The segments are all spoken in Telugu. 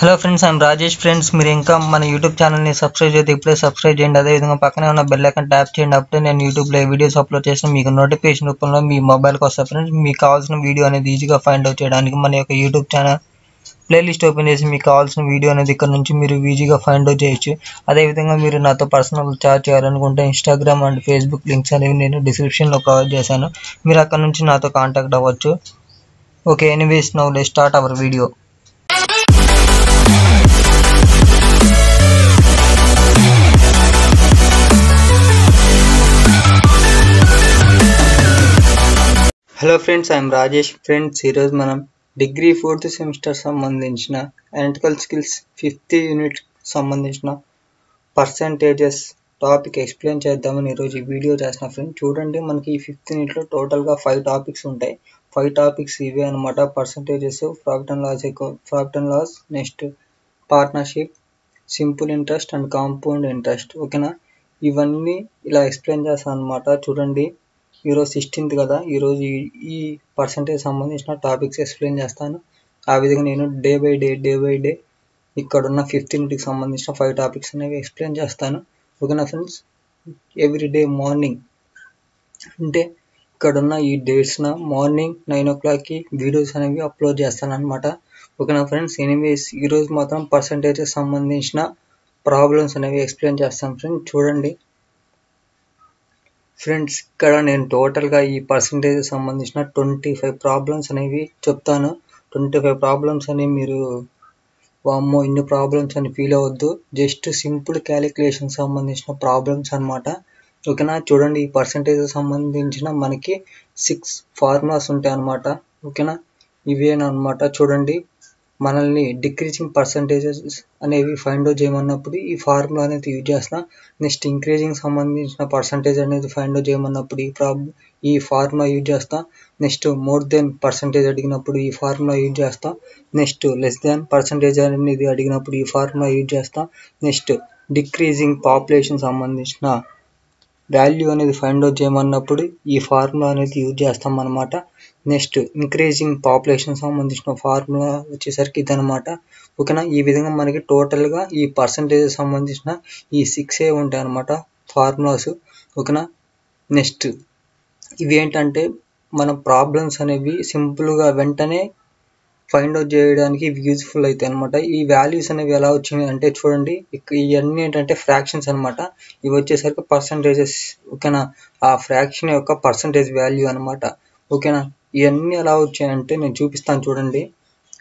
Hello friends and Rajesh friends మీరు ఇంకా మన యూట్యూబ్ ఛానల్ని సబ్స్క్రైబ్ చేస్తే ఇప్పుడే సబ్స్క్రైబ్ చేయండి. అదేవిధంగా పక్కనే ఉన్న బెల్ ఐకన్ ట్యాప్ చేయండి. అప్పుడే నేను యూట్యూబ్లో వీడియోస్ అప్లోడ్ చేసిన మీకు నోటిఫికేషన్ రూపంలో మీ మొబైల్కి వస్తాయి ఫ్రెండ్స్ మీకు కావాల్సిన వీడియో అనేది ఈజీగా ఫైండ్ అవుట్ చేయడానికి మన యొక్క యూట్యూబ్ ఛానల్ ప్లేలిస్ట్ ఓపెన్ చేసి మీకు కావాల్సిన వీడియో అనేది ఇక్కడ నుంచి మీరు ఈజీగా ఫైండ్ అవుట్ చేయొచ్చు. అదేవిధంగా మీరు నాతో పర్సనల్ చాట్ చేయాలనుకుంటే ఇన్స్టాగ్రామ్ అండ్ ఫేస్బుక్ లింక్స్ అనేవి నేను డిస్క్రిప్షన్లో ప్రొవైడ్ చేశాను. మీరు అక్కడ నుంచి నాతో కాంటాక్ట్ అవ్వచ్చు. Okay anyways now let start our video hello friends I'm Rajesh friends ఈరోజు మనం డిగ్రీ ఫోర్త్ సెమిస్టర్ సంబంధించిన ఎలక్ట్రికల్ స్కిల్స్ ఫిఫ్త్ యూనిట్ సంబంధించిన పర్సంటేజెస్ టాపిక్ ఎక్స్ప్లెయిన్ చేద్దామని ఈరోజు ఈ వీడియో చేసిన ఫ్రెండ్ చూడండి మనకి ఈ ఫిఫ్త్ యూనిట్లో టోటల్గా ఫైవ్ టాపిక్స్ ఉంటాయి. ఫైవ్ టాపిక్స్ ఇవే అనమాట percentages profit and loss profit and loss next partnership simple interest and compound interest ఓకేనా ఇవన్నీ ఇలా ఎక్స్ప్లెయిన్ చేస్తాను అనమాట చూడండి ఈరోజు సిక్స్టీన్త్ కదా ఈరోజు ఈ ఈ పర్సంటేజ్ సంబంధించిన టాపిక్స్ ఎక్స్ప్లెయిన్ చేస్తాను. ఆ విధంగా నేను day by day day by day ఇక్కడ ఉన్న ఫిఫ్త్ యూనిట్కి సంబంధించిన ఫైవ్ టాపిక్స్ అనేవి ఎక్స్ప్లెయిన్ చేస్తాను. ఓకేనా ఫ్రెండ్స్ ఎవ్రీ డే మార్నింగ్ అంటే ఇక్కడ ఉన్న ఈ డేట్స్న మార్నింగ్ నైన్ ఓ క్లాక్కి వీడియోస్ అనేవి అప్లోడ్ చేస్తాను అనమాట ఓకేనా ఫ్రెండ్స్ ఎనీవేస్ ఈరోజు మాత్రం పర్సంటేజెస్ సంబంధించిన ప్రాబ్లమ్స్ అనేవి ఎక్స్ప్లెయిన్ చేస్తాను ఫ్రెండ్స్ చూడండి. ఫ్రెండ్స్ ఇక్కడ నేను టోటల్గా ఈ పర్సంటేజ్ సంబంధించిన ట్వంటీ ఫైవ్ ప్రాబ్లమ్స్ అనేవి చెప్తాను. ట్వంటీ ఫైవ్ ప్రాబ్లమ్స్ అని మీరు వామ్మో ఇన్ని ప్రాబ్లమ్స్ అని ఫీల్ అవ్వద్దు. జస్ట్ సింపుల్ క్యాలిక్యులేషన్ సంబంధించిన ప్రాబ్లమ్స్ అనమాట ఓకేనా చూడండి ఈ పర్సంటేజ్ సంబంధించిన మనకి సిక్స్ ఫార్ములాస్ ఉంటాయి అనమాట ఓకేనా ఇవేనమాట చూడండి మనల్ని డిక్రీజింగ్ పర్సంటేజెస్ అనేవి ఫైండ్ అవుట్ చేయమన్నప్పుడు ఈ ఫార్ములా అనేది యూజ్ చేస్తాం నెక్స్ట్ ఇంక్రీజింగ్ సంబంధించిన పర్సంటేజ్ అనేది ఫైండ్ అవుట్ చేయమన్నప్పుడు ఈ ప్రాబ్ ఈ ఫార్ములా యూజ్ చేస్తాం నెక్స్ట్ మోర్ దెన్ పర్సంటేజ్ అడిగినప్పుడు ఈ ఫార్ములా యూజ్ చేస్తాం నెక్స్ట్ లెస్ దెన్ పర్సంటేజ్ అనేది అడిగినప్పుడు ఈ ఫార్ములా యూజ్ చేస్తాం నెక్స్ట్ డిక్రీజింగ్ పాపులేషన్ సంబంధించిన వాల్యూ అనేది ఫైండ్ అవుట్ చేయమన్నప్పుడు ఈ ఫార్ములా అనేది యూజ్ చేస్తాం అనమాట నెక్స్ట్ ఇంక్రీజింగ్ పాపులేషన్ సంబంధించిన ఫార్ములా వచ్చేసరికి ఇదనమాట ఓకేనా? ఈ విధంగా మనకి టోటల్గా ఈ పర్సంటేజ్ సంబంధించిన ఈ సిక్స్ ఉంటాయి అనమాట ఫార్ములాస్. ఓకేనా? నెక్స్ట్ ఇవి ఏంటంటే మన ప్రాబ్లమ్స్ అనేవి సింపుల్గా వెంటనే ఫైండ్ అవుట్ చేయడానికి యూజ్ఫుల్ అవుతాయి అనమాట ఈ వాల్యూస్ అనేవి ఎలా వచ్చినాయి అంటే చూడండి ఇవన్నీ ఏంటంటే ఫ్రాక్షన్స్ అనమాట ఇవి వచ్చేసరికి పర్సంటేజెస్. ఓకేనా? ఆ ఫ్రాక్షన్ యొక్క పర్సంటేజ్ వాల్యూ అనమాట ఓకేనా? ఇవన్నీ ఎలా వచ్చాయంటే నేను చూపిస్తాను చూడండి.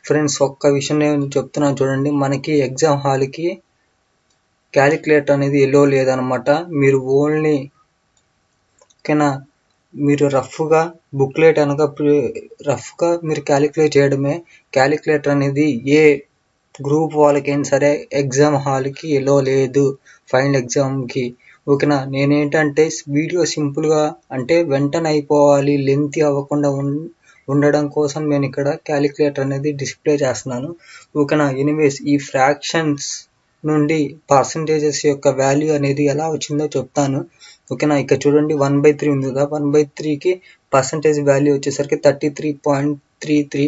ఫ్రెండ్స్ ఒక్క విషయం నేను చెప్తున్నాను చూడండి. మనకి ఎగ్జామ్ హాల్కి క్యాలిక్యులేటర్ అనేది ఎల్లో లేదనమాట. మీరు ఓన్లీ ఓకేనా మీరు రఫ్గా బుక్లెట్ అనగా రఫ్గా మీరు క్యాలిక్యులేట్ చేయడమే. క్యాలిక్యులేటర్ అనేది ఏ గ్రూప్ వాళ్ళకైనా సరే ఎగ్జామ్ హాల్కి ఎలో లేదు. ఫైనల్ ఎగ్జామ్కి ఓకేనా? నేనేంటంటే వీడియో సింపుల్గా అంటే వెంటనే అయిపోవాలి లెంత్ అవ్వకుండా ఉండడం కోసం నేను ఇక్కడ క్యాలిక్యులేటర్ అనేది డిస్ప్లే చేస్తున్నాను. ఓకేనా? ఎనీవేస్ ఈ ఫ్రాక్షన్స్ నుండి పర్సంటేజెస్ యొక్క వాల్యూ అనేది ఎలా వచ్చిందో చెప్తాను. ఓకేనా? ఇక్కడ చూడండి వన్ బై త్రీ ఉంది కదా? వన్ బై త్రీకి పర్సంటేజ్ వాల్యూ వచ్చేసరికి thirty three point three three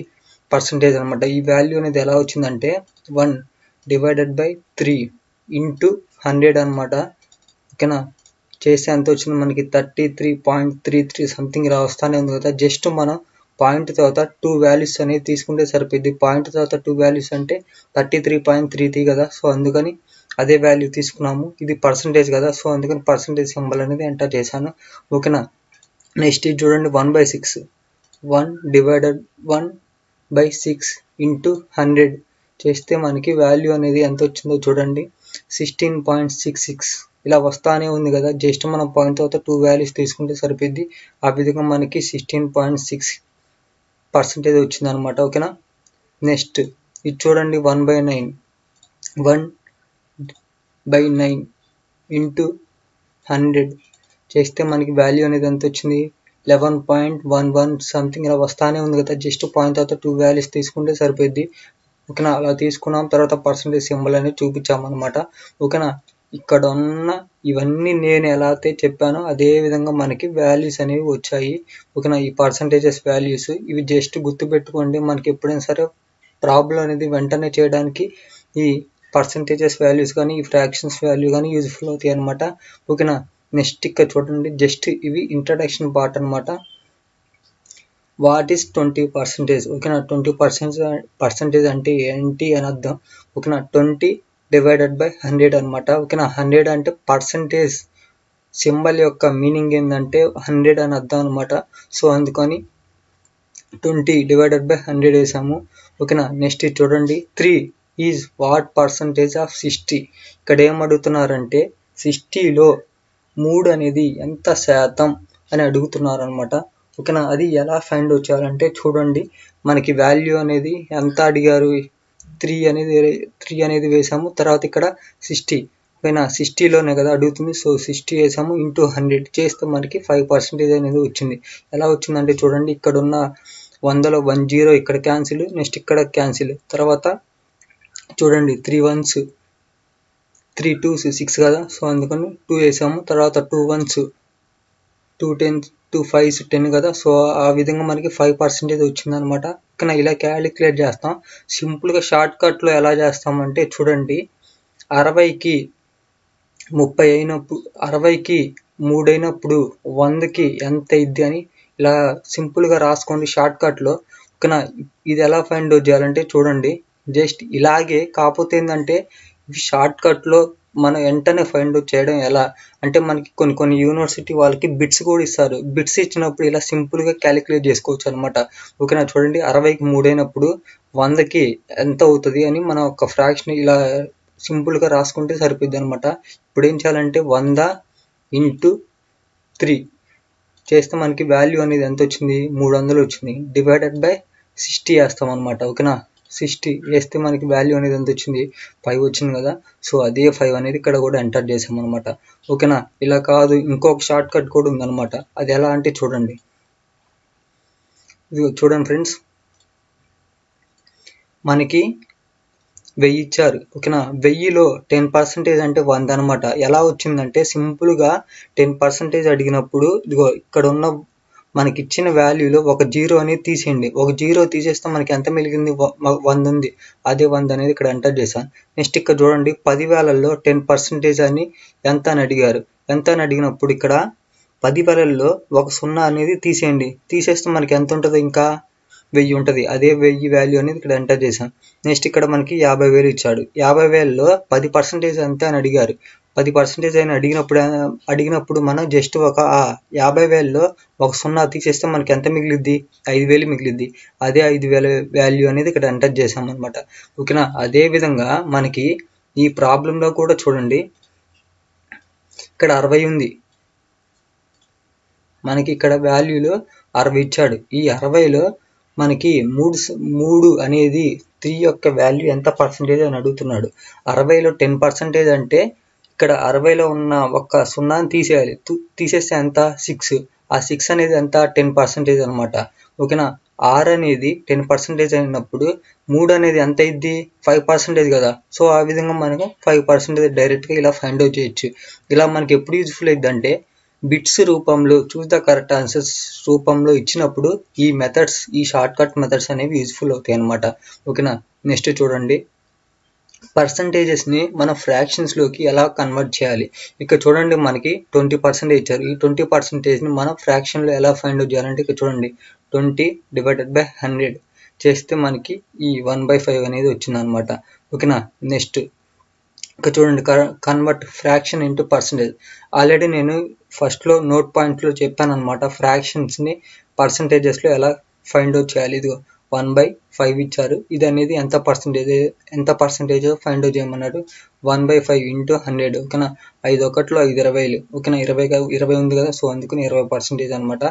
percentage అనమాట ఈ వాల్యూ అనేది ఎలా వచ్చిందంటే one divided by three into hundred అనమాట ఓకేనా చేస్తే ఎంత వచ్చింది మనకి thirty three point three three something ఇలా వస్తానే ఉంది కదా. జస్ట్ మనం పాయింట్ తర్వాత టూ వాల్యూస్ అనేది తీసుకుంటే సరిపోద్ది. పాయింట్ తర్వాత టూ వాల్యూస్ అంటే thirty three point three three కదా. సో అందుకని అదే వాల్యూ తీసుకున్నాము. ఇది పర్సంటేజ్ కదా. సో అందుకని పర్సంటేజ్ సింబల్ అనేది ఎంటర్ చేశాను. ఓకేనా? నెక్స్ట్ చూడండి. One by six. One divided one by six into hundred. చేస్తే మనకి వాల్యూ అనేది ఎంత వచ్చిందో చూడండి. Sixteen point six six. ఇలా వస్తానే ఉంది కదా. జస్ట్ మనం పాయింట్ తర్వాత టూ వాల్యూస్ తీసుకుంటే సరిపోద్ది. ఆ విధంగా మనకి సిక్స్టీన్ పాయింట్ సిక్స్ పర్సంటేజ్ వచ్చింది అనమాట ఓకేనా? నెక్స్ట్ ఇది చూడండి one by nine one by nine into hundred చేస్తే మనకి వాల్యూ అనేది ఎంత వచ్చింది? Eleven point one one something ఇలా వస్తానే ఉంది కదా. జస్ట్ పాయింట్ తర్వాత టూ వాల్యూస్ తీసుకుంటే సరిపోద్ది. ఓకేనా? అలా తీసుకున్నాం. తర్వాత పర్సంటేజ్ సింబల్ అనేది చూపించామన్నమాట. ఓకేనా? ఇక్కడ ఉన్న ఇవన్నీ నేను ఎలా అయితే చెప్పానో అదే విధంగా మనకి వాల్యూస్ అనేవి వచ్చాయి. ఓకేనా? ఈ పర్సంటేజెస్ వాల్యూస్ ఇవి జస్ట్ గుర్తుపెట్టుకోండి. మనకి ఎప్పుడైనా సరే ప్రాబ్లం అనేది వెంటనే చేయడానికి ఈ పర్సంటేజెస్ వాల్యూస్ కానీ ఈ ఫ్రాక్షన్స్ వాల్యూ కానీ యూజ్ఫుల్ అవుతాయి అనమాట ఓకేనా? నెక్స్ట్ ఇక్కడ చూడండి. జస్ట్ ఇవి ఇంట్రడక్షన్ పార్ట్ అనమాట వాట్ ఈస్ ట్వంటీ పర్సెంటేజ్ ఓకేనా? ట్వంటీ పర్సెంట్ పర్సెంటేజ్ అంటే ఏంటి అని అర్థం. ఓకేనా? ట్వంటీ డివైడెడ్ బై హండ్రెడ్ అనమాట ఓకేనా? హండ్రెడ్ అంటే పర్సంటేజ్ సింబల్ యొక్క మీనింగ్ ఏంటంటే హండ్రెడ్ అని అర్థం అనమాట సో అందుకని ట్వంటీ డివైడెడ్ బై హండ్రెడ్ వేసాము. ఓకేనా? నెక్స్ట్ చూడండి. Three is what percentage of sixty ఇక్కడ ఏం అడుగుతున్నారంటే సిక్స్టీలో మూడు అనేది ఎంత శాతం అని అడుగుతున్నారు అనమాట ఓకేనా? అది ఎలా ఫైండ్ అవుట్ చేయాలంటే చూడండి. మనకి వాల్యూ అనేది ఎంత అడిగారు? త్రీ అనేది త్రీ అనేది వేసాము. తర్వాత ఇక్కడ సిక్స్టీ. ఓకేనా? సిక్స్టీలోనే కదా అడుగుతుంది. సో సిక్స్టీ వేసాము ఇంటూ హండ్రెడ్ చేస్తే మనకి ఫైవ్ పర్సెంటేజ్ అనేది వచ్చింది. ఎలా వచ్చిందంటే చూడండి ఇక్కడ ఉన్న వందలో వన్ జీరో ఇక్కడ క్యాన్సిల్ నెక్స్ట్ ఇక్కడ క్యాన్సిల్. తర్వాత చూడండి three ones three twos six కదా. సో అందుకని టూ వేసాము. తర్వాత two ones two tens two five ten కదా. సో ఆ విధంగా మనకి ఫైవ్ పర్సెంటేజ్ వచ్చిందనమాట ఇక్కడ ఇలా క్యాలిక్యులేట్ చేస్తాం. సింపుల్గా షార్ట్ కట్లో ఎలా చేస్తామంటే చూడండి. అరవైకి ముప్పై అయినప్పుడు అరవైకి మూడైనప్పుడు వందకి ఎంత ఇద్ది అని ఇలా సింపుల్గా రాసుకోండి షార్ట్ కట్లో ఓకేనా ఇది ఎలా ఫైండ్ అవుట్ చేయాలంటే చూడండి. జస్ట్ ఇలాగే కాకపోతే ఏంటంటే షార్ట్ కట్లో మనం వెంటనే ఫైండ్ అవుట్ చేయడం ఎలా? అంటే మనకి కొన్ని కొన్ని యూనివర్సిటీ వాళ్ళకి బిట్స్ కూడా ఇస్తారు. బిట్స్ ఇచ్చినప్పుడు ఇలా సింపుల్గా క్యాలిక్యులేట్ చేసుకోవచ్చు అనమాట ఓకేనా? చూడండి అరవైకి మూడైనప్పుడు వందకి ఎంత అవుతుంది అని మనం ఒక ఫ్రాక్షన్ ఇలా సింపుల్గా రాసుకుంటే సరిపోద్ది అనమాట ఇప్పుడు ఏం చేయాలంటే వంద ఇంటూ త్రీ చేస్తే మనకి వాల్యూ అనేది ఎంత వచ్చింది? మూడు వందలు వచ్చింది. డివైడెడ్ బై సిక్స్టీ వేస్తాం అనమాట ఓకేనా? సిక్స్టీ వేస్తే మనకి వాల్యూ అనేది ఎంత వచ్చింది? ఫైవ్ వచ్చింది కదా. సో అదే ఫైవ్ అనేది ఇక్కడ కూడా ఎంటర్ చేసాం అనమాట ఓకేనా ఇలా కాదు. ఇంకొక షార్ట్ కట్ కూడా ఉందన్నమాట. అది ఎలా అంటే చూడండి. ఇది చూడండి ఫ్రెండ్స్ మనకి వెయ్యి ఇచ్చారు. ఓకేనా వెయ్యిలో టెన్ పర్సెంటేజ్ అంటే వంద అనమాట ఎలా వచ్చిందంటే సింపుల్గా టెన్ పర్సెంటేజ్ అడిగినప్పుడు ఇదిగో ఇక్కడ ఉన్న మనకి ఇచ్చిన వాల్యూలో ఒక జీరో అనేది తీసేయండి. ఒక జీరో తీసేస్తే మనకి ఎంత మిగిలింది? వంద ఉంది. అదే వంద అనేది ఇక్కడ ఎంటర్ చేశాను. నెక్స్ట్ ఇక్కడ చూడండి. పదివేలల్లో టెన్ పర్సెంటేజ్ అని ఎంత అని అడిగారు. ఎంత అని అడిగినప్పుడు ఇక్కడ పదివేలల్లో ఒక సున్నా అనేది తీసేయండి. తీసేస్తే మనకి ఎంత ఉంటుంది ఇంకా? వెయ్యి ఉంటుంది. అదే వెయ్యి వాల్యూ అనేది ఇక్కడ ఎంటర్ చేసాం నెక్స్ట్ ఇక్కడ మనకి యాభై వేలు ఇచ్చాడు. యాభై వేలలో పది పర్సెంటేజ్ అంతే అని అడిగారు. పది పర్సెంటేజ్ అయినా అడిగినప్పుడు అడిగినప్పుడు మనం జస్ట్ ఒక యాభై వేలలో ఒక సున్నా తీసేస్తే మనకి ఎంత మిగిలిద్ది? ఐదు వేలు మిగిలిద్ది. అదే ఐదు వేల వాల్యూ అనేది ఇక్కడ ఎంటర్ చేసామన్నమాట ఓకేనా? అదే విధంగా మనకి ఈ ప్రాబ్లంలో కూడా చూడండి. ఇక్కడ అరవై ఉంది. మనకి ఇక్కడ వాల్యూలో అరవై ఇచ్చాడు. ఈ అరవైలో మనకి మూడు మూడు అనేది త్రీ యొక్క వాల్యూ ఎంత పర్సంటేజ్ అని అడుగుతున్నాడు. అరవైలో టెన్ పర్సంటేజ్ అంటే ఇక్కడ అరవైలో ఉన్న ఒక సున్నాని తీసేయాలి. తీసేస్తే ఎంత? సిక్స్. ఆ సిక్స్ అనేది ఎంత? టెన్ పర్సెంటేజ్ అనమాట ఓకేనా? ఆర్ అనేది టెన్ పర్సెంటేజ్ అయినప్పుడు మూడు అనేది ఎంత అయింది ఫైవ్ పర్సెంటేజ్ కదా. సో ఆ విధంగా మనకు ఫైవ్ పర్సెంటేజ్ డైరెక్ట్గా ఇలా ఫైండ్ అవుట్ చేయొచ్చు. ఇలా మనకి ఎప్పుడు యూజ్ఫుల్ అయిందంటే బిట్స్ రూపంలో చూస్ ద కరెక్ట్ ఆన్సర్స్ రూపంలో ఇచ్చినప్పుడు ఈ మెథడ్స్ ఈ షార్ట్ కట్ మెథడ్స్ అనేవి యూజ్ఫుల్ అవుతాయి అనమాట ఓకేనా? నెక్స్ట్ చూడండి. పర్సంటేజెస్ని మన ఫ్రాక్షన్స్లోకి ఎలా కన్వర్ట్ చేయాలి? ఇక్కడ చూడండి మనకి ట్వంటీ పర్సెంటేజ్ ఇచ్చారు ఈ ట్వంటీ పర్సెంటేజ్ని మనం ఫ్రాక్షన్లో ఎలా ఫైండ్ అవుట్ చేయాలంటే ఇక్కడ చూడండి. ట్వంటీ డివైడెడ్ బై హండ్రెడ్ చేస్తే మనకి ఈ వన్ బై ఫైవ్ అనేది వచ్చిందనమాట ఓకేనా? నెక్స్ట్ ఇక్కడ చూడండి convert fraction into percentage already నేను ఫస్ట్లో నోట్ పాయింట్లో చెప్పాను అనమాట ఫ్రాక్షన్స్ని పర్సంటేజెస్లో ఎలా ఫైండ్ అవుట్ చేయాలి? ఇదిగో వన్ బై ఫైవ్ ఇచ్చారు. ఇది అనేది ఎంత పర్సంటేజ్ ఎంత పర్సంటేజ్ ఫైండ్ అవుట్ చేయమన్నాడు. One by five into hundred ఓకేనా? ఐదు ఒకటిలో ఐదు ఇరవైలు ఓకేనా? ఇరవై ఇరవై ఉంది కదా? సో అందుకని ఇరవై పర్సెంటేజ్ అనమాట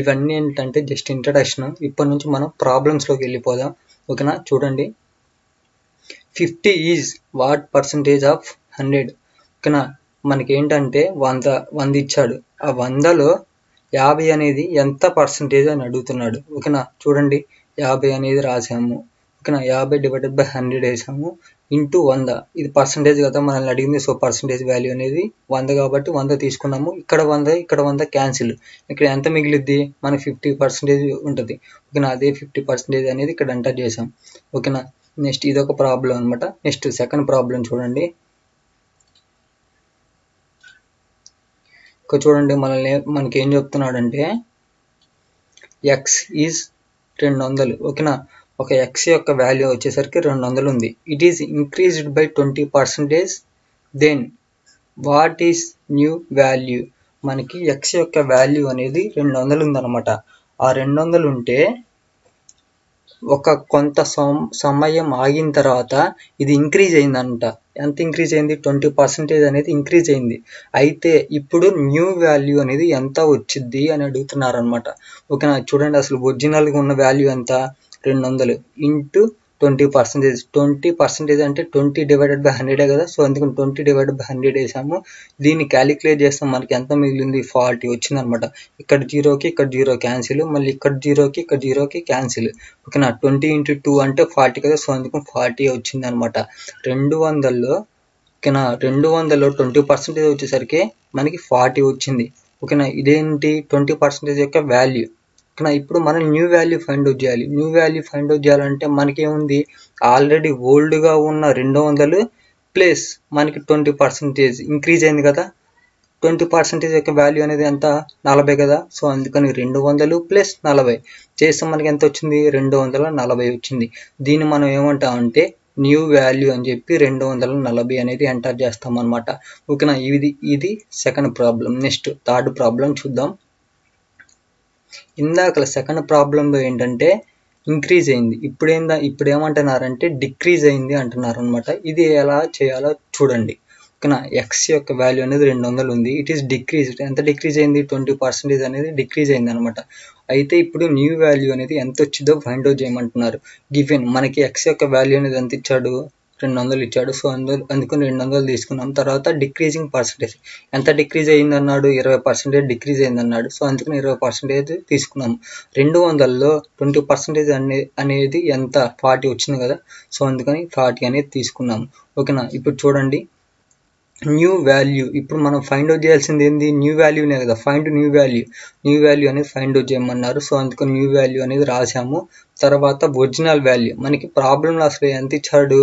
ఇవన్నీ ఏంటంటే జస్ట్ ఇంట్రడక్షన్. ఇప్పటి నుంచి మనం ప్రాబ్లమ్స్లోకి వెళ్ళిపోదాం ఓకేనా? చూడండి. Fifty is what percentage of hundred ఓకేనా? మనకి ఏంటంటే వంద వంద ఇచ్చాడు. ఆ వందలో యాభై అనేది ఎంత పర్సంటేజ్ అని అడుగుతున్నాడు ఓకేనా? చూడండి. యాభై అనేది రాసాము. ఓకేనా? యాభై డివైడెడ్ బై హండ్రెడ్ వేసాము. ఇంటూ వంద. ఇది పర్సంటేజ్ కదా మనల్ని అడిగింది. సో పర్సంటేజ్ వాల్యూ అనేది వంద కాబట్టి వంద తీసుకున్నాము. ఇక్కడ వంద ఇక్కడ వంద క్యాన్సిల్ ఇక్కడ ఎంత మిగిలిద్ది? మన ఫిఫ్టీ పర్సెంటేజ్ ఉంటుంది. ఓకేనా? అదే ఫిఫ్టీ పర్సెంటేజ్ అనేది ఇక్కడ ఎంటర్ చేసాం. ఓకేనా? నెక్స్ట్ ఇది ఒక ప్రాబ్లం అనమాట నెక్స్ట్ సెకండ్ ప్రాబ్లం చూడండి. ఇక్కడ చూడండి మనల్ని మనకి ఏం చెప్తున్నాడంటే ఎక్స్ ఈజ్ రెండు వందలు. ఓకేనా? ఒక ఎక్స్ యొక్క వాల్యూ వచ్చేసరికి రెండు వందలు ఉంది. It is increased by twenty percentage then what is new value మనకి ఎక్స్ యొక్క వాల్యూ అనేది రెండు వందలు ఉందన్నమాట. ఆ రెండు వందలు ఉంటే ఒక కొంత సం- సమయం ఆగిన తర్వాత ఇది ఇంక్రీజ్ అయిందంట. ఎంత ఇంక్రీజ్ అయింది? ట్వంటీ పర్సెంటేజ్ అనేది ఇంక్రీజ్ అయింది. అయితే ఇప్పుడు న్యూ వాల్యూ అనేది ఎంత వచ్చింది అని అడుగుతున్నారు అనమాట ఓకేనా? చూడండి అసలు ఒరిజినల్గా ఉన్న వాల్యూ ఎంత? రెండు వందలు. Into twenty percentage twenty percentage అంటే ట్వంటీ డివైడెడ్ బై హండ్రెడే కదా? సో అందుకని ట్వంటీ డివైడెడ్ బై హండ్రెడ్ వేసాము. దీన్ని క్యాలిక్యులేట్ చేస్తాం. మనకి ఎంత మిగిలింది? ఫార్టీ వచ్చింది అనమాట ఇక్కడ జీరోకి ఇక్కడ జీరో క్యాన్సిల్. మళ్ళీ ఇక్కడ జీరోకి ఇక్కడ జీరోకి క్యాన్సిల్. ఓకేనా? ట్వంటీ ఇంటూ టూ అంటే ఫార్టీ కదా? సో అందుకని ఫార్టీ వచ్చిందనమాట. రెండు వందల్లో ఓకేనా? రెండు వందల్లో ట్వంటీ పర్సెంటేజ్ వచ్చేసరికి మనకి ఫార్టీ వచ్చింది. ఓకేనా? ఇదేంటి? ట్వంటీ పర్సెంటేజ్ యొక్క వాల్యూ. ఓకేనా ఇప్పుడు మనం న్యూ వాల్యూ ఫైండ్ అవుట్ చేయాలి. న్యూ వాల్యూ ఫైండ్ అవుట్ చేయాలంటే మనకి ఏముంది ఆల్రెడీ ఓల్డ్గా ఉన్న రెండు వందలు ప్లస్ మనకి ట్వంటీ పర్సెంటేజ్ ఇంక్రీజ్ అయింది కదా? ట్వంటీ పర్సెంటేజ్ యొక్క వాల్యూ అనేది ఎంత? నలభై కదా? సో అందుకని రెండు వందలు ప్లస్ నలభై. చేస్తే మనకి ఎంత వచ్చింది? రెండు వందల నలభై వచ్చింది. దీన్ని మనం ఏమంటామంటే న్యూ వాల్యూ అని చెప్పి రెండు వందల నలభై అనేది ఎంటర్ చేస్తాం అనమాట ఓకేనా? ఇది ఇది second problem next third problem చూద్దాం. ఇందాక సెకండ్ ప్రాబ్లంలో ఏంటంటే ఇంక్రీజ్ అయింది. ఇప్పుడు ఏందా ఇప్పుడు ఏమంటున్నారంటే డిక్రీజ్ అయింది అంటున్నారు అనమాట ఇది ఎలా చేయాలో చూడండి. ఓకేనా? ఎక్స్ యొక్క వాల్యూ అనేది రెండు వందలు ఉంది. ఇట్ ఈస్ డిక్రీజ్ ఎంత డిక్రీజ్ అయింది? ట్వంటీ పర్సెంటేజ్ అనేది డిక్రీజ్ అయింది అనమాట అయితే ఇప్పుడు న్యూ వాల్యూ అనేది ఎంత వచ్చిందో ఫైండ్ అవుట్ చేయమంటున్నారు. గివెన్ మనకి ఎక్స్ యొక్క వాల్యూ అనేది ఎంత ఇచ్చాడు? రెండు వందలు ఇచ్చాడు. సో అందు అందుకని రెండు వందలు తీసుకున్నాం. తర్వాత డిక్రీజింగ్ పర్సంటేజ్ ఎంత డిక్రీజ్ అయింది అన్నాడు ఇరవై పర్సెంటేజ్ డిక్రీజ్ అయింది అన్నాడు సో అందుకని ఇరవై పర్సెంటేజ్ తీసుకున్నాం. రెండు వందల్లో ట్వంటీ పర్సెంటేజ్ అనే అనేది ఎంత? ఫార్టీ వచ్చింది కదా. సో అందుకని ఫార్టీ అనేది తీసుకున్నాం. ఓకేనా ఇప్పుడు చూడండి. న్యూ వాల్యూ ఇప్పుడు మనం ఫైండ్ అవుట్ చేయాల్సింది ఏంది? న్యూ వాల్యూనే కదా. Find new value new value అనేది ఫైండ్ అవుట్ చేయమన్నారు. సో అందుకని న్యూ వాల్యూ అనేది రాసాము తర్వాత ఒరిజినల్ వాల్యూ మనకి ప్రాబ్లంలో అసలు ఎంత ఇచ్చాడు?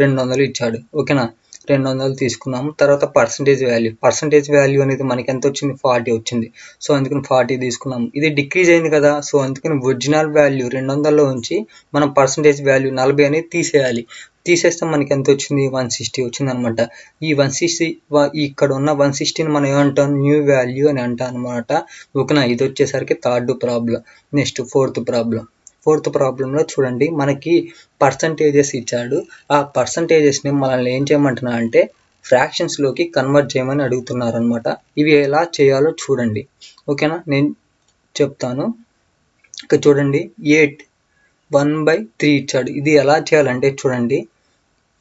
రెండు వందలు ఇచ్చాడు. ఓకేనా? రెండు వందలు తీసుకున్నాము. తర్వాత పర్సంటేజ్ వాల్యూ పర్సంటేజ్ వాల్యూ అనేది మనకి ఎంత వచ్చింది ఫార్టీ వచ్చింది. సో అందుకని ఫార్టీ తీసుకున్నాము. ఇది డిక్రీజ్ అయింది కదా? సో అందుకని ఒరిజినల్ వాల్యూ రెండు వందల్లో ఉంచి మనం పర్సంటేజ్ వాల్యూ నలభై అనేది తీసేయాలి. తీసేస్తే మనకి ఎంత వచ్చింది వన్ సిక్స్టీ వచ్చింది అనమాట ఈ వన్ సిక్స్టీ ఇక్కడ ఉన్న వన్ సిక్స్టీని మనం ఏమంటాం? న్యూ వాల్యూ అని అంటాం అనమాట. ఓకేనా? ఇది వచ్చేసరికి third problem. Next fourth problem. Fourth ప్రాబ్లంలో చూడండి మనకి పర్సంటేజెస్ ఇచ్చాడు. ఆ పర్సంటేజెస్ని మనల్ని ఏం చేయమంటున్నా అంటే ఫ్రాక్షన్స్లోకి కన్వర్ట్ చేయమని అడుగుతున్నారు అనమాట ఇవి ఎలా చేయాలో చూడండి. ఓకేనా? నేను చెప్తాను. ఇక చూడండి ఎయిట్ వన్ బై త్రీ ఇచ్చాడు. ఇది ఎలా చేయాలంటే చూడండి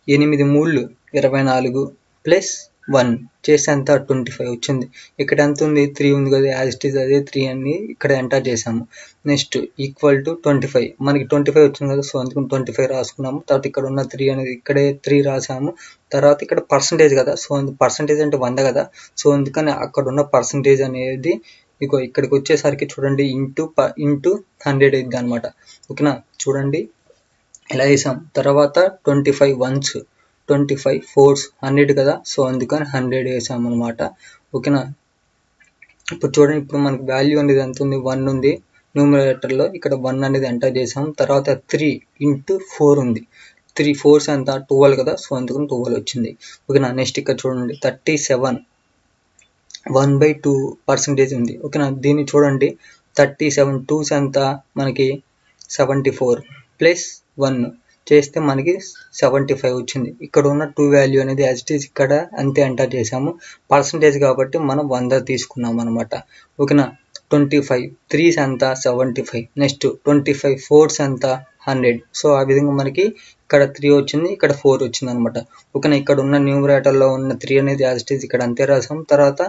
ఎనిమిది మూళ్ళు ఇరవై నాలుగు ప్లస్ వన్ చేస్తే ఎంత ట్వంటీ ఫైవ్ వచ్చింది. ఇక్కడ ఎంత ఉంది? త్రీ ఉంది కదా యాజ్ ఇట్ ఈస్ అదే త్రీ అని ఇక్కడ ఎంటర్ చేసాము. Next equal to twenty five మనకి ట్వంటీ ఫైవ్ వచ్చింది కదా సో అందుకని ట్వంటీ ఫైవ్ రాసుకున్నాము. తర్వాత ఇక్కడ ఉన్న త్రీ అనేది ఇక్కడే త్రీ రాసాము. తర్వాత ఇక్కడ పర్సంటేజ్ కదా సో పర్సంటేజ్ అంటే వంద కదా. సో అందుకని అక్కడ ఉన్న పర్సంటేజ్ అనేది మీకు ఇక్కడికి వచ్చేసరికి చూడండి ఇంటూ ప ఇంటూ హండ్రెడ్ అయింది అనమాట ఓకేనా? చూడండి ఇలా వేసాం తర్వాత twenty five ones twenty five fours hundred కదా? సో అందుకని హండ్రెడ్ వేసాం అనమాట ఓకేనా? ఇప్పుడు చూడండి ఇప్పుడు మనకి వాల్యూ అనేది ఎంత ఉంది? వన్ ఉంది. న్యూమరేటర్లో ఇక్కడ వన్ అనేది ఎంటర్ చేసాం. తర్వాత త్రీ ఇంటూ ఫోర్ ఉంది. త్రీ ఫోర్స్ ఎంత? ట్వెల్వ్ కదా? సో అందుకని ట్వెల్వ్ వచ్చింది. ఓకేనా? నెక్స్ట్ ఇక్కడ చూడండి. Thirty seven one by two percentage ఉంది. ఓకేనా? దీన్ని చూడండి. థర్టీ సెవెన్ టూస్ ఎంత? మనకి సెవెంటీ ఫోర్ ప్లస్ వన్ చేస్తే మనకి సెవెంటీ ఫైవ్ వచ్చింది. ఇక్కడ ఉన్న టూ వాల్యూ అనేది యాజ్ ఇట్ ఈస్ ఇక్కడ అంతే ఎంటర్ చేసాము పర్సంటేజ్ కాబట్టి మనం వంద తీసుకున్నాం అనమాట ఓకేనా? ట్వంటీ ఫైవ్ త్రీస్ ఎంత seventy five next twenty five fours ఎంత హండ్రెడ్ సో ఆ విధంగా మనకి ఇక్కడ త్రీ వచ్చింది ఇక్కడ ఫోర్ వచ్చింది అనమాట ఓకేనా? ఇక్కడ ఉన్న న్యూమరేటర్లో ఉన్న త్రీ అనేది యాజ్ ఇట్ ఈస్ ఇక్కడ అంతే రాసాం తర్వాత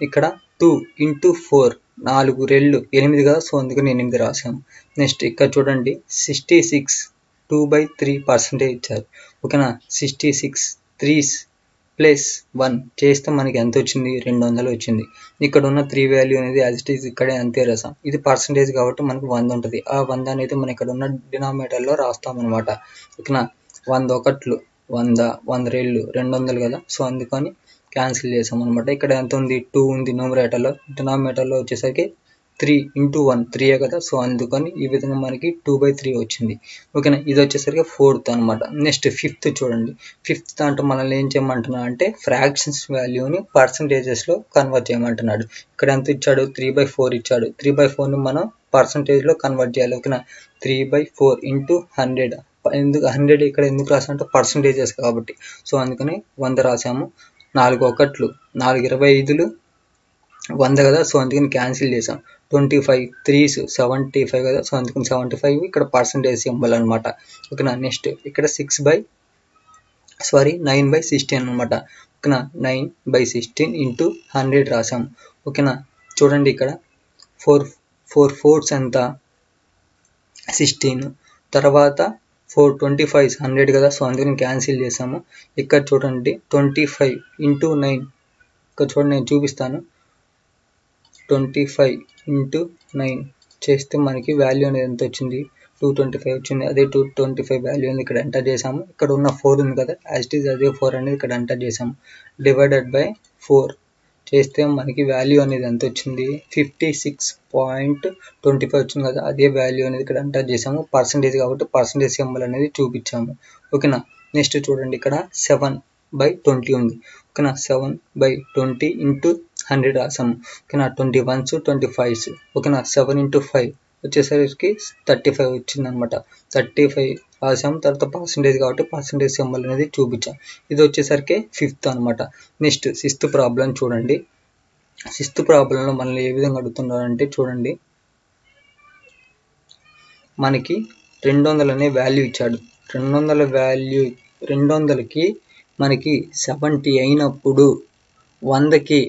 ఇక్కడ టూ ఇంటూ ఫోర్ నాలుగు రెళ్ళు ఎనిమిది కదా? సో అందుకని ఎనిమిది రాసాము. నెక్స్ట్ ఇక్కడ చూడండి sixty six two by three percentage ఇచ్చారు. ఓకేనా? Sixty six threes plus one చేస్తే మనకి ఎంత వచ్చింది? రెండు వందలు వచ్చింది. ఇక్కడ ఉన్న త్రీ వాల్యూ అనేది యాజ్ ఇట్ ఈస్ ఇక్కడే అంతే రసం. ఇది పర్సంటేజ్ కాబట్టి మనకు వంద ఉంటుంది. ఆ వంద అనేది మనం ఇక్కడ ఉన్న డినామినేటర్లో రాస్తాం అనమాట ఓకేనా? వంద ఒకట్లు వంద వంద రేళ్ళు రెండు వందలు కదా? సో అందుకని క్యాన్సిల్ చేసాం అనమాట ఇక్కడ ఎంత ఉంది? టూ ఉంది న్యూమరేటర్లో డినామినేటర్లో వచ్చేసరికి త్రీ ఇంటూ వన్ త్రీయే కదా? సో అందుకని ఈ విధంగా మనకి టూ బై త్రీ వచ్చింది. ఓకేనా? ఇది వచ్చేసరికి ఫోర్త్ అనమాట నెక్స్ట్ ఫిఫ్త్ చూడండి. ఫిఫ్త్ దాంట్లో మనల్ని ఏం చేయమంటున్నా అంటే ఫ్రాక్షన్స్ వాల్యూని పర్సంటేజెస్లో కన్వర్ట్ చేయమంటున్నాడు. ఇక్కడ ఎంత ఇచ్చాడు? త్రీ బై ఫోర్ ఇచ్చాడు. త్రీ బై ఫోర్ని మనం పర్సంటేజ్లో కన్వర్ట్ చేయాలి. ఓకేనా? Three by four into hundred. ఎందుకు? హండ్రెడ్ ఇక్కడ ఎందుకు రాసామంటే పర్సంటేజెస్ కాబట్టి. సో అందుకని వంద రాసాము నాలుగు ఒకట్లు. నాలుగు ఇరవై ఐదులు వంద కదా? సో అందుకని క్యాన్సిల్ చేసాం twenty five threes seventy five కదా. సో అందుకని సెవెంటీ ఫైవ్ ఇక్కడ పర్సంటేజ్ సింబల్ అనమాట ఓకేనా? నెక్స్ట్ ఇక్కడ six by sorry nine by sixteen అనమాట ఓకేనా? Nine by sixteen into hundred రాసాం. ఓకేనా? చూడండి ఇక్కడ. ఫోర్ ఫోర్ ఫోర్స్ ఎంత? సిక్స్టీన్ తర్వాత ఫోర్ ట్వంటీ ఫైవ్ హండ్రెడ్ కదా. సో అందుకని క్యాన్సిల్ చేసాము. ఇక్కడ చూడండి ట్వంటీ ఫైవ్ ఇంటూ నైన్ ఇక్కడ చూడండి నేను చూపిస్తాను. ట్వంటీ ఫైవ్ ఇంటూ నైన్ చేస్తే మనకి వాల్యూ అనేది ఎంత వచ్చింది? టూ ట్వంటీ ఫైవ్ వచ్చింది. అదే టూ ట్వంటీ ఫైవ్ వాల్యూ అనేది ఇక్కడ ఎంటర్ చేసాము ఇక్కడ ఉన్న ఫోర్ ఉంది కదా. యాజ్ ఇట్ ఈజ్ అదే ఫోర్ అనేది ఇక్కడ ఎంటర్ చేసాము డివైడెడ్ బై ఫోర్ చేస్తే మనకి వాల్యూ అనేది ఎంత వచ్చింది? Fifty six point twenty five వచ్చింది కదా. అదే వాల్యూ అనేది ఇక్కడ ఎంటర్ చేసాము పర్సంటేజ్ కాబట్టి పర్సంటేజ్ సింబల్ అనేది చూపించాము. ఓకేనా నెక్స్ట్ చూడండి. ఇక్కడ సెవెన్ బై ట్వంటీ ఉంది. ఓకేనా seven by twenty into hundred రాసాము ఓకేనా ట్వంటీ వన్స్ ట్వంటీ ఫైవ్స్ ఓకేనా సెవెన్ ఇంటూ ఫైవ్ వచ్చేసరికి థర్టీ ఫైవ్ వచ్చింది అనమాట థర్టీ ఫైవ్ రాసాము తర్వాత పర్సంటేజ్ కాబట్టి పర్సంటేజ్ సింబల్ అనేది చూపించాం. ఇది వచ్చేసరికి ఫిఫ్త్ అనమాట నెక్స్ట్ సిక్స్త్ ప్రాబ్లం చూడండి. సిక్స్త్ ప్రాబ్లంలో మనల్ని ఏ విధంగా అడుగుతున్నారంటే చూడండి. మనకి రెండు వందలు అనే వాల్యూ ఇచ్చాడు. రెండు వందల వాల్యూ రెండు వందలకి మనకి సెవెంటీ అయినప్పుడు వందకి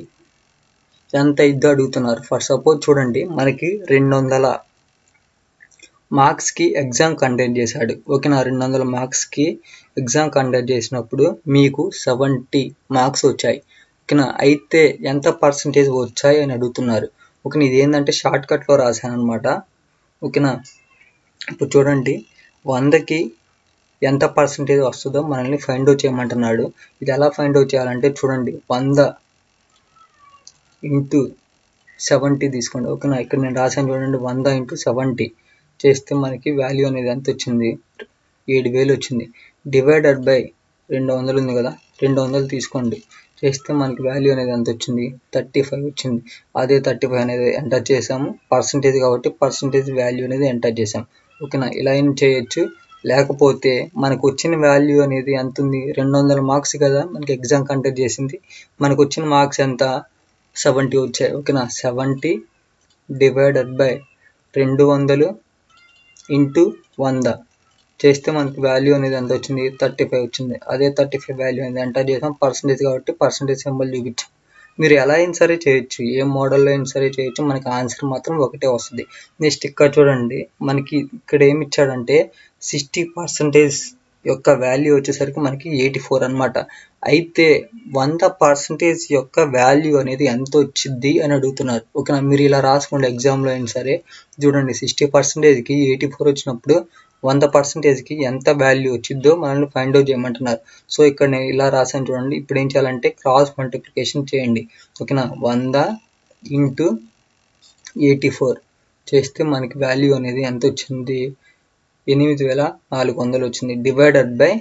ఎంత ఇద్దో అడుగుతున్నారు. ఫర్ సపోజ్ చూడండి మనకి రెండు వందల మార్క్స్కి ఎగ్జామ్ కండక్ట్ చేశాడు. ఓకేనా? రెండు వందల మార్క్స్కి ఎగ్జామ్ కండక్ట్ చేసినప్పుడు మీకు సెవెంటీ మార్క్స్ వచ్చాయి. ఓకేనా? అయితే ఎంత పర్సంటేజ్ వచ్చాయి అని అడుగుతున్నారు. ఓకేనా? ఇది ఏంటంటే షార్ట్ కట్లో రాశాను అనమాట ఓకేనా? ఇప్పుడు చూడండి వందకి ఎంత పర్సంటేజ్ వస్తుందో మనల్ని ఫైండ్ అవుట్ చేయమంటున్నాడు. ఇది ఎలా ఫైండ్ అవుట్ చేయాలంటే చూడండి వంద ఇంటూ సెవెంటీ తీసుకోండి. ఓకేనా? ఇక్కడ నేను రాశాను చూడండి వంద ఇంటూ సెవెంటీ చేస్తే మనకి వాల్యూ అనేది ఎంత వచ్చింది? ఏడు వేలు వచ్చింది. డివైడెడ్ బై రెండు వందలు ఉంది కదా రెండు వందలు తీసుకోండి. చేస్తే మనకి వాల్యూ అనేది ఎంత వచ్చింది? థర్టీ ఫైవ్ వచ్చింది. అదే థర్టీ ఫైవ్ అనేది ఎంటర్ చేసాము పర్సంటేజ్ కాబట్టి పర్సంటేజ్ వాల్యూ అనేది ఎంటర్ చేసాం ఓకేనా? ఇలా ఏం చేయొచ్చు? లేకపోతే మనకు వచ్చిన వాల్యూ అనేది ఎంత ఉంది? రెండు వందల మార్క్స్ కదా మనకి ఎగ్జామ్ కండక్ట్ చేసింది. మనకు వచ్చిన మార్క్స్ ఎంత? సెవెంటీ వచ్చాయి ఓకేనా? సెవెంటీ డివైడెడ్ బై రెండు వందలు ఇంటూ వంద. చేస్తే మనకి వాల్యూ అనేది ఎంత వచ్చింది? థర్టీ ఫైవ్ వచ్చింది. అదే థర్టీ ఫైవ్ వాల్యూ అనేది ఎంటర్ చేసాం. పర్సంటేజ్ కాబట్టి పర్సంటేజ్ సింబల్ చూపించాం. మీరు ఎలా అయినా సరే చేయొచ్చు. ఏ మోడల్లో అయినా సరే చేయొచ్చు. మనకి ఆన్సర్ మాత్రం ఒకటే వస్తుంది. నెక్స్ట్ ఇక్కడ చూడండి. మనకి ఇక్కడ ఏమి ఇచ్చాడంటే సిక్స్టీ పర్సంటేజ్ యొక్క వాల్యూ వచ్చేసరికి మనకి ఎయిటీ ఫోర్ అనమాట అయితే వంద పర్సంటేజ్ యొక్క వాల్యూ అనేది ఎంత వచ్చింది అని అడుగుతున్నారు. ఓకేనా? మీరు ఇలా రాసుకోండి ఎగ్జామ్లో అయినా సరే. చూడండి సిక్స్టీ పర్సెంటేజ్కి ఎయిటీ ఫోర్ వచ్చినప్పుడు వంద పర్సెంటేజ్కి ఎంత వాల్యూ వచ్చిద్దో మనల్ని ఫైండ్ అవుట్ చేయమంటున్నారు. సో ఇక్కడ నేను ఇలా రాసాను చూడండి. ఇప్పుడు ఏం చేయాలంటే క్రాస్ మల్టిప్లికేషన్ చేయండి. ఓకేనా? వంద ఇంటూ ఎయిటీ ఫోర్ చేస్తే మనకి వాల్యూ అనేది ఎంత వచ్చింది? ఎనిమిది వేల నాలుగు వందలు వచ్చింది డివైడెడ్ బై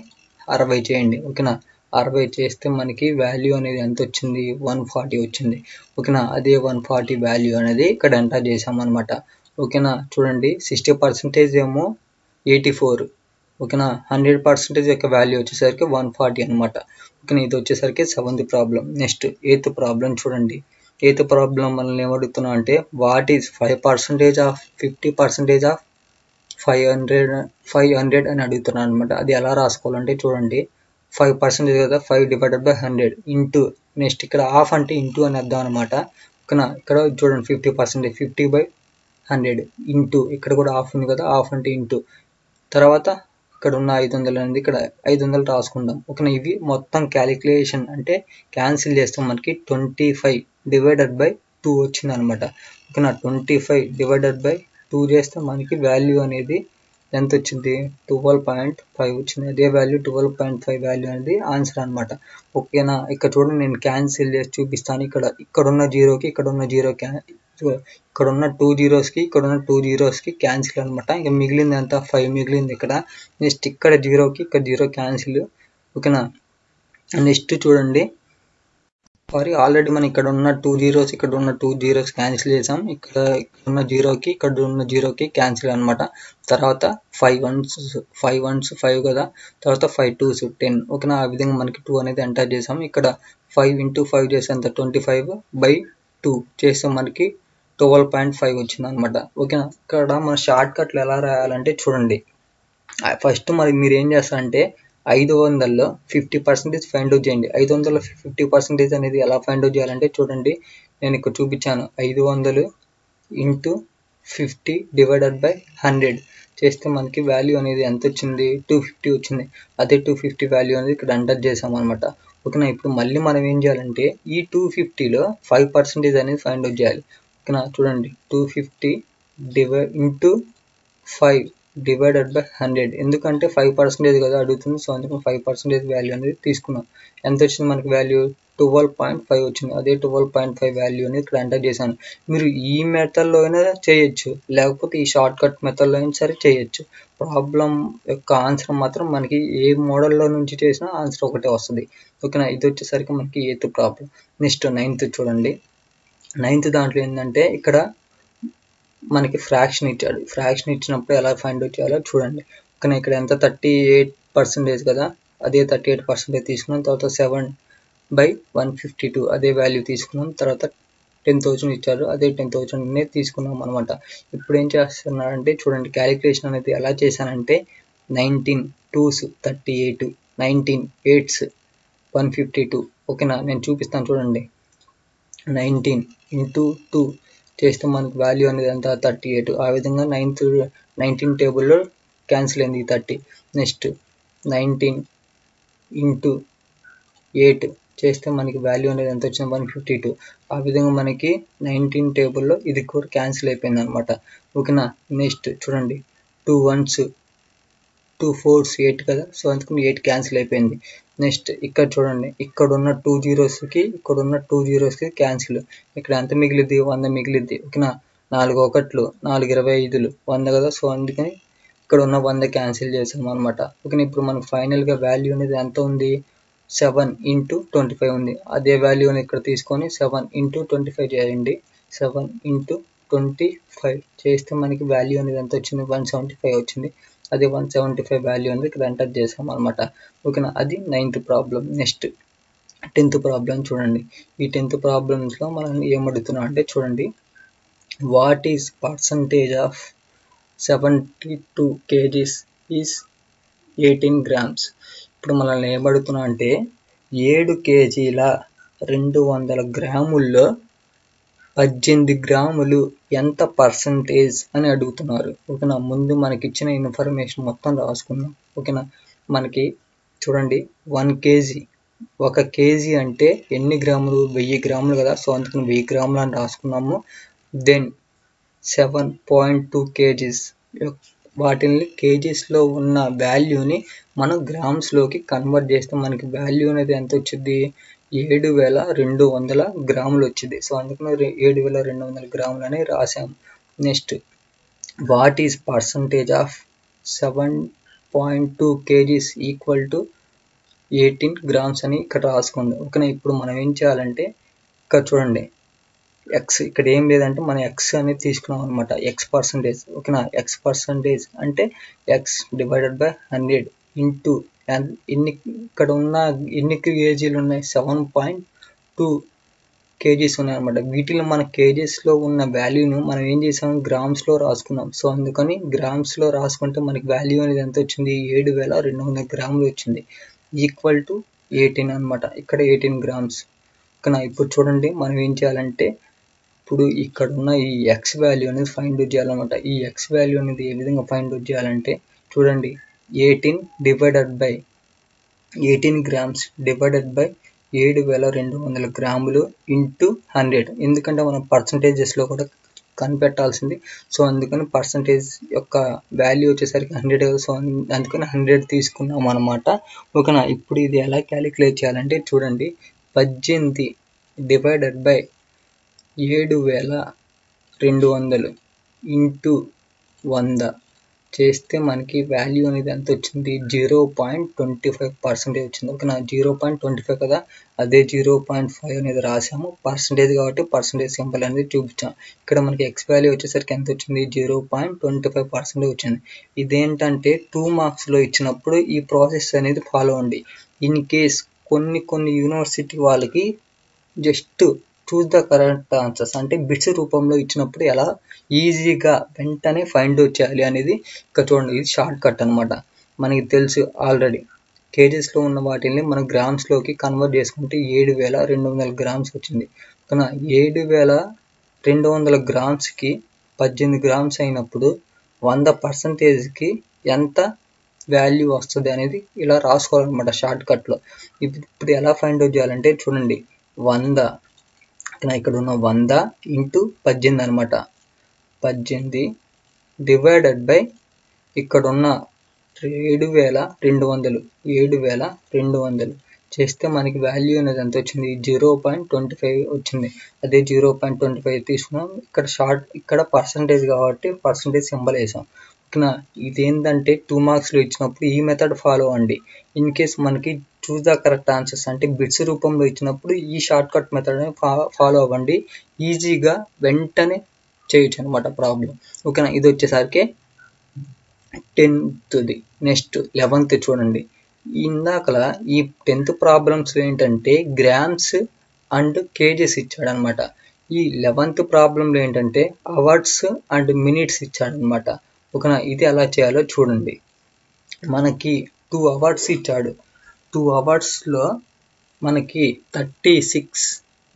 అరవై చేయండి. ఓకేనా? అరవై చేస్తే మనకి వాల్యూ అనేది ఎంత వచ్చింది వన్ ఫార్టీ వచ్చింది. ఓకేనా? అదే వన్ ఫార్టీ వాల్యూ అనేది ఇక్కడ ఎంటర్ చేసామన్నమాట ఓకేనా? చూడండి. సిక్స్టీ పర్సెంటేజ్ ఏమో ఎయిటీ ఫోర్ ఓకేనా? హండ్రెడ్ పర్సెంటేజ్ యొక్క వాల్యూ వచ్చేసరికి వన్ ఫార్టీ అనమాట ఓకేనా? ఇది వచ్చేసరికి seventh problem next eighth problem చూడండి. ఎయిత్ ప్రాబ్లం మనల్ని ఏమడుగుతున్నాం అంటే what is five percentage of fifty percentage of five hundred five hundred అని అడుగుతున్నాను అనమాట అది ఎలా రాసుకోవాలంటే చూడండి. ఫైవ్ పర్సెంటేజ్ కదా five divided by hundred into next ఇక్కడ హాఫ్ అంటే ఇంటూ అని అర్థం అనమాట ఓకేనా? ఇక్కడ చూడండి fifty percentage fifty by hundred into ఇక్కడ కూడా హాఫ్ ఉంది కదా హాఫ్ అంటే ఇంటూ తర్వాత ఇక్కడ ఉన్న ఐదు వందలు అనేది ఇక్కడ ఐదు వందలు రాసుకుందాం. ఓకేనా? ఇవి మొత్తం క్యాలిక్యులేషన్ అంటే క్యాన్సిల్ చేస్తాం మనకి twenty five divided by two వచ్చింది అనమాట ఓకేనా? Twenty five divided by two చేస్తే మనకి వాల్యూ అనేది ఎంత వచ్చింది? ట్వెల్వ్ పాయింట్ ఫైవ్ వచ్చింది. అదే value twelve point five value అనేది ఆన్సర్ అనమాట ఓకేనా ఇక్కడ చూడండి నేను క్యాన్సిల్ చేసి చూపిస్తాను. ఇక్కడ ఇక్కడ ఉన్న జీరోకి ఇక్కడ ఉన్న జీరో ఇక్కడ ఉన్న టూ జీరోస్కి ఇక్కడ ఉన్న టూ జీరోస్కి క్యాన్సిల్ అనమాట ఇంకా మిగిలింది ఎంత? ఫైవ్ మిగిలింది ఇక్కడ. నెక్స్ట్ ఇక్కడ జీరోకి ఇక్కడ జీరో క్యాన్సిల్ ఓకేనా నెక్స్ట్ చూడండి. సారీ ఆల్రెడీ మనం ఇక్కడ ఉన్న టూ జీరోస్ ఇక్కడ ఉన్న టూ జీరోస్ క్యాన్సిల్ చేసాం. ఇక్కడ ఇక్కడ ఉన్న జీరోకి ఇక్కడ ఉన్న జీరోకి క్యాన్సిల్ అనమాట తర్వాత five ones five ones five కదా. తర్వాత ఫైవ్ టూస్ టెన్ ఓకేనా? ఆ విధంగా మనకి టూ అనేది ఎంటర్ చేసాం. ఇక్కడ ఫైవ్ ఇంటూ ఫైవ్ చేసేంత ట్వంటీ ఫైవ్ బై టూ చేస్తే మనకి ట్వెల్వ్ పాయింట్ ఫైవ్ వచ్చింది అనమాట ఓకేనా? ఇక్కడ మన షార్ట్ కట్లు ఎలా రాయాలంటే చూడండి. ఫస్ట్ మరి మీరు ఏం చేస్తారంటే ఐదు వందల్లో ఫిఫ్టీ పర్సెంటేజ్ ఫైండ్ అవుట్ చేయండి. ఐదు వందల ఫిఫ్టీ పర్సెంటేజ్ అనేది ఎలా ఫైండ్ అవుట్ చేయాలంటే చూడండి. నేను ఇక్కడ చూపించాను. ఐదు వందలు into fifty divided by hundred. చేస్తే మనకి వాల్యూ అనేది ఎంత వచ్చింది? టూ ఫిఫ్టీ వచ్చింది. అదే టూ ఫిఫ్టీ వాల్యూ అనేది ఇక్కడ ఎంటర్ చేసాం అనమాట ఓకేనా? ఇప్పుడు మళ్ళీ మనం ఏం చేయాలంటే ఈ టూ ఫిఫ్టీలో ఫైవ్ పర్సెంటేజ్ అనేది ఫైండ్ అవుట్ చేయాలి. ఓకేనా? చూడండి. Two fifty divi into five. Divided by hundred ఎందుకంటే ఫైవ్ పర్సెంటేజ్ కదా అడుగుతుంది. సో అందుకని ఫైవ్ పర్సెంటేజ్ వాల్యూ అనేది తీసుకున్నాం. ఎంత వచ్చింది మనకి వాల్యూ ట్వెల్వ్ పాయింట్ ఫైవ్ వచ్చింది. అదే ట్వెల్వ్ పాయింట్ ఫైవ్ వాల్యూ అనేది ఇక్కడ ఎంటర్ చేశాను. మీరు ఈ మెథడ్లో అయినా చేయొచ్చు. లేకపోతే ఈ షార్ట్ కట్ మెథడ్లో అయినా సరే చేయొచ్చు. ప్రాబ్లం యొక్క ఆన్సర్ మాత్రం మనకి ఏ మోడల్లో నుంచి చేసినా ఆన్సర్ ఒకటే వస్తుంది. ఓకేనా ఇది వచ్చేసరికి మనకి ఎయిత్ ప్రాబ్లం నెక్స్ట్ నైన్త్ చూడండి. నైన్త్ దాంట్లో ఏంటంటే ఇక్కడ మనకి ఫ్రాక్షన్ ఇచ్చాడు. ఫ్రాక్షన్ ఇచ్చినప్పుడు ఎలా ఫైండ్ అవుట్ చేయాలో చూడండి. కానీ ఇక్కడ ఎంత? థర్టీ ఎయిట్ పర్సెంటేజ్ కదా? అదే థర్టీ ఎయిట్ పర్సెంటేజ్ తీసుకున్నాం. తర్వాత seven by one fifty two అదే వాల్యూ తీసుకున్నాం. తర్వాత టెన్ థౌజండ్ ఇచ్చారు. అదే టెన్ థౌజండ్నే తీసుకున్నాం అనమాట ఇప్పుడు ఏం చేస్తున్నారంటే చూడండి క్యాలిక్యులేషన్ అనేది ఎలా చేశానంటే nineteen twos thirty eight nineteen eights one fifty two ఓకేనా నేను చూపిస్తాను చూడండి. నైన్టీన్ ఇంటూ టూ చేస్తే మనకు వాల్యూ అనేది ఎంత? థర్టీ ఎయిట్ ఆ విధంగా నైన్త్ నైన్టీన్ టేబుల్లో క్యాన్సిల్ అయింది thirty next nineteen into eight చేస్తే మనకి వాల్యూ అనేది ఎంత వచ్చింది? వన్ ఫిఫ్టీ టూ ఆ విధంగా మనకి నైన్టీన్ టేబుల్లో ఇది కూడా క్యాన్సిల్ అయిపోయింది అనమాట ఓకేనా నెక్స్ట్ చూడండి. Two ones two fours eight కదా. సో అందుకని ఎయిట్ క్యాన్సిల్ అయిపోయింది. నెక్స్ట్ ఇక్కడ చూడండి. ఇక్కడ ఉన్న టూ జీరోస్కి ఇక్కడ ఉన్న టూ జీరోస్కి క్యాన్సిల్. ఇక్కడ ఎంత మిగిలిద్ది? వంద మిగిలిద్ది. ఓకేనా? నాలుగు ఒకట్లు నాలుగు ఇరవై ఐదులు. వంద కదా? సో అందుకని ఇక్కడ ఉన్న వంద క్యాన్సిల్ చేసాము అనమాట ఓకేనా? ఇప్పుడు మనకు ఫైనల్గా వాల్యూ అనేది ఎంత ఉంది? సెవెన్ ఇంటూ ట్వంటీ ఫైవ్ ఉంది. అదే వాల్యూని ఇక్కడ తీసుకొని సెవెన్ ఇంటూ ట్వంటీ ఫైవ్ చేయండి. సెవెన్ ఇంటూ ట్వంటీ ఫైవ్ చేస్తే మనకి వాల్యూ అనేది ఎంత వచ్చింది? వన్ సెవెంటీ ఫైవ్ వచ్చింది. అది వన్ సెవెంటీ ఫైవ్ వాల్యూ ఉంది. ఇక్కడ ఎంటర్ చేసాం అనమాట ఓకేనా అది ninth problem next tenth problem చూడండి. ఈ టెన్త్ ప్రాబ్లమ్స్లో మనం ఏమడుగుతున్నాం అంటే చూడండి. What is percentage of seventy two kgs is eighteen grams ఇప్పుడు మనల్ని ఏమడుగుతున్నా అంటే ఏడు కేజీల రెండు వందల గ్రాముల్లో పద్దెనిమిది గ్రాములు ఎంత పర్సంటేజ్ అని అడుగుతున్నారు. ఓకేనా? ముందు మనకి ఇచ్చిన ఇన్ఫర్మేషన్ మొత్తం రాసుకుందాం. ఓకేనా? మనకి చూడండి వన్ కేజీ ఒక కేజీ అంటే ఎన్ని గ్రాములు? వెయ్యి గ్రాములు కదా? సో అందుకని వెయ్యి గ్రాములు అని రాసుకున్నాము. Then seven point two kgs వాటిని కేజీస్లో ఉన్న వాల్యూని మనం గ్రామ్స్లోకి కన్వర్ట్ చేస్తే మనకి వాల్యూ అనేది ఎంత వచ్చింది ఏడు వేల రెండు వందల గ్రాములు వచ్చింది సో అందుకని ఏడు వేల రెండు వందల గ్రాములు అని రాసాము next what is percentage of seven point two kgs equal to eighteen grams అని ఇక్కడ రాసుకోండి ఓకేనా ఇప్పుడు మనం ఏం చేయాలంటే ఇక్కడ చూడండి. ఎక్స్ ఇక్కడ ఏం లేదంటే మనం ఎక్స్ అనేది తీసుకున్నాం అనమాట ఎక్స్ పర్సంటేజ్ ఓకేనా? ఎక్స్ పర్సంటేజ్ అంటే x divided by hundred into ఎన్ని ఇక్కడ ఉన్న ఎన్ని కేజీలు ఉన్నాయి సెవెన్ పాయింట్ టూ కేజీస్ ఉన్నాయి అనమాట వీటిలో మన కేజీస్లో ఉన్న వాల్యూను మనం ఏం చేసాం? గ్రామ్స్లో రాసుకున్నాం. సో అందుకని గ్రామ్స్లో రాసుకుంటే మనకి వాల్యూ అనేది ఎంత వచ్చింది? ఏడు వేల రెండు వందల గ్రాములు వచ్చింది. ఈక్వల్ టు ఎయిటీన్ అనమాట ఇక్కడ ఎయిటీన్ గ్రామ్స్ కానీ ఇప్పుడు చూడండి మనం ఏం చేయాలంటే ఇప్పుడు ఇక్కడ ఉన్న ఈ ఎక్స్ వాల్యూ అనేది ఫైండ్ అవుట్ చేయాలన్నమాట. ఈ ఎక్స్ వాల్యూ అనేది ఏ విధంగా ఫైండ్ అవుట్ చేయాలంటే చూడండి eighteen divided by eighteen grams divided by ఏడు వేల రెండు వందల గ్రాములు ఇంటూ హండ్రెడ్ ఎందుకంటే మనం పర్సంటేజెస్లో కూడా కనిపెట్టాల్సింది. సో అందుకని పర్సంటేజ్ యొక్క వాల్యూ వచ్చేసరికి హండ్రెడ్ సో అందుకని హండ్రెడ్ తీసుకున్నాం అనమాట ఓకేనా? ఇప్పుడు ఇది ఎలా క్యాలిక్యులేట్ చేయాలంటే చూడండి. పద్దెనిమిది డివైడెడ్ బై ఏడు వేల రెండు వందలు ఇంటూ వంద. చేస్తే మనకి వాల్యూ అనేది ఎంత వచ్చింది? Zero point twenty five percentage వచ్చింది. ఓకేనా? జీరో పాయింట్ ట్వంటీ ఫైవ్ కదా? అదే జీరో పాయింట్ ఫైవ్ అనేది రాసాము. పర్సంటేజ్ కాబట్టి పర్సంటేజ్ సింబల్ అనేది చూపించాం. ఇక్కడ మనకి ఎక్స్ వాల్యూ వచ్చేసరికి ఎంత వచ్చింది? Zero point twenty five percentage వచ్చింది. ఇదేంటంటే టూ మార్క్స్లో ఇచ్చినప్పుడు ఈ ప్రాసెస్ అనేది ఫాలో అండి ఇన్ కేస్ కొన్ని కొన్ని యూనివర్సిటీ వాళ్ళకి just choose the correct answers అంటే బిట్స్ రూపంలో ఇచ్చినప్పుడు ఎలా ఈజీగా వెంటనే ఫైండ్ అవుట్ చేయాలి అనేది ఇక్కడ చూడండి ఇది షార్ట్ కట్ అనమాట మనకి తెలుసు ఆల్రెడీ కేజెస్లో ఉన్న వాటిని మనం గ్రామ్స్లోకి కన్వర్ట్ చేసుకుంటే ఏడు వేల రెండు వందల గ్రామ్స్ వచ్చింది. కానీ ఏడు వేల రెండు వందల గ్రామ్స్కి పద్దెనిమిది గ్రామ్స్ అయినప్పుడు వంద పర్సంటేజ్కి ఎంత వాల్యూ వస్తుంది అనేది ఇలా రాసుకోవాలన్నమాట షార్ట్ కట్లో ఇప్పుడు ఇప్పుడు ఎలా ఫైండ్ అవుట్ చేయాలంటే చూడండి వంద. ఇక్కడ ఉన్న వంద ఇంటూ పద్దెనిమిది అనమాట పద్దెనిమిది డివైడెడ్ బై ఇక్కడ ఉన్న ఏడు వేల రెండు వందలు ఏడు వేల రెండు వందలు. చేస్తే మనకి వాల్యూ అనేది ఎంత వచ్చింది? జీరో పాయింట్ ట్వంటీ ఫైవ్ వచ్చింది. అదే జీరో పాయింట్ ట్వంటీ ఫైవ్ తీసుకున్నాం. ఇక్కడ షార్ట్ ఇక్కడ పర్సంటేజ్ కాబట్టి పర్సంటేజ్ సింబల్ వేసాం. ఓకేనా? ఇదేంటంటే టూ మార్క్స్లో ఇచ్చినప్పుడు ఈ మెథడ్ ఫాలో అండి. ఇన్ కేస్ మనకి చూస్ ద కరెక్ట్ ఆన్సర్స్ అంటే బిట్స్ రూపంలో ఇచ్చినప్పుడు ఈ షార్ట్ కట్ మెథడ్ ఫాలో అవ్వండి. ఈజీగా వెంటనే చేయొచ్చు అనమాట ప్రాబ్లం ఓకేనా ఇది వచ్చేసరికి టెన్త్ది నెక్స్ట్ లెవెన్త్ చూడండి. ఇందాకలా ఈ టెన్త్ ప్రాబ్లమ్స్ ఏంటంటే గ్రామ్స్ అండ్ కేజెస్ ఇచ్చాడనమాట. ఈ లెవెన్త్ ప్రాబ్లంలో ఏంటంటే అవర్స్ అండ్ మినిట్స్ ఇచ్చాడనమాట. ఓకేనా ఇది ఎలా చేయాలో చూడండి. మనకి టూ అవర్స్ ఇచ్చాడు. టూ అవర్స్లో మనకి థర్టీ సిక్స్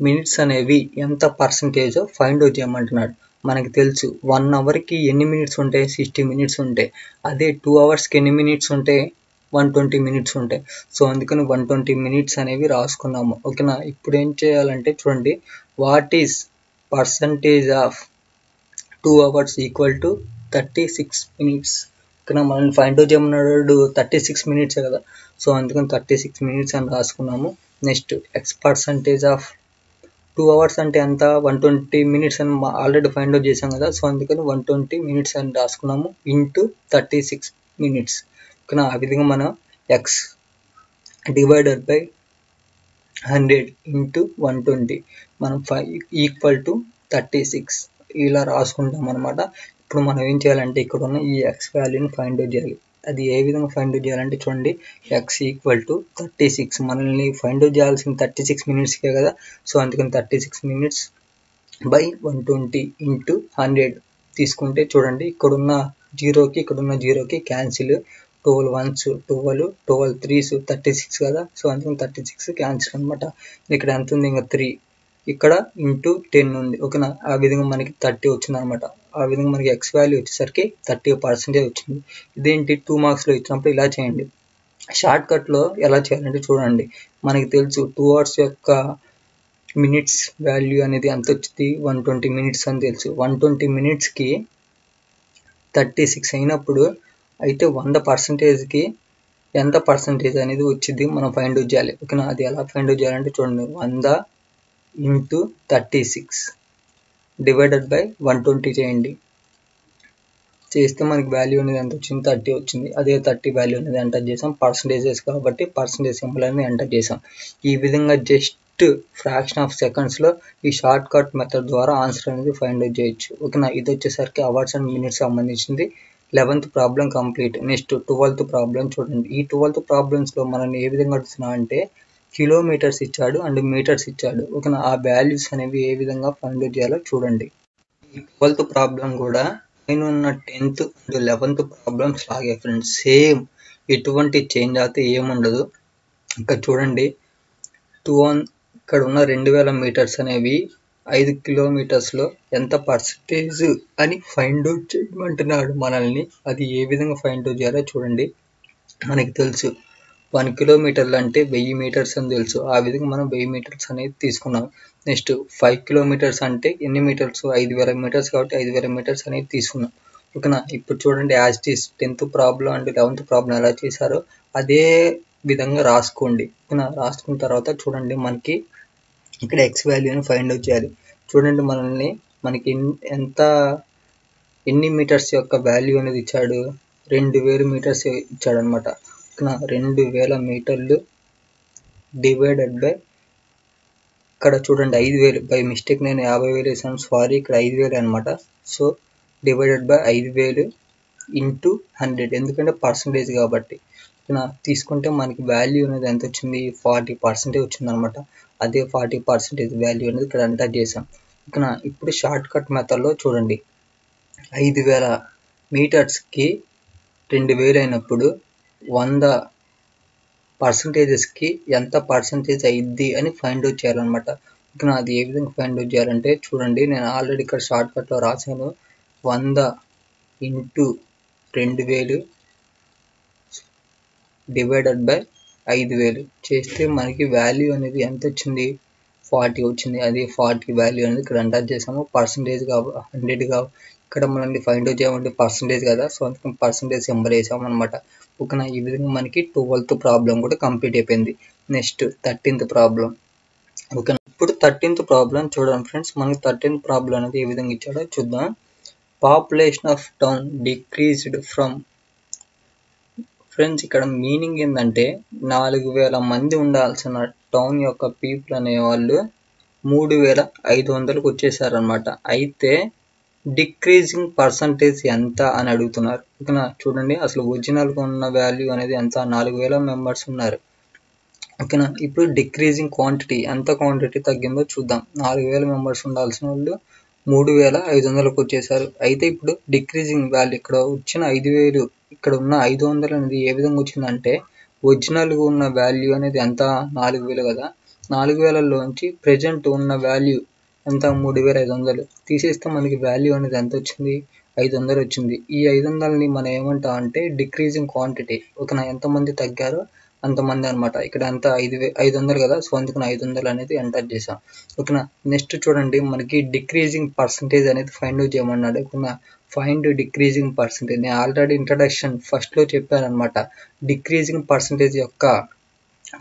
మినిట్స్ అనేవి ఎంత పర్సంటేజ్ ఫైండ్ అవుట్ చేయమంటున్నాడు మనకి తెలుసు. వన్ అవర్కి ఎన్ని మినిట్స్ ఉంటాయి? సిక్స్టీ మినిట్స్ ఉంటాయి. అదే టూ అవర్స్కి ఎన్ని మినిట్స్ ఉంటాయి? వన్ ట్వంటీ మినిట్స్ ఉంటాయి. సో అందుకని వన్ ట్వంటీ మినిట్స్ అనేవి రాసుకున్నాము. ఓకేనా ఇప్పుడు ఏం చేయాలంటే చూడండి. What is percentage of two hours equal to thirty six minutes ఓకేనా మనల్ని ఫైండ్ అవుట్ చేయమన్నాడు థర్టీ సిక్స్ మినిట్స్ కదా? సో అందుకని థర్టీ సిక్స్ మినిట్స్ అని రాసుకున్నాము. Next X percentage of two hours అంటే ఎంత? వన్ ట్వంటీ మినిట్స్ అని ఆల్రెడీ ఫైండ్ అవుట్ చేసాం కదా. సో అందుకని వన్ ట్వంటీ మినిట్స్ అని రాసుకున్నాము ఇంటూ థర్టీ సిక్స్ మినిట్స్. ఓకేనా? ఆ విధంగా మనం x divided by hundred into one twenty. మనం five equal to thirty six. ఇలా రాసుకుంటాం అనమాట ఇప్పుడు మనం ఏం చేయాలంటే ఇక్కడ ఉన్న ఈ ఎక్స్ వాల్యూని ఫైండ్ అవుట్ చేయాలి. అది ఏ విధంగా ఫైండ్ అవుట్ చేయాలంటే చూడండి x equal to thirty six మనల్ని ఫైండ్ అవుట్ చేయాల్సిన థర్టీ సిక్స్ మినిట్స్కే కదా. సో అందుకని thirty six minutes by one twenty into hundred తీసుకుంటే చూడండి ఇక్కడున్న జీరోకి ఇక్కడున్న జీరోకి cancel twelve ones twelve twelve threes thirty six కదా. సో అందుకని థర్టీ సిక్స్ క్యాన్సిల్ అనమాట ఇక్కడ ఎంత ఉంది? ఇంకా త్రీ ఇక్కడ ఇంటూ టెన్ ఉంది. ఓకేనా? ఆ విధంగా మనకి థర్టీ వచ్చింది అనమాట ఆ విధంగా మనకి ఎక్స్ వాల్యూ వచ్చేసరికి థర్టీ పర్సెంటేజ్ వచ్చింది. ఇదేంటి? టూ మార్క్స్లో ఇచ్చినప్పుడు ఇలా చేయండి. షార్ట్ కట్లో ఎలా చేయాలంటే చూడండి. మనకి తెలుసు టూ అవర్స్ యొక్క మినిట్స్ వాల్యూ అనేది ఎంత వచ్చింది? వన్ ట్వంటీ మినిట్స్ అని తెలుసు. వన్ ట్వంటీ మినిట్స్కి థర్టీ సిక్స్ అయినప్పుడు అయితే వంద పర్సంటేజ్కి ఎంత పర్సంటేజ్ అనేది వచ్చింది? మనం ఫైండ్ అవుట్ చేయాలి. ఓకేనా? అది ఎలా ఫైండ్ అవుట్ చేయాలంటే చూడండి. వంద into thirty six divided by one twenty చేయండి. చేస్తే మనకి వాల్యూ అనేది ఎంత వచ్చింది? థర్టీ వచ్చింది. అదే థర్టీ వాల్యూ అనేది ఎంటర్ చేసాం. పర్సంటేజెస్ కాబట్టి పర్సంటేజ్ సింబల్ అనేది ఎంటర్ చేసాం. ఈ విధంగా జస్ట్ ఫ్రాక్షన్ ఆఫ్ సెకండ్స్లో ఈ షార్ట్ కట్ మెథడ్ ద్వారా ఆన్సర్ అనేది ఫైండ్ అవుట్ చేయొచ్చు. ఓకేనా? ఇది వచ్చేసరికి అవర్స్ అండ్ మినిట్స్ సంబంధించింది. Eleventh problem complete next twelfth problem చూడండి. ఈ ట్వెల్త్ ప్రాబ్లమ్స్లో మనం ఏ విధంగా అడుగుతున్నా అంటే కిలోమీటర్స్ ఇచ్చాడు అండ్ మీటర్స్ ఇచ్చాడు. ఓకేనా? ఆ వాల్యూస్ అనేవి ఏ విధంగా ఫైండ్ అవుట్ చేయాలో చూడండి. ఈ ట్వెల్త్ ప్రాబ్లం కూడా నేను ఉన్న టెన్త్ అండ్ లెవెన్త్ ప్రాబ్లమ్స్ లాగే ఫ్రెండ్స్ సేమ్ ఎటువంటి చేంజ్ అయితే ఏముండదు. ఇక్కడ చూడండి. టూ వన్ ఇక్కడ ఉన్న రెండు వేల మీటర్స్ అనేవి ఐదు కిలోమీటర్స్లో ఎంత పర్సంటేజ్ అని ఫైండ్ అవుట్ చేయమంటున్నాడు మనల్ని. అది ఏ విధంగా ఫైండ్ అవుట్ చేయాలో చూడండి. మనకి తెలుసు. వన్ కిలోమీటర్లు అంటే వెయ్యి మీటర్స్ అని తెలుసు. ఆ విధంగా మనం వెయ్యి మీటర్స్ అనేది తీసుకున్నాం. నెక్స్ట్ ఫైవ్ కిలోమీటర్స్ అంటే ఎన్ని మీటర్స్? ఐదు వేల మీటర్స్ కాబట్టి ఐదు వేల మీటర్స్ అనేది తీసుకున్నాం. ఓకేనా? ఇప్పుడు చూడండి as teas tenth problem and eleventh problem ఎలా చేశారో అదే విధంగా రాసుకోండి. ఓకేనా? రాసుకున్న తర్వాత చూడండి మనకి ఇక్కడ ఎక్స్ వాల్యూని ఫైండ్ అవుట్ చేయాలి. చూడండి మనల్ని మనకి ఎంత ఎన్ని మీటర్స్ యొక్క వాల్యూ అనేది ఇచ్చాడు? రెండు వేలు మీటర్స్ ఇచ్చాడనమాట అనమాట రెండు వేల మీటర్లు డివైడెడ్ బై ఇక్కడ చూడండి ఐదు వేలు. బై మిస్టేక్ నేను యాభై వేలు వేసాను. సారీ ఇక్కడ ఐదు వేలు అనమాట సో డివైడెడ్ బై ఐదు వేలు ఇంటూ హండ్రెడ్ ఎందుకంటే పర్సంటేజ్ కాబట్టి. తీసుకుంటే మనకి వాల్యూ అనేది ఎంత వచ్చింది? ఫార్టీ పర్సెంటేజ్ వచ్చింది అనమాట అదే ఫార్టీ పర్సెంటేజ్ వాల్యూ అనేది ఇక్కడ ఎంటర్ చేసాం ఇక్కడ ఇప్పుడు షార్ట్ కట్ మెథడ్లో చూడండి. ఐదు వేల మీటర్స్కి రెండు వేలు అయినప్పుడు వంద పర్సంటేజెస్కి ఎంత పర్సంటేజ్ అయ్యిద్ది అని ఫైండ్ అవుట్ చేయాలన్నమాట. ఇక అది ఏ విధంగా ఫైండ్ అవుట్ చేయాలంటే చూడండి నేను ఆల్రెడీ ఇక్కడ షార్ట్ కట్లో రాశాను. వంద ఇంటూ రెండు వేలు డివైడెడ్ బై ఐదు వేలు. చేస్తే మనకి వాల్యూ అనేది ఎంత వచ్చింది? ఫార్టీ వచ్చింది. అది ఫార్టీ వాల్యూ అనేది ఇక్కడ ఎంటర్ చేసాము పర్సంటేజ్ కా హండ్రెడ్ కా ఇక్కడ మనకి ఫైండ్ అవుట్ చేయమంటే పర్సంటేజ్ కదా. సో అందుకని పర్సంటేజ్ సింబల్ వేసామన్నమాట. ఒక ఓకేనా ఈ విధంగా మనకి ట్వెల్త్ ప్రాబ్లం కూడా కంప్లీట్ అయిపోయింది. నెక్స్ట్ థర్టీన్త్ ప్రాబ్లం ఓకే ఇప్పుడు థర్టీన్త్ ప్రాబ్లం చూడండి ఫ్రెండ్స్ మనకి థర్టీన్త్ ప్రాబ్లం అనేది ఏ విధంగా ఇచ్చాడో చూద్దాం. Population of town decreased from friends ఇక్కడ మీనింగ్ ఏంటంటే నాలుగు వేల మంది ఉండాల్సిన టౌన్ యొక్క పీపుల్ అనేవాళ్ళు మూడు వేల ఐదు వందలకు వచ్చేసారనమాట అయితే డిక్రీజింగ్ పర్సంటేజ్ ఎంత అని అడుగుతున్నారు. ఓకేనా? చూడండి అసలు ఒరిజినల్గా ఉన్న వాల్యూ అనేది ఎంత? నాలుగు వేల మెంబర్స్ ఉన్నారు. ఓకేనా? ఇప్పుడు డిక్రీజింగ్ క్వాంటిటీ ఎంత క్వాంటిటీ తగ్గిందో చూద్దాం. నాలుగు వేల మెంబర్స్ ఉండాల్సిన వాళ్ళు మూడు వేల ఐదు వందలకు వచ్చేసారు. అయితే ఇప్పుడు డిక్రీజింగ్ వాల్యూ ఇక్కడ వచ్చిన ఐదు వేలు ఇక్కడ ఉన్న ఐదు వందలు అనేది ఏ విధంగా వచ్చిందంటే ఒరిజినల్గా ఉన్న వాల్యూ అనేది ఎంత? నాలుగు వేలు కదా. నాలుగు వేలలోంచి ప్రజెంట్ ఉన్న వాల్యూ ఎంత మూడు వేల ఐదు వందలు. తీసేస్తే మనకి వాల్యూ అనేది ఎంత వచ్చింది? ఐదు వందలు వచ్చింది. ఈ ఐదు వందలని మనం ఏమంటాం అంటే డిక్రీజింగ్ క్వాంటిటీ ఓకేనా ఎంతమంది తగ్గారో అంతమంది అనమాట ఇక్కడ అంత ఐదు వే ఐదు వందలు కదా? సో అందుకని ఐదు వందలు అనేది ఎంటర్ చేసాం ఓకేనా? నెక్స్ట్ చూడండి. మనకి డిక్రీజింగ్ పర్సంటేజ్ అనేది ఫైండ్ అవుట్ చేయమన్నాడు. ఓకేనా? ఫైండ్ డిక్రీజింగ్ పర్సంటేజ్ నేను ఆల్రెడీ ఇంట్రడక్షన్ ఫస్ట్లో చెప్పాను అనమాట డిక్రీజింగ్ పర్సంటేజ్ యొక్క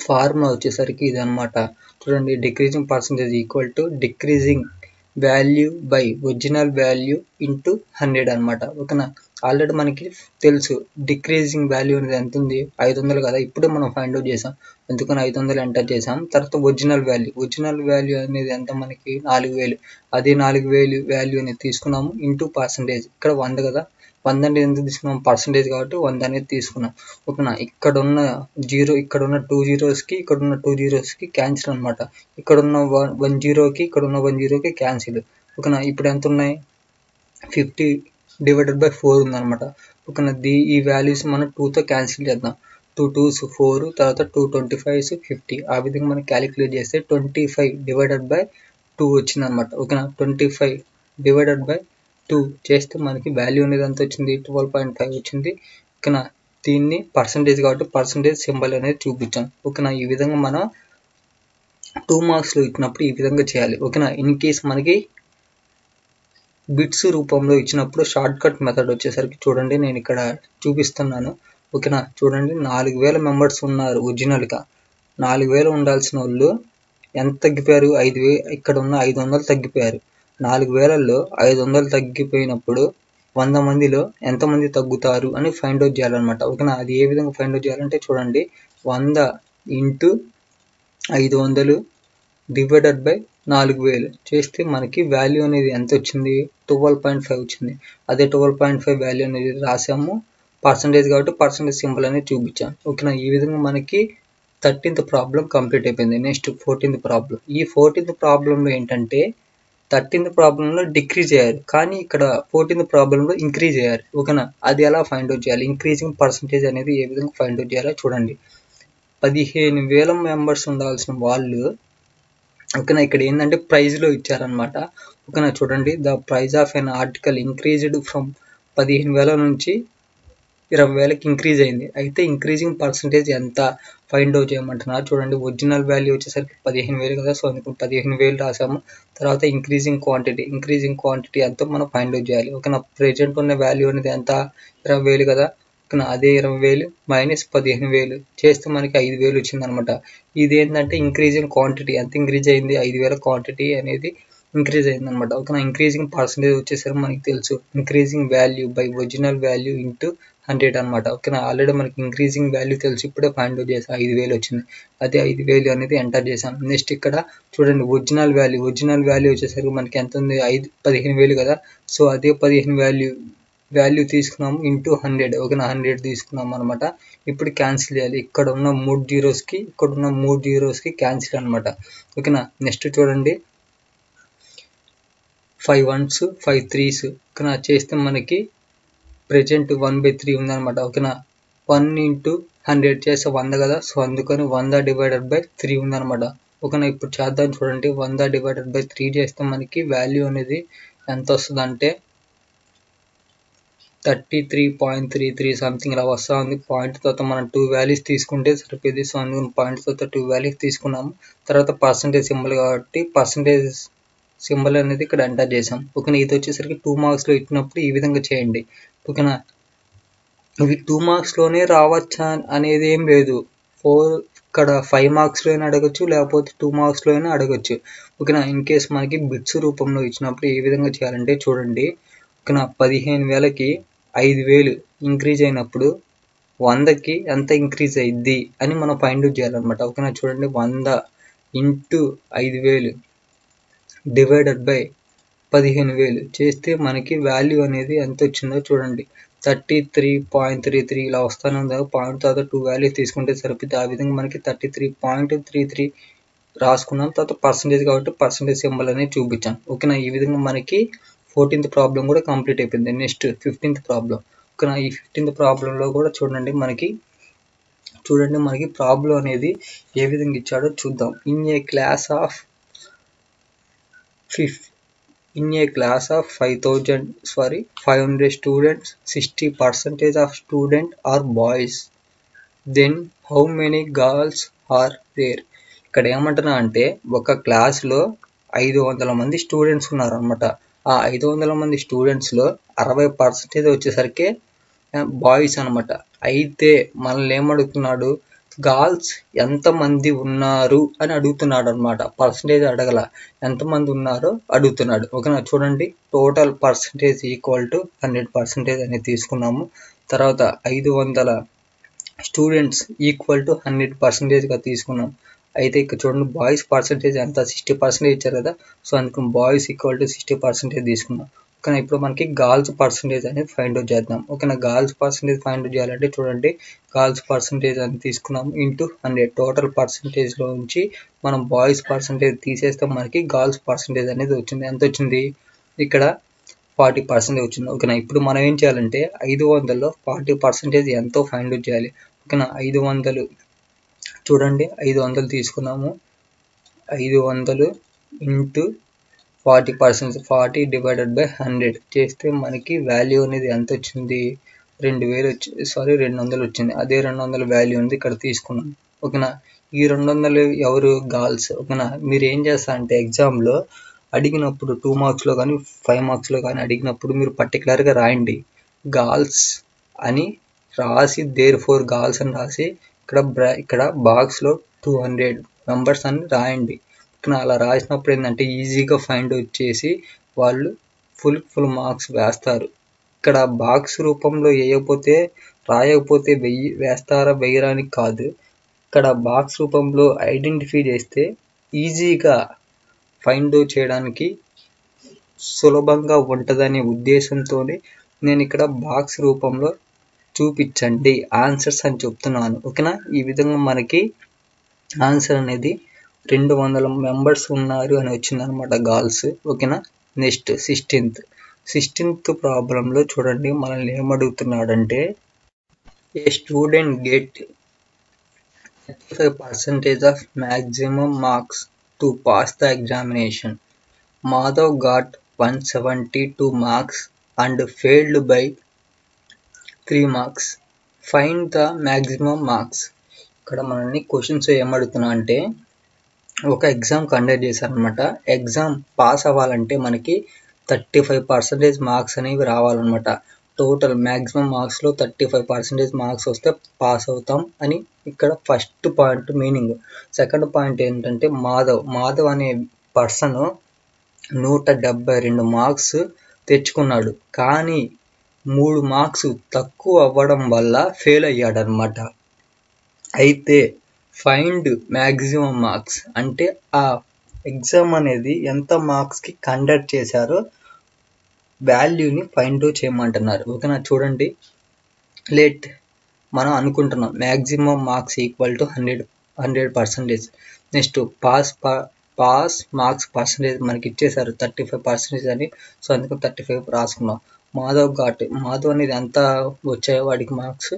ఫార్ములా వచ్చేసరికి ఇది అనమాట చూడండి decreasing percentage equal to decreasing value by original value into hundred అనమాట ఓకేనా? ఆల్రెడీ మనకి తెలుసు డిక్రీజింగ్ వాల్యూ అనేది ఎంత ఉంది? ఐదు వందలు కదా? ఇప్పుడు మనం ఫైండ్ అవుట్ చేసాం. ఎందుకని ఐదు వందలు ఎంటర్ చేసాం. తర్వాత ఒరిజినల్ వాల్యూ ఒరిజినల్ వాల్యూ అనేది ఎంత మనకి? నాలుగు వేలు. అదే నాలుగు వేలు వాల్యూ అనేది తీసుకున్నాము ఇంటూ పర్సంటేజ్ ఇక్కడ వంద కదా? వంద అనేది ఎందుకు తీసుకున్నాం పర్సంటేజ్ కాబట్టి వంద అనేది తీసుకున్నాం. ఓకేనా? ఇక్కడ ఉన్న జీరో ఇక్కడ ఉన్న టూ జీరోస్కి ఇక్కడ ఉన్న టూ జీరోస్కి క్యాన్సిల్ అనమాట ఇక్కడ ఉన్న వన్ వన్ జీరోకి ఇక్కడ ఉన్న వన్ జీరోకి క్యాన్సిల్ ఓకేనా? ఇప్పుడు ఎంత ఉన్నాయి ఫిఫ్టీ డివైడెడ్ బై ఫోర్ ఉందన్నమాట. ఓకేనా? ది ఈ వాల్యూస్ మనం టూతో క్యాన్సిల్ చేద్దాం. టూ టూస్ ఫోర్ తర్వాత టూ ట్వంటీ ఫైవ్స్ ఫిఫ్టీ ఆ విధంగా మనం క్యాలిక్యులేట్ చేస్తే twenty five divided by two వచ్చింది అనమాట ఓకేనా? Twenty five divided by two చేస్తే మనకి వాల్యూ అనేది ఎంత వచ్చింది? ట్వెల్వ్ పాయింట్ ఫైవ్ వచ్చింది. ఓకేనా? దీన్ని పర్సంటేజ్ కాబట్టి పర్సంటేజ్ సింబల్ అనేది చూపించాం. ఓకేనా? ఈ విధంగా మనం టూ మార్క్స్లో ఇచ్చినప్పుడు ఈ విధంగా చేయాలి. ఓకేనా? ఇన్ కేస్ మనకి బిట్స్ రూపంలో ఇచ్చినప్పుడు షార్ట్ కట్ మెథడ్ వచ్చేసరికి చూడండి నేను ఇక్కడ చూపిస్తున్నాను. ఓకేనా? చూడండి నాలుగు వేల మెంబర్స్ ఉన్నారు ఒరిజినల్గా. నాలుగు వేలు ఉండాల్సిన వాళ్ళు ఎంత తగ్గిపోయారు? ఐదు ఇక్కడ ఉన్న ఐదు వందలు తగ్గిపోయారు. నాలుగు వేలల్లో ఐదు వందలు తగ్గిపోయినప్పుడు వంద మందిలో ఎంతమంది తగ్గుతారు అని ఫైండ్ అవుట్ చేయాలన్నమాట. ఓకేనా? అది ఏ విధంగా ఫైండ్ అవుట్ చేయాలంటే చూడండి. వంద ఇంటూ ఐదు వందలు డివైడెడ్ బై నాలుగు వేలు. చేస్తే మనకి వాల్యూ అనేది ఎంత వచ్చింది? ట్వెల్వ్ పాయింట్ ఫైవ్ వచ్చింది. అదే ట్వెల్వ్ పాయింట్ ఫైవ్ వాల్యూ అనేది రాసాము. పర్సంటేజ్ కాబట్టి పర్సంటేజ్ సింపుల్ అనేది చూపించాం. ఓకేనా? ఈ విధంగా మనకి థర్టీన్త్ ప్రాబ్లం కంప్లీట్ అయిపోయింది. నెక్స్ట్ ఫోర్టీన్త్ ప్రాబ్లం ఈ ఫోర్టీన్త్ ప్రాబ్లంలో ఏంటంటే థర్టీన్త్ ప్రాబ్లంలో డిక్రీజ్ అయ్యారు. కానీ ఇక్కడ ఫోర్టీన్త్ ప్రాబ్లంలో ఇంక్రీజ్ అయ్యారు. ఓకేనా? అది ఎలా ఫైండ్ అవుట్ చేయాలి? ఇంక్రీజింగ్ పర్సంటేజ్ అనేది ఏ విధంగా ఫైండ్ అవుట్ చేయాలో చూడండి. పదిహేను వేల మెంబర్స్ ఉండాల్సిన వాళ్ళు ఓకేనా? ఇక్కడ ఏంటంటే ప్రైజ్లో ఇచ్చారనమాట ఓకేనా? చూడండి. The price of an article increased from పదిహేను వేల నుంచి ఇరవై వేలకి ఇంక్రీజ్ అయింది. అయితే ఇంక్రీజింగ్ పర్సంటేజ్ ఎంత? ఫైండ్ అవుట్ చేయమంటున్నారు. చూడండి ఒరిజినల్ వాల్యూ వచ్చేసరికి పదిహేను వేలు కదా. సో అందుకు పదిహేను వేలు రాసాము. తర్వాత ఇంక్రీజింగ్ క్వాంటిటీ ఇంక్రీజింగ్ క్వాంటిటీ ఎంతో మనం ఫైండ్ అవుట్ చేయాలి. ఓకేనా? ప్రెజెంట్ ఉన్న వాల్యూ అనేది ఎంత? ఇరవై వేలు కదా. ఓకేనా? అదే ఇరవై వేలు మైనస్ పదిహేను వేలు చేస్తే మనకి ఐదు వేలు వచ్చిందనమాట. ఇది ఏంటంటే ఇంక్రీజింగ్ క్వాంటిటీ ఎంత ఇంక్రీజ్ అయింది? ఐదు వేల క్వాంటిటీ అనేది ఇంక్రీజ్ అయిందనమాట. ఓకేనా? ఇంక్రీజింగ్ పర్సంటేజ్ వచ్చేసరికి మనకి తెలుసు. Increasing value by original value into hundred అనమాట ఓకేనా? ఆల్రెడీ మనకి ఇంక్రీజింగ్ వాల్యూ తెలుసు. ఇప్పుడే ఫైండ్ అవుట్ చేసాం. ఐదు వేలు వచ్చింది. అదే ఐదు వేలు అనేది ఎంటర్ చేసాం. నెక్స్ట్ ఇక్కడ చూడండి ఒరిజినల్ వాల్యూ ఒరిజినల్ వాల్యూ వచ్చేసరికి మనకి ఎంత ఉంది? ఐదు పదిహేను వేలు కదా? సో అదే పదిహేను వాల్యూ వాల్యూ తీసుకున్నాము ఇంటూ హండ్రెడ్ ఓకేనా? హండ్రెడ్ తీసుకున్నాం అనమాట ఇప్పుడు క్యాన్సిల్ చేయాలి. ఇక్కడ ఉన్న మూడు జీరోస్కి ఇక్కడ ఉన్న మూడు జీరోస్కి క్యాన్సిల్ అనమాట ఓకేనా? నెక్స్ట్ చూడండి. ఫైవ్ వన్స్ ఫైవ్ త్రీస్ ఇక్కడ చేస్తే మనకి ప్రజెంట్ వన్ బై త్రీ ఉందన్నమాట. ఓకేనా? వన్ ఇంటూ హండ్రెడ్ చేస్తే వంద కదా? సో అందుకని వంద డివైడెడ్ బై త్రీ ఉందన్నమాట. ఓకేనా? ఇప్పుడు చేద్దాం చూడండి. వంద డివైడెడ్ బై త్రీ చేస్తే మనకి వాల్యూ అనేది ఎంత వస్తుంది అంటే thirty three point three three something ఇలా వస్తూ ఉంది. పాయింట్ తర్వాత మనం టూ వాల్యూస్ తీసుకుంటే సరిపోయింది. సో అందుకని పాయింట్ తర్వాత టూ వాల్యూస్ తీసుకున్నాము. తర్వాత పర్సంటేజ్ సింబల్ కాబట్టి పర్సంటేజ్ సింబల్ అనేది ఇక్కడ ఎంటర్ చేసాం ఓకేనా? ఇది వచ్చేసరికి టూ మార్క్స్లో ఇచ్చినప్పుడు ఈ విధంగా చేయండి. ఓకేనా? ఇవి టూ మార్క్స్లోనే రావచ్చా అనేది ఏం లేదు. ఫోర్ ఇక్కడ ఫైవ్ మార్క్స్లో అయినా అడగచ్చు లేకపోతే టూ మార్క్స్లో అయినా అడగచ్చు. ఓకేనా? ఇన్ కేస్ మనకి బిట్స్ రూపంలో ఇచ్చినప్పుడు ఏ విధంగా చేయాలంటే చూడండి. ఓకేనా? పదిహేను వేలకి ఐదు వేలు ఇంక్రీజ్ అయినప్పుడు వందకి ఎంత ఇంక్రీజ్ అయింది అని మనం ఫైండ్ అవుట్ చేయాలన్నమాట. ఓకేనా? చూడండి వంద ఇంటూ ఐదు వేలు డివైడెడ్ బై పదిహేను వేలు. చేస్తే మనకి వాల్యూ అనేది ఎంత వచ్చిందో చూడండి. Thirty three point three three ఇలా వస్తానే ఉందా? పాయింట్ తర్వాత టూ వాల్యూస్ తీసుకుంటే సరిపోతుంది ఆ విధంగా మనకి thirty three point three three రాసుకున్నాం. తర్వాత పర్సంటేజ్ కాబట్టి పర్సంటేజ్ సింబల్ అనేది చూపించాం. ఓకేనా? ఈ విధంగా మనకి ఫోర్టీన్త్ ప్రాబ్లం కూడా కంప్లీట్ అయిపోయింది. నెక్స్ట్ ఫిఫ్టీన్త్ ప్రాబ్లం ఓకేనా? ఈ ఫిఫ్టీన్త్ ప్రాబ్లంలో కూడా చూడండి మనకి చూడండి మనకి ప్రాబ్లం అనేది ఏ విధంగా ఇచ్చాడో చూద్దాం. ఇన్ ఏ క్లాస్ ఆఫ్ ఫిఫ్ in a class of 5000 sorry 500 students 60 percentage of student are boys. Then how many girls are there? ఇక్కడ ఏమంటున్నా అంటే ఒక క్లాస్లో ఐదు వందల మంది స్టూడెంట్స్ ఉన్నారు అనమాట ఆ ఐదు వందల మంది స్టూడెంట్స్లో అరవై పర్సెంటేజ్ వచ్చేసరికి బాయ్స్ అనమాట అయితే మనల్ని ఏమడుగుతున్నాడు? గర్ల్స్ ఎంతమంది ఉన్నారు అని అడుగుతున్నాడు అనమాట పర్సంటేజ్ అడగల. ఎంతమంది ఉన్నారో అడుగుతున్నాడు. ఓకేనా? చూడండి. Total percentage equal to hundred percentage అనేది తీసుకున్నాము. తర్వాత ఐదు వందల స్టూడెంట్స్ ఈక్వల్ టు హండ్రెడ్ పర్సంటేజ్గా తీసుకున్నాం. అయితే ఇక్కడ చూడండి బాయ్స్ పర్సంటేజ్ ఎంత? సిక్స్టీ పర్సెంటేజ్ ఇచ్చారు కదా. సో అందుకు boys equal to sixty percentage తీసుకున్నాం. కానీ ఇప్పుడు మనకి గర్ల్స్ పర్సంటేజ్ అనేది ఫైండ్ అవుట్ చేద్దాం. ఓకేనా? గర్ల్స్ పర్సంటేజ్ ఫైండ్ అవుట్ చేయాలంటే చూడండి గర్ల్స్ పర్సంటేజ్ అని తీసుకున్నాం ఇంటూ హండ్రెడ్ టోటల్ పర్సంటేజ్లో నుంచి మనం బాయ్స్ పర్సంటేజ్ తీసేస్తే మనకి గర్ల్స్ పర్సంటేజ్ అనేది వచ్చింది. ఎంత వచ్చింది? ఇక్కడ ఫార్టీ పర్సెంటేజ్ వచ్చింది. ఓకేనా? ఇప్పుడు మనం ఏం చేయాలంటే ఐదు వందల్లో ఫార్టీ పర్సెంటేజ్ ఎంతో ఫైండ్ అవుట్ చేయాలి. ఓకేనా? ఐదు వందలు. చూడండి ఐదు వందలు తీసుకున్నాము. ఐదు వందలు into forty percent forty divided by hundred చేస్తే మనకి వాల్యూ అనేది ఎంత వచ్చింది రెండు వేలు వచ్చి సారీ రెండు వందలు వచ్చింది. అదే రెండు వందల వాల్యూ ఉంది ఇక్కడ తీసుకున్నాం. ఓకేనా? ఈ రెండు వందలు ఎవరు గర్ల్స్? ఓకేనా? మీరు ఏం చేస్తా అంటే ఎగ్జామ్లో అడిగినప్పుడు టూ మార్క్స్లో కానీ ఫైవ్ మార్క్స్లో కానీ అడిగినప్పుడు మీరు పర్టికులర్గా రాయండి. గర్ల్స్ అని రాసి దేర్ ఫోర్ గర్ల్స్ అని రాసి ఇక్కడ బ్రా ఇక్కడ బాక్స్లో టూ హండ్రెడ్ మెంబర్స్ అని రాయండి. పక్కన అలా రాసినప్పుడు ఏంటంటే ఈజీగా ఫైండ్ అవుట్ చేసి వాళ్ళు ఫుల్ ఫుల్ మార్క్స్ వేస్తారు. ఇక్కడ బాక్స్ రూపంలో వేయకపోతే రాయకపోతే వెయ్యి వేస్తారా వేయరాని కాదు. ఇక్కడ బాక్స్ రూపంలో ఐడెంటిఫై చేస్తే ఈజీగా ఫైండ్ అవుట్ చేయడానికి సులభంగా ఉంటుందనే ఉద్దేశంతోనే నేను ఇక్కడ బాక్స్ రూపంలో చూపించండి ఆన్సర్స్ అని చెప్తున్నాను. ఓకేనా? ఈ విధంగా మనకి ఆన్సర్ అనేది రెండు వందల మెంబర్స్ ఉన్నారు అని వచ్చిందనమాట గర్ల్స్ ఓకేనా? నెక్స్ట్ సిక్స్టీన్త్ సిక్స్టీన్త్ ప్రాబ్లంలో చూడండి మనల్ని ఏమడుగుతున్నాడంటే a student get thirty five percentage of maximum marks to pass the examination Madhav got one seventy two marks and failed by three marks find the maximum marks ఇక్కడ మనల్ని క్వశ్చన్స్ ఏమడుగుతున్నా అంటే ఒక ఎగ్జామ్ కండక్ట్ చేశారనమాట ఎగ్జామ్ పాస్ అవ్వాలంటే మనకి థర్టీ ఫైవ్ పర్సెంటేజ్ మార్క్స్ అనేవి రావాలన్నమాట. టోటల్ మ్యాక్సిమం మార్క్స్లో థర్టీ ఫైవ్ పర్సెంటేజ్ మార్క్స్ వస్తే పాస్ అవుతాం అని ఇక్కడ first point meaning second point ఏంటంటే మాధవ్. మాధవ్ అనే పర్సన్ నూట డెబ్బై రెండు మార్క్స్ తెచ్చుకున్నాడు. కానీ మూడు మార్క్స్ తక్కువ అవ్వడం వల్ల ఫెయిల్ అయ్యాడనమాట అయితే ఫైండ్ మ్యాక్సిమం మార్క్స్ అంటే ఆ ఎగ్జామ్ అనేది ఎంత మార్క్స్కి కండక్ట్ చేశారో వాల్యూని ఫైండ్ అవుట్ చేయమంటున్నారు. ఓకేనా? చూడండి. లేట్ మనం అనుకుంటున్నాం. Maximum marks equal to hundred hundred percentage next pass pass marks percentage మనకి ఇచ్చేసారు థర్టీ ఫైవ్ పర్సెంటేజ్ అని. సో అందుకని థర్టీ ఫైవ్ రాసుకున్నాం. మాధవ్ ఘాట్ మాధవ్ అనేది ఎంత వచ్చాయో వాడికి మార్క్స్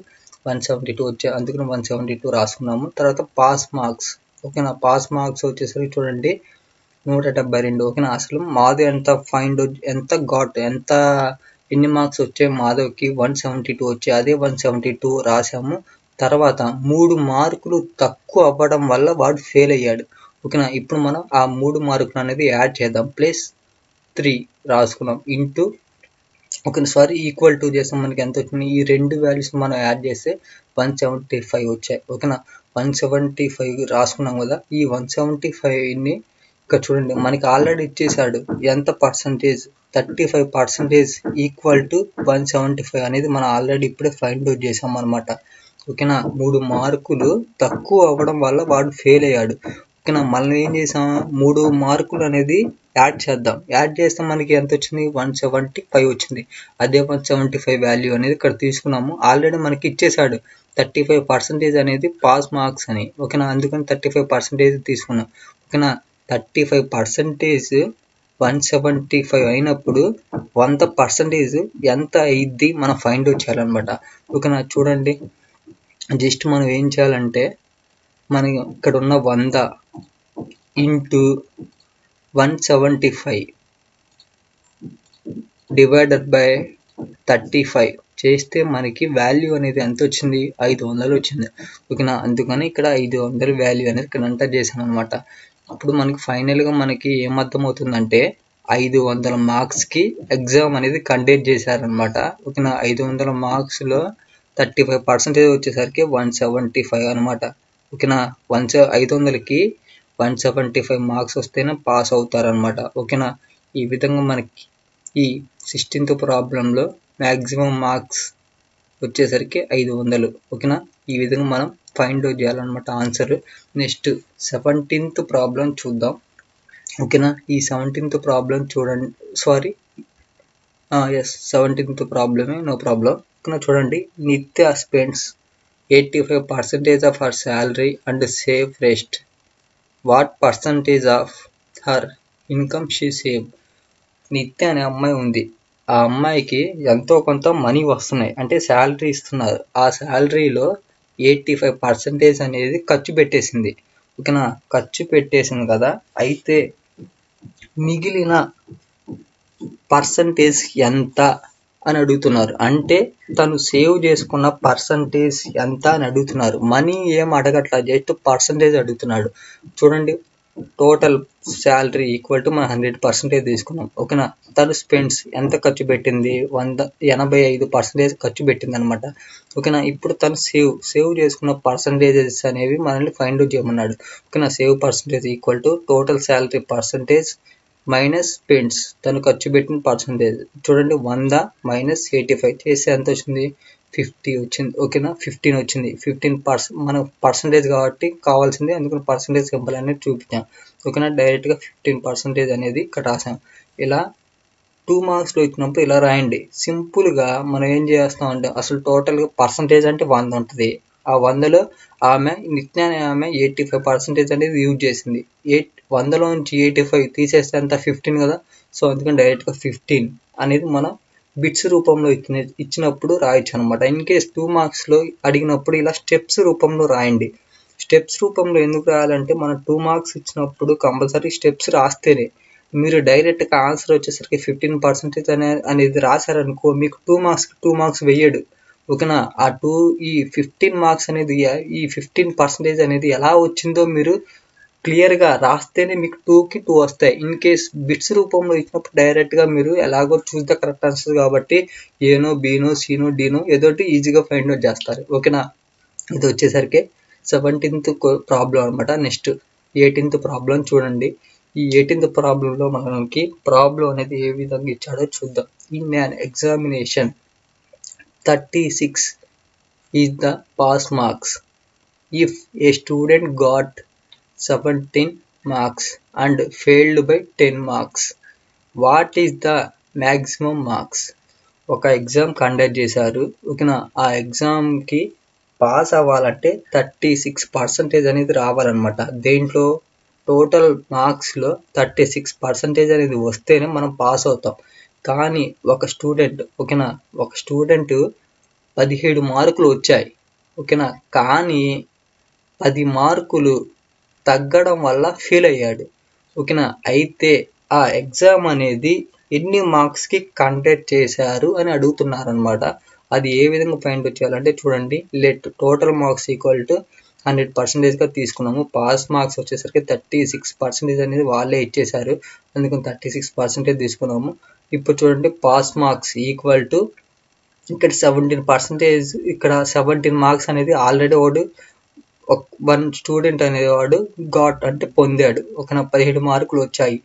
వన్ సెవెంటీ టూ వచ్చాయి అందుకని వన్ సెవెంటీ టూ రాసుకున్నాము. తర్వాత పాస్ మార్క్స్ ఓకేనా? పాస్ మార్క్స్ వచ్చేసరికి చూడండి నూట డెబ్బై రెండు ఓకేనా? అసలు మాధవ్ ఎంత ఫైండ్ ఎంత ఘాట్ ఎంత ఎన్ని మార్క్స్ వచ్చాయి మాధవ్కి? వన్ సెవెంటీ టూ వచ్చాయి అదే వన్ సెవెంటీ టూ రాసాము తర్వాత మూడు మార్కులు తక్కువ అవ్వడం వల్ల వాడు ఫెయిల్ అయ్యాడు. ఓకేనా? ఇప్పుడు మనం ఆ మూడు మార్కులు అనేది యాడ్ చేద్దాం. ప్లస్ త్రీ రాసుకున్నాం. Into okay sorry equal to చేస్తాం మనకి ఎంత వచ్చింది? ఈ రెండు వాల్యూస్ మనం యాడ్ చేస్తే వన్ సెవెంటీ ఫైవ్ వచ్చాయి. ఓకేనా? వన్ సెవెంటీ ఫైవ్ రాసుకున్నాం కదా? ఈ వన్ సెవెంటీ ఫైవ్ని ఇక్కడ చూడండి మనకి ఆల్రెడీ ఇచ్చేసాడు ఎంత percentage thirty five percentage equal to one seventy five అనేది మనం ఆల్రెడీ ఇప్పుడే ఫైండ్ అవుట్ చేసాం అనమాట ఓకేనా? మూడు మార్కులు తక్కువ అవ్వడం వల్ల వాడు ఫెయిల్ అయ్యాడు. ఓకేనా? మళ్ళీ ఏం చేసాం మూడు మార్కులు అనేది యాడ్ చేద్దాం. యాడ్ చేస్తే మనకి ఎంత వచ్చింది? వన్ సెవెంటీ ఫైవ్ వచ్చింది. అదే వన్ సెవెంటీ ఫైవ్ వాల్యూ అనేది ఇక్కడ తీసుకున్నాము. ఆల్రెడీ మనకి ఇచ్చేసాడు థర్టీ ఫైవ్ పర్సెంటేజ్ అనేది పాస్ మార్క్స్ అని. ఓకేనా? అందుకని థర్టీ ఫైవ్ పర్సెంటేజ్ తీసుకున్నాం. ఓకేనా? Thirty five percentage one seventy five అయినప్పుడు వంద పర్సెంటేజ్ ఎంత అయ్యిద్ది? మనం ఫైండ్ అవుట్ చేయాలన్నమాట. ఓకేనా? చూడండి. జస్ట్ మనం ఏం చేయాలంటే మనకి ఇక్కడ ఉన్న వంద into one seventy five divided by thirty five చేస్తే మనకి వాల్యూ అనేది ఎంత వచ్చింది ఐదు వందలు వచ్చింది. ఓకేనా? అందుకని ఇక్కడ ఐదు వందల వాల్యూ అనేది ఇక్కడ ఎంటర్ చేశాను అనమాట అప్పుడు మనకి ఫైనల్గా మనకి ఏమర్థం అవుతుందంటే ఐదు వందల మార్క్స్కి ఎగ్జామ్ అనేది కండక్ట్ చేశారనమాట ఓకేనా? ఐదు వందల మార్క్స్లో థర్టీ ఫైవ్ పర్సెంటేజ్ వచ్చేసరికి వన్ సెవెంటీ ఫైవ్ అనమాట ఓకేనా వన్ ఐదు వందలకి వన్ సెవెంటీ ఫైవ్ మార్క్స్ వస్తేనే పాస్ అవుతారనమాట ఓకేనా? ఈ విధంగా మనకి ఈ సిక్స్టీన్త్ ప్రాబ్లంలో మ్యాక్సిమం మార్క్స్ వచ్చేసరికి ఐదు వందలు. ఓకేనా? ఈ విధంగా మనం ఫైండ్ అవుట్ చేయాలన్నమాట ఆన్సర్. నెక్స్ట్ సెవెంటీన్త్ ప్రాబ్లం చూద్దాం. ఓకేనా? ఈ సెవెంటీన్త్ ప్రాబ్లం చూడండి. సారీ. ఎస్ సెవెంటీన్త్ ప్రాబ్లమే నో ప్రాబ్లం. ఓకేనా? చూడండి. Nitya spends eighty five percentage of our salary and saves rest. What percentage of her income she save Nitya అనే అమ్మాయి ఉంది. ఆ అమ్మాయికి ఎంతో కొంత మనీ వస్తున్నాయి. అంటే శాలరీ ఇస్తున్నారు. ఆ శాలరీలో ఎయిటీ ఫైవ్ పర్సెంటేజ్ అనేది ఖర్చు పెట్టేసింది. ఓకేనా? ఖర్చు పెట్టేసింది కదా? అయితే మిగిలిన పర్సంటేజ్ ఎంత? అని అడుగుతున్నారు. అంటే తను సేవ్ చేసుకున్న పర్సంటేజ్ ఎంత అని అడుగుతున్నారు. మనీ ఏం అడగట్లా జస్ట్ పర్సంటేజ్ అడుగుతున్నాడు. చూడండి టోటల్ శాలరీ ఈక్వల్ టు మనం హండ్రెడ్ పర్సెంటేజ్ తీసుకున్నాం. ఓకేనా? తను స్పెండ్స్ ఎంత ఖర్చు పెట్టింది? వంద ఎనభై ఐదు పర్సెంటేజ్ ఖర్చు పెట్టింది అనమాట ఓకేనా? ఇప్పుడు తను సేవ్ సేవ్ చేసుకున్న పర్సంటేజెస్ అనేవి మనల్ని ఫైండ్ అవుట్ చేయమన్నాడు. ఓకేనా? Save percentage equal to total salary percentage minus paints తను ఖర్చు పెట్టిన పర్సంటేజ్ చూడండి వంద మైనస్ ఎయిటీ ఫైవ్ చేస్తే ఎంత వచ్చింది? ఫిఫ్టీ వచ్చింది. ఓకేనా? ఫిఫ్టీన్ వచ్చింది. ఫిఫ్టీన్ పర్సెంట్ మన పర్సంటేజ్ కాబట్టి కావాల్సింది. అందుకని పర్సంటేజ్ సింబల్ అనేది చూపించాం ఓకేనా? డైరెక్ట్గా ఫిఫ్టీన్ పర్సంటేజ్ అనేది ఇక్కడ రాసాం ఇలా టూ మార్క్స్లో ఇచ్చినప్పుడు ఇలా రాయండి. సింపుల్గా మనం ఏం చేస్తాం అంటే అసలు టోటల్గా పర్సంటేజ్ అంటే వంద ఉంటుంది. ఆ వందలో ఆమె నిత్యాన్ని ఆమె ఎయిటీ ఫైవ్ పర్సెంటేజ్ అనేది యూజ్ చేసింది. ఎయిట్ వందలో నుంచి ఎయిటీ ఫైవ్ తీసేస్తే అంత ఫిఫ్టీన్ కదా? సో అందుకని డైరెక్ట్గా ఫిఫ్టీన్ అనేది మనం బిట్స్ రూపంలో ఇచ్చిన ఇచ్చినప్పుడు రాయొచ్చు అనమాట ఇన్ కేస్ టూ మార్క్స్లో అడిగినప్పుడు ఇలా స్టెప్స్ రూపంలో రాయండి. స్టెప్స్ రూపంలో ఎందుకు రాయాలంటే మనం టూ మార్క్స్ ఇచ్చినప్పుడు కంపల్సరీ స్టెప్స్ రాస్తేనే. మీరు డైరెక్ట్గా ఆన్సర్ వచ్చేసరికి ఫిఫ్టీన్ పర్సెంటేజ్ అనే అనేది రాశారనుకో మీకు టూ మార్క్స్ టూ మార్క్స్ వెయ్యడు ఓకేనా? ఆ టూ ఈ ఫిఫ్టీన్ మార్క్స్ అనేది ఈ ఫిఫ్టీన్ పర్సెంటేజ్ అనేది ఎలా వచ్చిందో మీరు క్లియర్గా రాస్తేనే మీకు టూకి టూ వస్తాయి. ఇన్ కేస్ బిట్స్ రూపంలో ఇచ్చినప్పుడు డైరెక్ట్గా మీరు ఎలాగో చూస్ ద కరెక్ట్ ఆన్సర్ కాబట్టి ఏనో బీనో సీనో డీనో ఏదోటి ఈజీగా ఫైండ్ అవుట్ చేస్తారు. ఓకేనా ఇది వచ్చేసరికి సెవెంటీన్త్ ప్రాబ్లం అనమాట నెక్స్ట్ ఎయిటీన్త్ ప్రాబ్లం చూడండి. ఈ ఎయిటీన్త్ ప్రాబ్లంలో మనకి ప్రాబ్లం అనేది ఏ విధంగా ఇచ్చాడో చూద్దాం. In an examination thirty six is the pass marks if a student got seventeen marks and failed by ten marks what is the maximum marks ఒక ఎగ్జామ్ కండక్ట్ చేశారు. ఓకేనా? ఆ ఎగ్జామ్కి పాస్ అవ్వాలంటే థర్టీ సిక్స్ పర్సెంటేజ్ అనేది రావాలన్నమాట. దేంట్లో? టోటల్ మార్క్స్లో థర్టీ సిక్స్ పర్సెంటేజ్ అనేది వస్తేనే మనం పాస్ అవుతాం. కానీ ఒక స్టూడెంట్ ఓకేనా? ఒక స్టూడెంట్ పదిహేడు మార్కులు వచ్చాయి. ఓకేనా? కానీ పది మార్కులు తగ్గడం వల్ల ఫెయిల్ అయ్యాడు. ఓకేనా? అయితే ఆ ఎగ్జామ్ అనేది ఎన్ని మార్క్స్కి కండక్ట్ చేశారు అని అడుగుతున్నారు అనమాట అది ఏ విధంగా ఫైండ్ చేయాలంటే చూడండి. Let total marks equal to hundred పర్సెంటేజ్గా తీసుకున్నాము. పాస్ మార్క్స్ వచ్చేసరికి థర్టీ సిక్స్ పర్సెంటేజ్ అనేది వాళ్ళే ఇచ్చేశారు. అందుకని థర్టీ సిక్స్ పర్సెంటేజ్ తీసుకున్నాము. ఇప్పుడు చూడండి పాస్ మార్క్స్ ఈక్వల్ టు ఇక్కడ సెవెంటీన్ పర్సెంటేజ్ ఇక్కడ సెవెంటీన్ మార్క్స్ అనేది ఆల్రెడీ ఒకటి వన్ స్టూడెంట్ అనేవాడు గాట్ అంటే పొందాడు. ఒక పదిహేడు మార్కులు వచ్చాయి.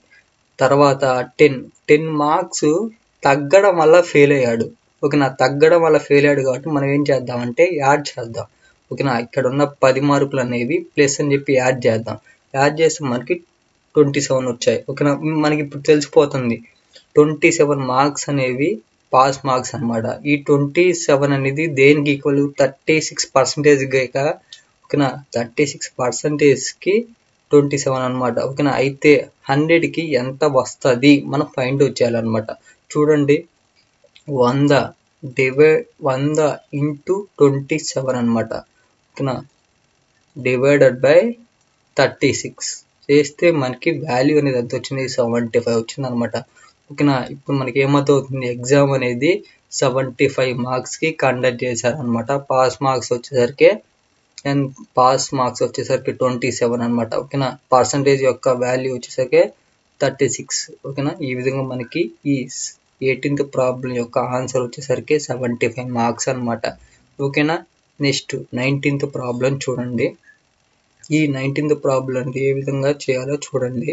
తర్వాత టెన్ టెన్ మార్క్స్ తగ్గడం వల్ల ఫెయిల్ అయ్యాడు. ఓకేనా తగ్గడం వల్ల ఫెయిల్ అయ్యాడు కాబట్టి మనం ఏం చేద్దామంటే యాడ్ చేద్దాం. ఓకేనా ఇక్కడ ఉన్న పది మార్కులు అనేవి ప్లస్ అని చెప్పి యాడ్ చేద్దాం. యాడ్ చేస్తే మనకి ట్వంటీ సెవెన్ వచ్చాయి ఓకేనా మనకి ఇప్పుడు తెలిసిపోతుంది. ట్వంటీ సెవెన్ మార్క్స్ అనేవి పాస్ మార్క్స్ అనమాట ఈ ట్వంటీ సెవెన్ అనేది దేనికి ఈక్వల్ థర్టీ సిక్స్ పర్సెంటేజ్ ఓకేనా? థర్టీ సిక్స్ పర్సెంటేజ్కి ట్వంటీ సెవెన్ అనమాట ఓకేనా? అయితే హండ్రెడ్కి ఎంత వస్తుంది? మనం ఫైండ్ అవుట్ చేయాలన్నమాట. చూడండి. వంద డివైడ్ వంద ఇంటూ ట్వంటీ సెవెన్ అనమాట ఓకేనా? Divided by thirty six. చేస్తే మనకి వాల్యూ అనేది ఎంత వచ్చింది? సెవెంటీ ఫైవ్ వచ్చింది అనమాట ఓకేనా? ఇప్పుడు మనకి ఏమవుతుంది ఎగ్జామ్ అనేది సెవెంటీ ఫైవ్ మార్క్స్కి కండక్ట్ చేశారనమాట పాస్ మార్క్స్ వచ్చేసరికి అండ్ పాస్ మార్క్స్ వచ్చేసరికి ట్వంటీ సెవెన్ అనమాట ఓకేనా? పర్సంటేజ్ యొక్క వాల్యూ వచ్చేసరికి థర్టీ సిక్స్ ఓకేనా? ఈ విధంగా మనకి ఈ ఎయిటీన్త్ ప్రాబ్లం యొక్క ఆన్సర్ వచ్చేసరికి సెవెంటీ ఫైవ్ మార్క్స్ అనమాట ఓకేనా? నెక్స్ట్ నైన్టీన్త్ ప్రాబ్లం చూడండి. ఈ నైన్టీన్త్ ప్రాబ్లం ఏ విధంగా చేయాలో చూడండి.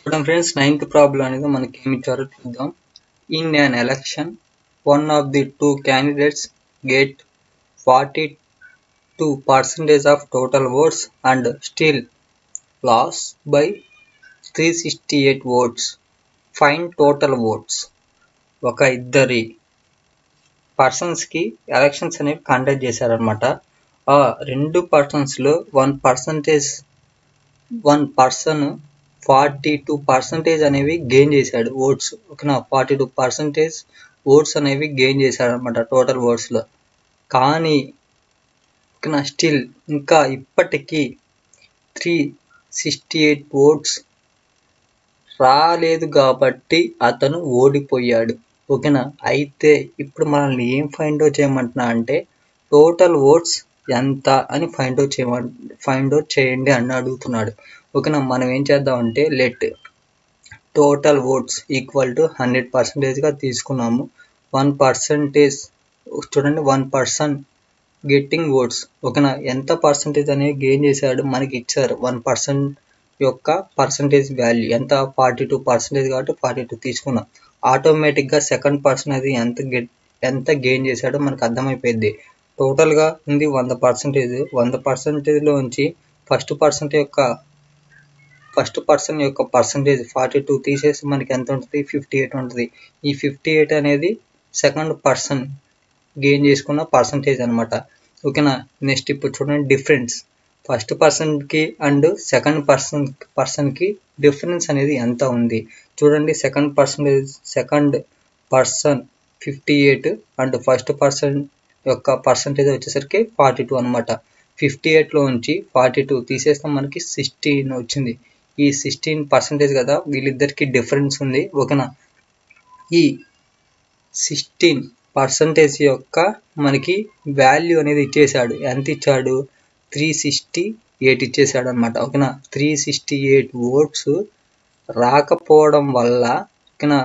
చూడండి ఫ్రెండ్స్ నైన్త్ ప్రాబ్లం అనేది మనకి ఏమి ఇచ్చారో చూద్దాం. In an election one of the two candidates get forty two percentage of total votes and still lost by three sixty eight votes find total votes ఒక ఇద్దరి పర్సన్స్కి ఎలక్షన్స్ అనేవి కండక్ట్ చేశారనమాట ఆ రెండు పర్సన్స్లో one percentage one person forty two percentage అనేవి గెయిన్ చేశాడు ఓట్స్ ఓకేనా? ఫార్టీ టూ పర్సంటేజ్ ఓట్స్ అనేవి గెయిన్ చేశాడు అనమాట టోటల్ ఓట్స్లో కానీ ఓకేనా స్టిల్ ఇంకా ఇప్పటికీ త్రీ సిక్స్టీ ఎయిట్ ఓట్స్ రాలేదు కాబట్టి అతను ఓడిపోయాడు. ఓకేనా? అయితే ఇప్పుడు మనల్ని ఏం ఫైండ్ అవుట్ చేయమంటున్నా అంటే టోటల్ ఓట్స్ ఎంత అని ఫైండ్ అవుట్ చేయమ ఫైండ్ అవుట్ చేయండి అని అడుగుతున్నాడు. ఓకేనా? మనం ఏం చేద్దామంటే let total votes equal to hundred పర్సెంటేజ్గా తీసుకున్నాము. వన్ పర్సంటేజ్ చూడండి వన్ పర్సన్ గెట్టింగ్ ఓట్స్ ఓకేనా? ఎంత పర్సంటేజ్ అనేది గెయిన్ చేశాడు? మనకి ఇచ్చారు. వన్ పర్సెంట్ యొక్క పర్సంటేజ్ వాల్యూ ఎంత? ఫార్టీ టూ పర్సెంటేజ్ కాబట్టి ఫార్టీ టూ తీసుకున్నాం ఆటోమేటిక్గా సెకండ్ పర్సన్ అది ఎంత గెట్ ఎంత గెయిన్ చేశాడో మనకు అర్థమైపోయింది టోటల్గా ఉంది వంద పర్సెంటేజ్ వంద పర్సెంటేజ్లోంచి ఫస్ట్ పర్సెంట్ యొక్క ఫస్ట్ పర్సన్ యొక్క పర్సంటేజ్ ఫార్టీ టూ తీసేసి మనకి ఎంత ఉంటుంది? ఫిఫ్టీ ఎయిట్ ఉంటుంది. ఈ ఫిఫ్టీ ఎయిట్ అనేది సెకండ్ పర్సన్ గెయిన్ చేసుకున్న పర్సంటేజ్ అనమాట ఓకేనా? నెక్స్ట్ ఇప్పుడు చూడండి డిఫరెన్స్ ఫస్ట్ పర్సన్కి అండ్ సెకండ్ పర్సన్ పర్సన్కి డిఫరెన్స్ అనేది ఎంత ఉంది? చూడండి second percentage second person fifty eight and first person యొక్క పర్సంటేజ్ వచ్చేసరికి ఫార్టీ టూ అనమాట ఫిఫ్టీ ఎయిట్లో ఉంచి ఫార్టీ టూ తీసేస్తే మనకి సిక్స్టీన్ వచ్చింది. ఈ సిక్స్టీన్ పర్సంటేజ్ కదా వీళ్ళిద్దరికి డిఫరెన్స్ ఉంది. ఓకేనా? ఈ సిక్స్టీన్ పర్సంటేజ్ యొక్క మనకి వాల్యూ అనేది ఇచ్చేసాడు ఎంత ఇచ్చాడు? త్రీ సిక్స్టీ ఎయిట్ ఇచ్చేసాడు అనమాట ఓకేనా? త్రీ సిక్స్టీ ఎయిట్ ఓట్స్ రాకపోవడం వల్ల ఓకేనా?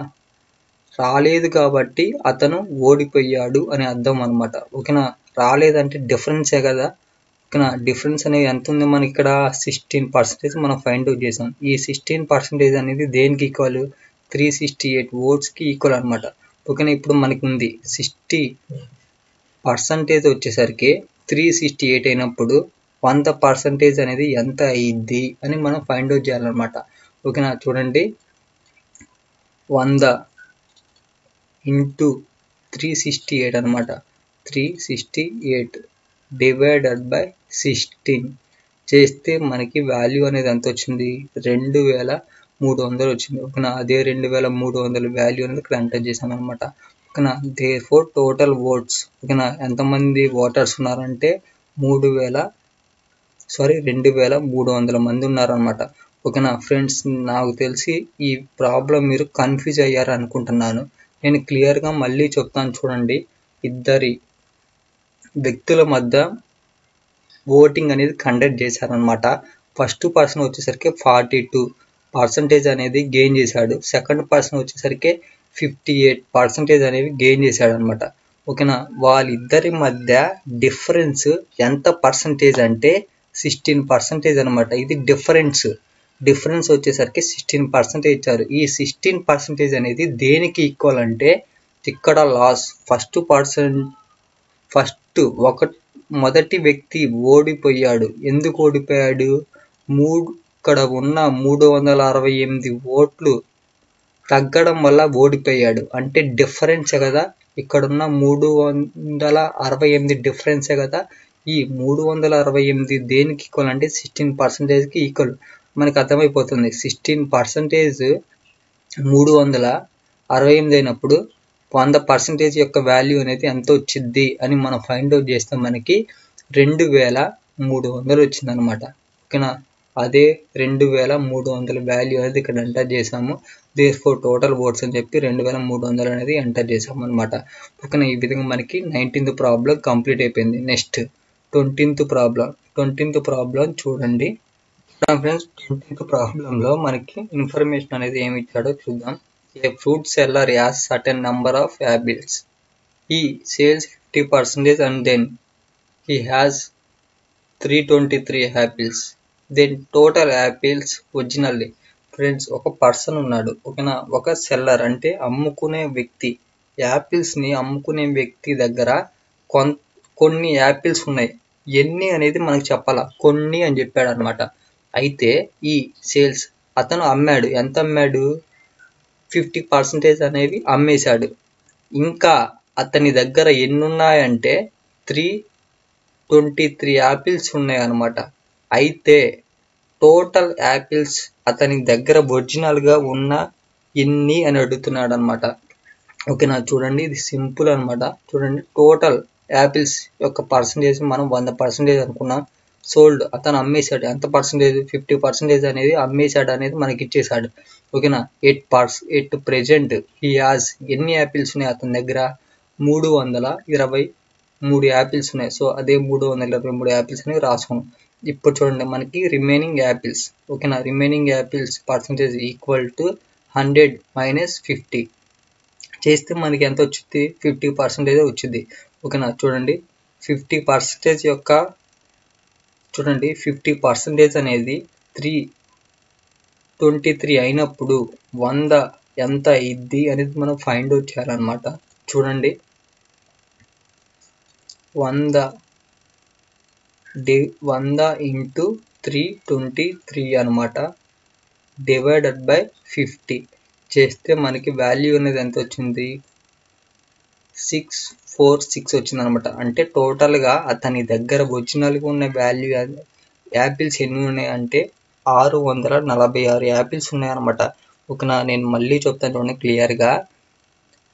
రాలేదు కాబట్టి అతను ఓడిపోయాడు అని అర్థం అనమాట ఓకేనా? రాలేదంటే డిఫరెన్సే కదా? ఓకేనా? డిఫరెన్స్ అనేది ఎంత ఉంది మనకి ఇక్కడ? సిక్స్టీన్ పర్సెంటేజ్ మనం ఫైండ్ అవుట్ చేసాం ఈ సిక్స్టీన్ పర్సెంటేజ్ అనేది దేనికి ఈక్వల్ త్రీ సిక్స్టీ ఎయిట్ ఓట్స్కి ఈక్వల్ అనమాట ఓకేనా ఇప్పుడు మనకి ఉంది సిక్స్టీ పర్సంటేజ్ వచ్చేసరికి త్రీ సిక్స్టీ ఎయిట్ అయినప్పుడు వంద పర్సంటేజ్ అనేది ఎంత అయ్యిద్ది అని మనం ఫైండ్ అవుట్ చేయాలన్నమాట. ఓకేనా చూడండి. వంద ఇంటూ త్రీ సిక్స్టీ ఎయిట్ అనమాట three sixty eight divided by sixteen చేస్తే మనకి వాల్యూ అనేది ఎంత వచ్చింది? రెండు వేల మూడు వందలు వచ్చింది. ఓకేనా అదే రెండు వేల మూడు వందల వాల్యూ అనేది ఇక్కడ ఎంటర్ చేశాను అనమాట ఓకేనా దే ఫోర్ టోటల్ ఓట్స్ ఓకేనా ఎంతమంది ఓటర్స్ ఉన్నారంటే మూడు వేల సారీ రెండు వేల మూడు వందల మంది ఉన్నారనమాట ఓకేనా ఫ్రెండ్స్ నాకు తెలిసి ఈ ప్రాబ్లం మీరు కన్ఫ్యూజ్ అయ్యారు అనుకుంటున్నాను నేను క్లియర్గా మళ్ళీ చెప్తాను చూడండి. ఇద్దరి వ్యక్తుల మధ్య ఓటింగ్ అనేది కండక్ట్ చేశారనమాట ఫస్ట్ పర్సన్ వచ్చేసరికి ఫార్టీ టూ పర్సంటేజ్ అనేది గెయిన్ చేశాడు. సెకండ్ పర్సన్ వచ్చేసరికి ఫిఫ్టీ ఎయిట్ పర్సంటేజ్ అనేవి గెయిన్ చేశాడు అనమాట ఓకేనా? వాళ్ళిద్దరి మధ్య డిఫరెన్స్ ఎంత పర్సంటేజ్ అంటే సిక్స్టీన్ పర్సంటేజ్ అనమాట ఇది డిఫరెన్స్ డిఫరెన్స్ వచ్చేసరికి సిక్స్టీన్ పర్సెంటేజ్ ఇచ్చారు. ఈ సిక్స్టీన్ పర్సెంటేజ్ అనేది దేనికి ఈక్వల్ అంటే ఇక్కడ లాస్ ఫస్ట్ పర్సన్ ఫస్ట్ ఒక మొదటి వ్యక్తి ఓడిపోయాడు. ఎందుకు ఓడిపోయాడు? మూడు ఇక్కడ ఉన్న మూడు వందల అరవై ఎనిమిది ఓట్లు తగ్గడం వల్ల ఓడిపోయాడు. అంటే డిఫరెన్సే కదా? ఇక్కడున్న మూడు వందల అరవై ఎనిమిది డిఫరెన్సే కదా? ఈ మూడు వందల అరవై ఎనిమిది దేనికి ఈక్వల్ అంటే సిక్స్టీన్ పర్సెంటేజ్కి ఈక్వల్ మనకు అర్థమైపోతుంది. సిక్స్టీన్ పర్సెంటేజ్ మూడు వందల అరవై ఎనిమిది అయినప్పుడు వంద పర్సెంటేజ్ యొక్క వాల్యూ అనేది ఎంత వచ్చింది అని మనం ఫైండ్ అవుట్ చేస్తే మనకి రెండు వేల మూడు వందలు వచ్చిందనమాట ఓకేనా? అదే రెండు వేల మూడు వందల వాల్యూ అనేది ఇక్కడ ఎంటర్ చేసాము దేర్ ఫోర్ టోటల్ ఓట్స్ అని చెప్పి రెండు వేల మూడు వందలు అనేది ఎంటర్ చేసాము అనమాట ఓకేనా ఈ విధంగా మనకి నైన్టీన్త్ ప్రాబ్లం కంప్లీట్ అయిపోయింది. Next twentieth problem twentieth problem చూడండి. ఫ్రెండ్స్ ట్వంటీన్త్ ప్రాబ్లంలో మనకి ఇన్ఫర్మేషన్ అనేది ఏమి ఇచ్చాడో చూద్దాం. A fruit seller has certain number of apples he sells fifty percentage and then he has three twenty three apples then total apples originally friends ఒక పర్సన్ ఉన్నాడు. ఓకేనా? ఒక సెల్లర్ అంటే అమ్ముకునే వ్యక్తి. యాపిల్స్ని అమ్ముకునే వ్యక్తి దగ్గర కొన్ కొన్ని యాపిల్స్ ఉన్నాయి. ఎన్ని అనేది మనకు చెప్పాలా. కొన్ని అని చెప్పాడు అనమాట అయితే ఈ సేల్స్ అతను అమ్మాడు. ఎంత అమ్మాడు? ఫిఫ్టీ పర్సెంటేజ్ అనేవి అమ్మేశాడు. ఇంకా అతని దగ్గర ఎన్ని ఉన్నాయంటే త్రీ ట్వంటీ త్రీ యాపిల్స్ ఉన్నాయి అనమాట అయితే టోటల్ యాపిల్స్ అతని దగ్గర ఒరిజినల్గా ఉన్న ఎన్ని అని అడుగుతున్నాడు అనమాట ఓకేనా? చూడండి ఇది సింపుల్ అనమాట చూడండి టోటల్ యాపిల్స్ యొక్క పర్సంటేజ్ మనం వంద పర్సంటేజ్ అనుకున్నాం. సోల్డ్ అతను అమ్మేశాడు. ఎంత పర్సంటేజ్? ఫిఫ్టీ పర్సెంటేజ్ అనేది అమ్మేశాడు అనేది మనకి ఇచ్చేసాడు ఓకేనా? Eight purse eight present he has ఎన్ని యాపిల్స్ ఉన్నాయి అతని దగ్గర? మూడు వందల ఇరవై మూడు యాపిల్స్ ఉన్నాయి. సో అదే మూడు వందల ఇరవై మూడు యాపిల్స్ అనేవి రాసుకున్నాం. ఇప్పుడు చూడండి మనకి రిమైనింగ్ యాపిల్స్ ఓకేనా remaining apples percentage equal to hundred minus fifty చేస్తే మనకి ఎంత వచ్చింది ఫిఫ్టీ పర్సెంటేజ్ వచ్చింది ఓకేనా చూడండి ఫిఫ్టీ పర్సెంటేజ్ యొక్క చూడండి ఫిఫ్టీ పర్సెంటేజ్ అనేది త్రీ ట్వంటీ త్రీ అయినప్పుడు వంద ఎంత అయింది అనేది మనం ఫైండ్ అవుట్ చేయాలన్నమాట. చూడండి వంద డి వంద ఇంటూ త్రీ ట్వంటీ త్రీ అనమాట డివైడెడ్ బై ఫిఫ్టీ. చేస్తే మనకి వాల్యూ అనేది ఎంత వచ్చింది? సిక్స్ ఫోర్ సిక్స్ వచ్చింది అనమాట అంటే టోటల్గా అతని దగ్గర ఒరిజినల్గా ఉన్న వాల్యూ యాపిల్స్ ఎన్ని ఉన్నాయి అంటే ఆరు వందల నలభై ఆరు యాపిల్స్ ఉన్నాయన్నమాట. నా నేను మళ్ళీ చెప్తాను చూడండి క్లియర్గా.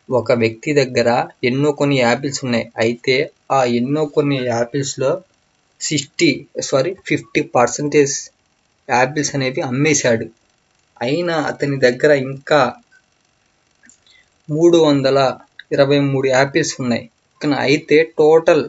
ఒక వ్యక్తి దగ్గర ఎన్నో కొన్ని యాపిల్స్ ఉన్నాయి. అయితే ఆ ఎన్నో కొన్ని యాపిల్స్లో sixty sorry fifty percentage apples అనేవి అమ్మేశాడు. అయినా అతని దగ్గర ఇంకా మూడు వందల ఇరవై మూడు యాపిల్స్ ఉన్నాయి. ఓకేనా? అయితే టోటల్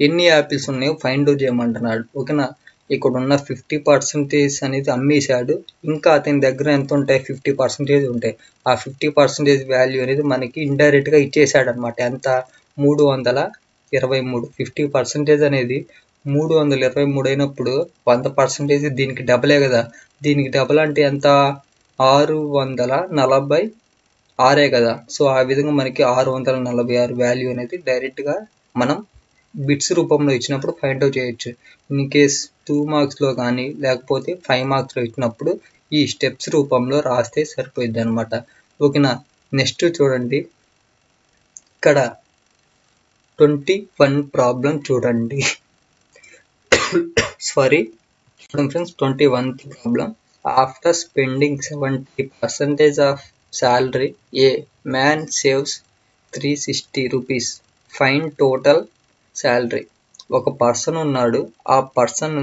ఎన్ని యాపిల్స్ ఉన్నాయో ఫైండ్ అవుట్ చేయమంటున్నాడు. ఓకేనా? ఇక్కడ ఉన్న ఫిఫ్టీ పర్సెంటేజ్ అనేది అమ్మేశాడు. ఇంకా అతని దగ్గర ఎంత ఉంటాయి? ఫిఫ్టీ పర్సెంటేజ్ ఉంటాయి. ఆ ఫిఫ్టీ పర్సెంటేజ్ వాల్యూ అనేది మనకి ఇండైరెక్ట్గా ఇచ్చేసాడు అనమాట ఎంత? మూడు వందల ఇరవై మూడు. ఫిఫ్టీ పర్సెంటేజ్ అనేది మూడు వందల ఇరవై మూడు అయినప్పుడు వంద పర్సెంటేజ్ దీనికి డబలే కదా. దీనికి డబల్ అంటే ఎంత? ఆరు వందల నలభై ఆరే కదా. సో ఆ విధంగా మనకి ఆరు వందల నలభై ఆరు వాల్యూ అనేది డైరెక్ట్గా మనం బిట్స్ రూపంలో ఇచ్చినప్పుడు ఫైండ్ అవుట్ చేయొచ్చు. ఇన్ కేస్ టూ మార్క్స్లో కానీ లేకపోతే ఫైవ్ మార్క్స్లో ఇచ్చినప్పుడు ఈ స్టెప్స్ రూపంలో రాస్తే సరిపోయింది అనమాట ఓకేనా? నెక్స్ట్ చూడండి. ఇక్కడ ట్వంటీ వన్ ప్రాబ్లం చూడండి. సారీ చూడండి friends twenty one problem after spending seventy percentage of salary a man saves three sixty rupees fine total salary ఒక పర్సన్ ఉన్నాడు. ఆ పర్సన్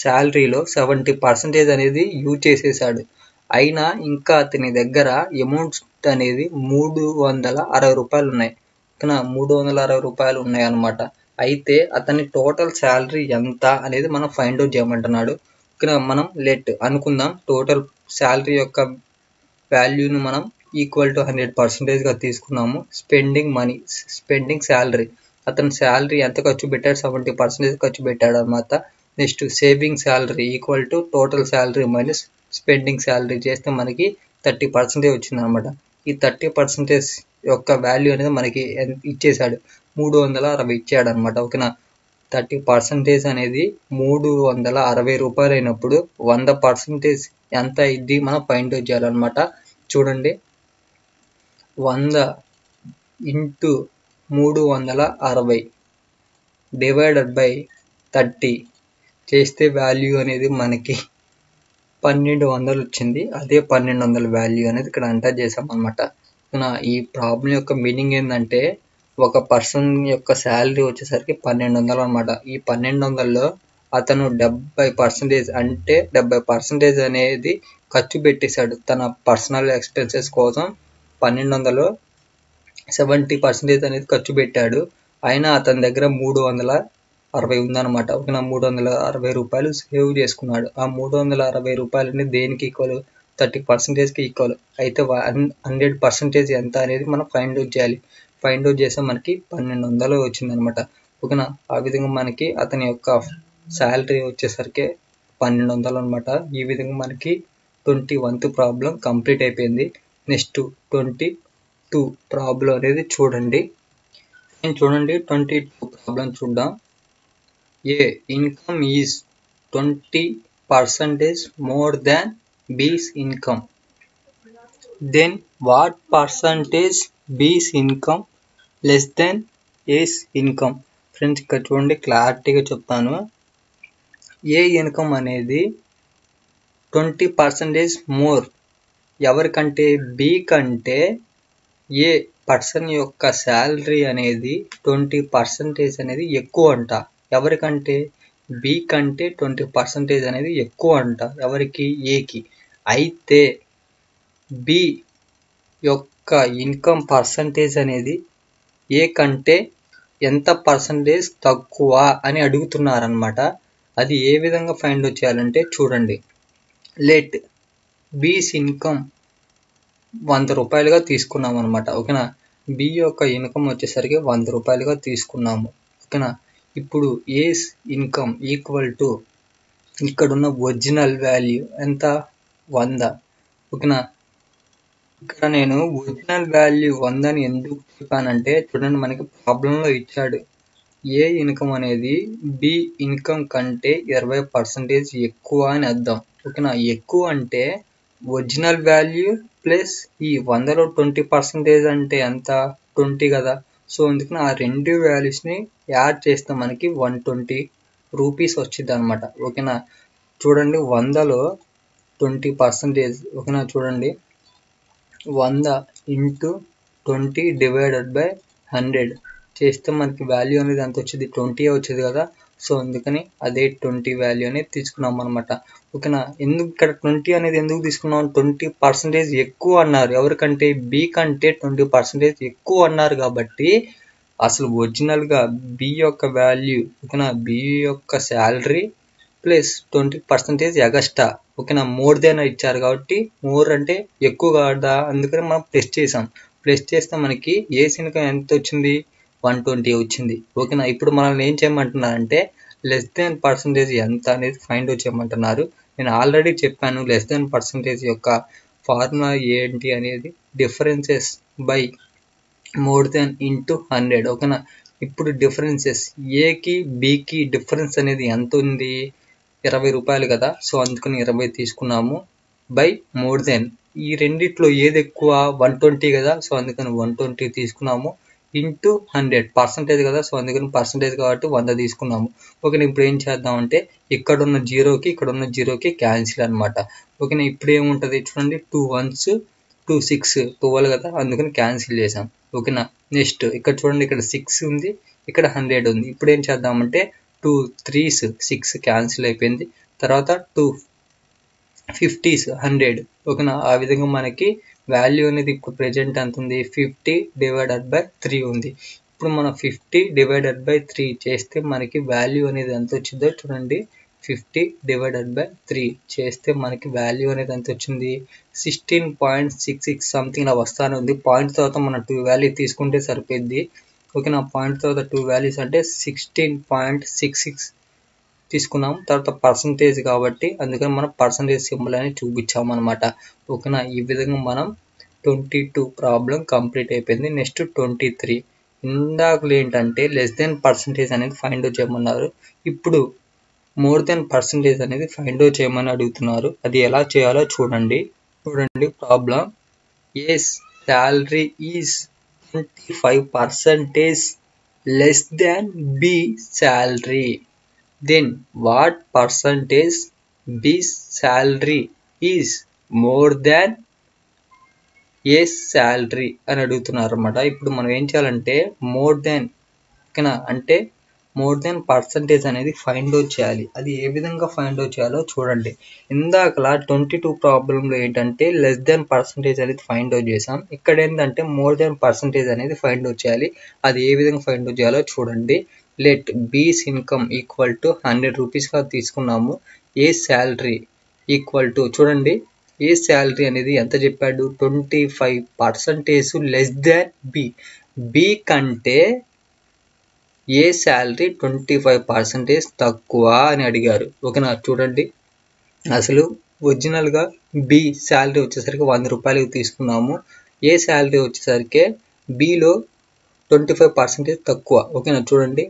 శాలరీలో సెవెంటీ పర్సెంటేజ్ అనేది యూజ్ చేసేసాడు. అయినా ఇంకా అతని దగ్గర అమౌంట్ అనేది మూడు వందల అరవై రూపాయలు ఉన్నాయి. ఓకేనా మూడు వందల అరవై రూపాయలు ఉన్నాయి అన్నమాట. అయితే అతని టోటల్ శాలరీ ఎంత అనేది మనం ఫైండ్ అవుట్ చేయమంటున్నాడు. ఇక్కడ మనం లెట్ అనుకుందాం. టోటల్ శాలరీ యొక్క వాల్యూను మనం ఈక్వల్ టు హండ్రెడ్ పర్సెంటేజ్గా తీసుకున్నాము. స్పెండింగ్ మనీ స్పెండింగ్ శాలరీ అతని శాలరీ ఎంత ఖర్చు పెట్టాడు? సెవెంటీ పర్సెంటేజ్ ఖర్చు పెట్టాడు అనమాట next saving salary equal to total salary minus spending salary చేస్తే మనకి థర్టీ పర్సెంటేజ్ వచ్చింది అనమాట ఈ థర్టీ పర్సెంటేజ్ యొక్క వాల్యూ అనేది మనకి ఇచ్చేశాడు. ఇచ్చేసాడు మూడు వందల అరవై ఇచ్చాడు అనమాట ఓకేనా? థర్టీ పర్సెంటేజ్ అనేది మూడు వందల అరవై రూపాయలు అయినప్పుడు వంద పర్సెంటేజ్ ఎంత ఇది మనం ఫైండ్ అవుట్ చేయాలన్నమాట. చూడండి. వంద ఇంటూ మూడు వందల అరవై డివైడెడ్ బై థర్టీ చేస్తే వాల్యూ అనేది మనకి పన్నెండు వందలు వచ్చింది. అదే పన్నెండు వందల వాల్యూ అనేది ఇక్కడ అంటా చేసాం అనమాట ఈ ప్రాబ్లం యొక్క మీనింగ్ ఏంటంటే ఒక పర్సన్ యొక్క శాలరీ వచ్చేసరికి పన్నెండు వందలు అనమాట ఈ పన్నెండు వందల్లో అతను డెబ్బై పర్సెంటేజ్ అంటే డెబ్బై పర్సెంటేజ్ అనేది ఖర్చు పెట్టేశాడు. తన పర్సనల్ ఎక్స్పెన్సెస్ కోసం పన్నెండు వందలు సెవెంటీ పర్సెంటేజ్ అనేది ఖర్చు పెట్టాడు. అయినా అతని దగ్గర మూడు వందల అరవై ఉందన్నమాట. ఒక మూడు వందల అరవై రూపాయలు సేవ్ చేసుకున్నాడు. ఆ మూడు వందల అరవై రూపాయలని దేనికి ఈక్వల్ థర్టీ పర్సెంటేజ్కి ఈక్వల్ అయితే హండ్రెడ్ పర్సెంటేజ్ ఎంత అనేది మనం ఫైండ్ అవుట్ చేయాలి. ఫైండ్ అవుట్ చేస్తే మనకి పన్నెండు వందలు వచ్చిందనమాట ఓకేనా? ఆ విధంగా మనకి అతని యొక్క శాలరీ వచ్చేసరికి పన్నెండు వందలు అనమాట ఈ విధంగా మనకి ట్వంటీ వన్త్ ప్రాబ్లం కంప్లీట్ అయిపోయింది. నెక్స్ట్ ట్వంటీ టూ ప్రాబ్లం అనేది చూడండి. నేను చూడండి? ట్వంటీ టూ ప్రాబ్లం చూద్దాం. A income is twenty percentage more than B's income. Then what percentage B's income? Less than A's income friends ఇక్కడ చూడండి క్లారిటీగా చెప్తాను. ఏ ఇన్కమ్ అనేది ట్వంటీ పర్సంటేజ్ మోర్ ఎవరికంటే బి కంటే ఏ పర్సన్ యొక్క శాలరీ అనేది ట్వంటీ పర్సంటేజ్ అనేది ఎక్కువ అంట. ఎవరికంటే బి కంటే ట్వంటీ పర్సంటేజ్ అనేది ఎక్కువ అంట. ఎవరికి? ఏకి అయితే బి యొక్క ఇన్కమ్ పర్సంటేజ్ అనేది ఏ కంటే ఎంత పర్సంటేజ్ తక్కువ అని అడుగుతున్నారనమాట అది ఏ విధంగా ఫైండ్ అవుట్ చేయాలంటే చూడండి. లెట్ బీస్ ఇన్కమ్ వంద రూపాయలుగా తీసుకున్నాం అనమాట ఓకేనా? బి యొక్క ఇన్కమ్ వచ్చేసరికి వంద రూపాయలుగా తీసుకున్నాము. ఓకేనా? ఇప్పుడు ఏస్ ఇన్కమ్ ఈక్వల్ టు ఇక్కడున్న ఒరిజినల్ వాల్యూ ఎంత? వంద. ఓకేనా? ఇక్కడ నేను ఒరిజినల్ వాల్యూ వందని ఎందుకు చెప్పానంటే చూడండి మనకి ప్రాబ్లంలో ఇచ్చాడు. ఏ ఇన్కమ్ అనేది బి ఇన్కమ్ కంటే ఇరవై పర్సెంటేజ్ ఎక్కువ అని అర్థం. ఓకేనా? ఎక్కువ అంటే ఒరిజినల్ వాల్యూ ప్లస్ ఈ వందలో ట్వంటీ పర్సెంటేజ్ అంటే ఎంత? ట్వంటీ కదా. సో అందుకని ఆ రెండు వాల్యూస్ని యాడ్ చేస్తే మనకి వన్ ట్వంటీ రూపీస్ వచ్చింది అనమాట ఓకేనా? చూడండి వందలో ట్వంటీ పర్సెంటేజ్ ఓకేనా? చూడండి. వంద into twenty divided by hundred. చేస్తే మనకి వాల్యూ అనేది ఎంత వచ్చేది? ట్వంటీ వచ్చేది కదా. సో అందుకని అదే ట్వంటీ వాల్యూ అనేది తీసుకున్నాం అనమాట ఓకేనా? ఎందుకు ఇక్కడ ట్వంటీ అనేది ఎందుకు తీసుకున్నాం? ట్వంటీ పర్సెంటేజ్ ఎక్కువ అన్నారు. ఎవరికంటే? బి కంటే ట్వంటీ పర్సెంటేజ్ ఎక్కువ అన్నారు కాబట్టి అసలు ఒరిజినల్గా బి యొక్క వాల్యూ ఓకేనా? బి యొక్క salary plus twenty percentage extra. ఓకేనా? మోర్ దెన్ ఇచ్చారు కాబట్టి మోర్ అంటే ఎక్కువ కాదా? అందుకని మనం ప్లస్ చేసాం. ప్లస్ చేస్తే మనకి ఏ ఇన్కమ్ ఎంత వచ్చింది? వన్ ట్వంటీ వచ్చింది. ఓకేనా? ఇప్పుడు మనల్ని ఏం చేయమంటున్నారంటే లెస్ దెన్ పర్సంటేజ్ ఎంత అనేది ఫైండ్ అవుట్ చేయమంటున్నారు. నేను ఆల్రెడీ చెప్పాను లెస్ దెన్ పర్సంటేజ్ యొక్క ఫార్ములా ఏంటి అనేది differences by more than into hundred ఓకేనా? ఇప్పుడు డిఫరెన్సెస్ ఏకి బీకి డిఫరెన్స్ అనేది ఎంత ఉంది? ఇరవై రూపాయలు కదా. సో అందుకని ఇరవై తీసుకున్నాము. బై మోర్ దెన్ ఈ రెండిట్లో ఏది ఎక్కువ? వన్ ట్వంటీ కదా. సో అందుకని వన్ ట్వంటీ తీసుకున్నాము. ఇంటూ హండ్రెడ్ పర్సంటేజ్ కదా. సో అందుకని పర్సంటేజ్ కాబట్టి వంద తీసుకున్నాము. ఓకేనా ఇప్పుడు ఏం చేద్దామంటే ఇక్కడ ఉన్న జీరోకి ఇక్కడ ఉన్న జీరోకి క్యాన్సిల్ అనమాట ఓకేనా ఇప్పుడు ఏముంటుంది చూడండి. Two ones two six twelve కదా. అందుకని క్యాన్సిల్ చేసాం ఓకేనా? నెక్స్ట్ ఇక్కడ చూడండి ఇక్కడ సిక్స్ ఉంది ఇక్కడ హండ్రెడ్ ఉంది. ఇప్పుడు ఏం చేద్దామంటే టూ త్రీస్ సిక్స్ క్యాన్సిల్ అయిపోయింది. తర్వాత టూ ఫిఫ్టీస్ హండ్రెడ్. ఓకేనా? ఆ విధంగా మనకి వాల్యూ అనేది ఇప్పుడు ప్రెజెంట్ ఎంత ఉంది? ఫిఫ్టీ డివైడెడ్ బై త్రీ ఉంది. ఇప్పుడు మనం ఫిఫ్టీ డివైడెడ్ బై త్రీ చేస్తే మనకి వాల్యూ అనేది ఎంత వచ్చిందో చూడండి. ఫిఫ్టీ డివైడెడ్ బై త్రీ చేస్తే మనకి వాల్యూ అనేది ఎంత వచ్చింది? Sixteen point six six something అలా వస్తానే ఉంది. పాయింట్ తర్వాత మనం టూ వాల్యూ తీసుకుంటే సరిపోయింది. ఓకే నా పాయింట్ తర్వాత టూ వాల్యూస్ అంటే సిక్స్టీన్ పాయింట్ సిక్స్ సిక్స్ తీసుకున్నాం. తర్వాత పర్సంటేజ్ కాబట్టి అందుకని మనం పర్సంటేజ్ సింబల్ అని చూపించాం అనమాట ఓకేనా ఈ విధంగా మనం ట్వంటీ టూ ప్రాబ్లం కంప్లీట్ అయిపోయింది. నెక్స్ట్ ట్వంటీ త్రీ ఇందాకలు ఏంటంటే లెస్ దెన్ పర్సంటేజ్ అనేది ఫైండ్ అవుట్ చేయమన్నారు. ఇప్పుడు మోర్ దెన్ పర్సంటేజ్ అనేది ఫైండ్ అవుట్ చేయమని అడుగుతున్నారు. అది ఎలా చేయాలో చూడండి. చూడండి problem A's salary is twenty five percentage less than B salary then what percentage B salary is more than A salary అని అడుగుతున్నారు అనమాట ఇప్పుడు మనం ఏం చేయాలంటే మోర్ దెన్ ఓకేనా? అంటే మోర్ దెన్ పర్సంటేజ్ అనేది ఫైండ్ అవుట్ చేయాలి. అది ఏ విధంగా ఫైండ్ అవుట్ చేయాలో చూడండి. ఇందాకలా ట్వంటీ టూ ప్రాబ్లంలో ఏంటంటే లెస్ దెన్ పర్సంటేజ్ అనేది ఫైండ్ అవుట్ చేసాం ఇక్కడ ఏంటంటే మోర్ దెన్ పర్సంటేజ్ అనేది ఫైండ్ అవుట్ చేయాలి. అది ఏ విధంగా ఫైండ్ అవుట్ చేయాలో చూడండి. Let B's income equal to hundred రూపీస్గా తీసుకున్నాము. ఏ శాలరీ ఈక్వల్ టు చూడండి. ఏ శాలరీ అనేది ఎంత చెప్పాడు? Twenty five percentage less than B. B కంటే A salary twenty five percentage తక్కువ అని అడిగారు. ఓకేనా? చూడండి. అసలు ఒరిజినల్గా బి శాలరీ వచ్చేసరికి వంద రూపాయలకి తీసుకున్నాము. ఏ శాలరీ వచ్చేసరికి బిలో ట్వంటీ ఫైవ్ పర్సెంటేజ్ తక్కువ. ఓకేనా? చూడండి.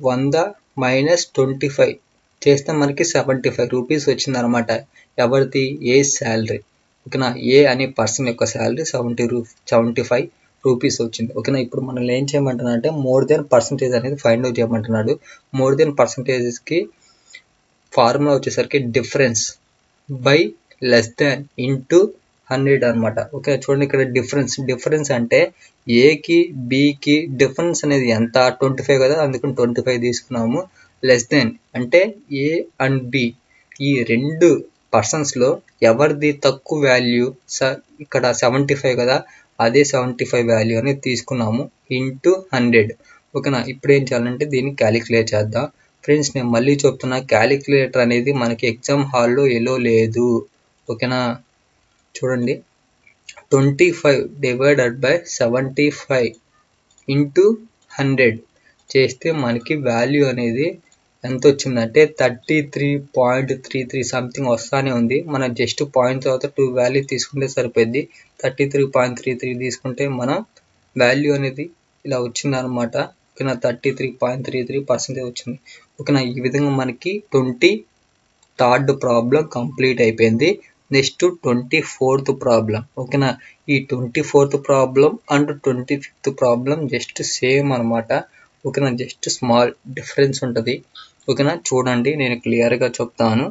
వంద మైనస్ ట్వంటీ ఫైవ్ చేస్తే మనకి సెవెంటీ ఫైవ్ రూపీస్ వచ్చిందనమాట. ఎవరిది? A salary. ఓకేనా? ఏ అనే పర్సన్ యొక్క శాలరీ సెవెంటీ రూ సెవెంటీ ఫైవ్ రూపీస్ వచ్చింది. ఓకేనా ఇప్పుడు మనల్ని ఏం చేయమంటున్నా అంటే మోర్ దెన్ పర్సంటేజ్ అనేది ఫైండ్ అవుట్ చేయమంటున్నాడు. మోర్ దెన్ పర్సంటేజెస్కి ఫార్ములా వచ్చేసరికి difference by less than into hundred అనమాట ఓకే చూడండి ఇక్కడ డిఫరెన్స్ డిఫరెన్స్ అంటే ఏకి బికి డిఫరెన్స్ అనేది ఎంత? ట్వంటీ ఫైవ్ కదా అందుకని ట్వంటీ ఫైవ్ తీసుకున్నాము. లెస్ దెన్ అంటే ఏ అండ్ బి ఈ రెండు పర్సన్స్లో ఎవరిది తక్కువ వాల్యూ స ఇక్కడ సెవెంటీ ఫైవ్ కదా అదే సెవెంటీ ఫైవ్ వాల్యూ అనేది తీసుకున్నాము ఇంటూ హండ్రెడ్ ఓకేనా? ఇప్పుడు ఏం చేయాలంటే దీన్ని క్యాలిక్యులేట్ చేద్దాం. ఫ్రెండ్స్ నేను మళ్ళీ చెప్తున్నా క్యాలిక్యులేటర్ అనేది మనకి ఎగ్జామ్ హాల్లో ఎలో లేదు. ఓకేనా? చూడండి. Twenty five divided by seventy five into hundred చేస్తే మనకి వాల్యూ అనేది ఎంత వచ్చిందంటే thirty three point three three something వస్తానే ఉంది. మనం జస్ట్ పాయింట్ తర్వాత టూ వాల్యూ తీసుకుంటే సరిపోద్ది. Thirty three point three three తీసుకుంటే మనం వాల్యూ అనేది ఇలా వచ్చిందనమాట ఓకేనా? Thirty three point three three percentage వచ్చింది. ఓకేనా? ఈ విధంగా మనకి ట్వంటీ థర్డ్ ప్రాబ్లం కంప్లీట్ అయిపోయింది. Next twenty fourth problem. ఓకేనా? ఈ twenty fourth problem and twenty fifth problem just same అనమాట ఓకేనా? జస్ట్ స్మాల్ డిఫరెన్స్ ఉంటుంది. ఓకేనా? చూడండి నేను క్లియర్గా చెప్తాను.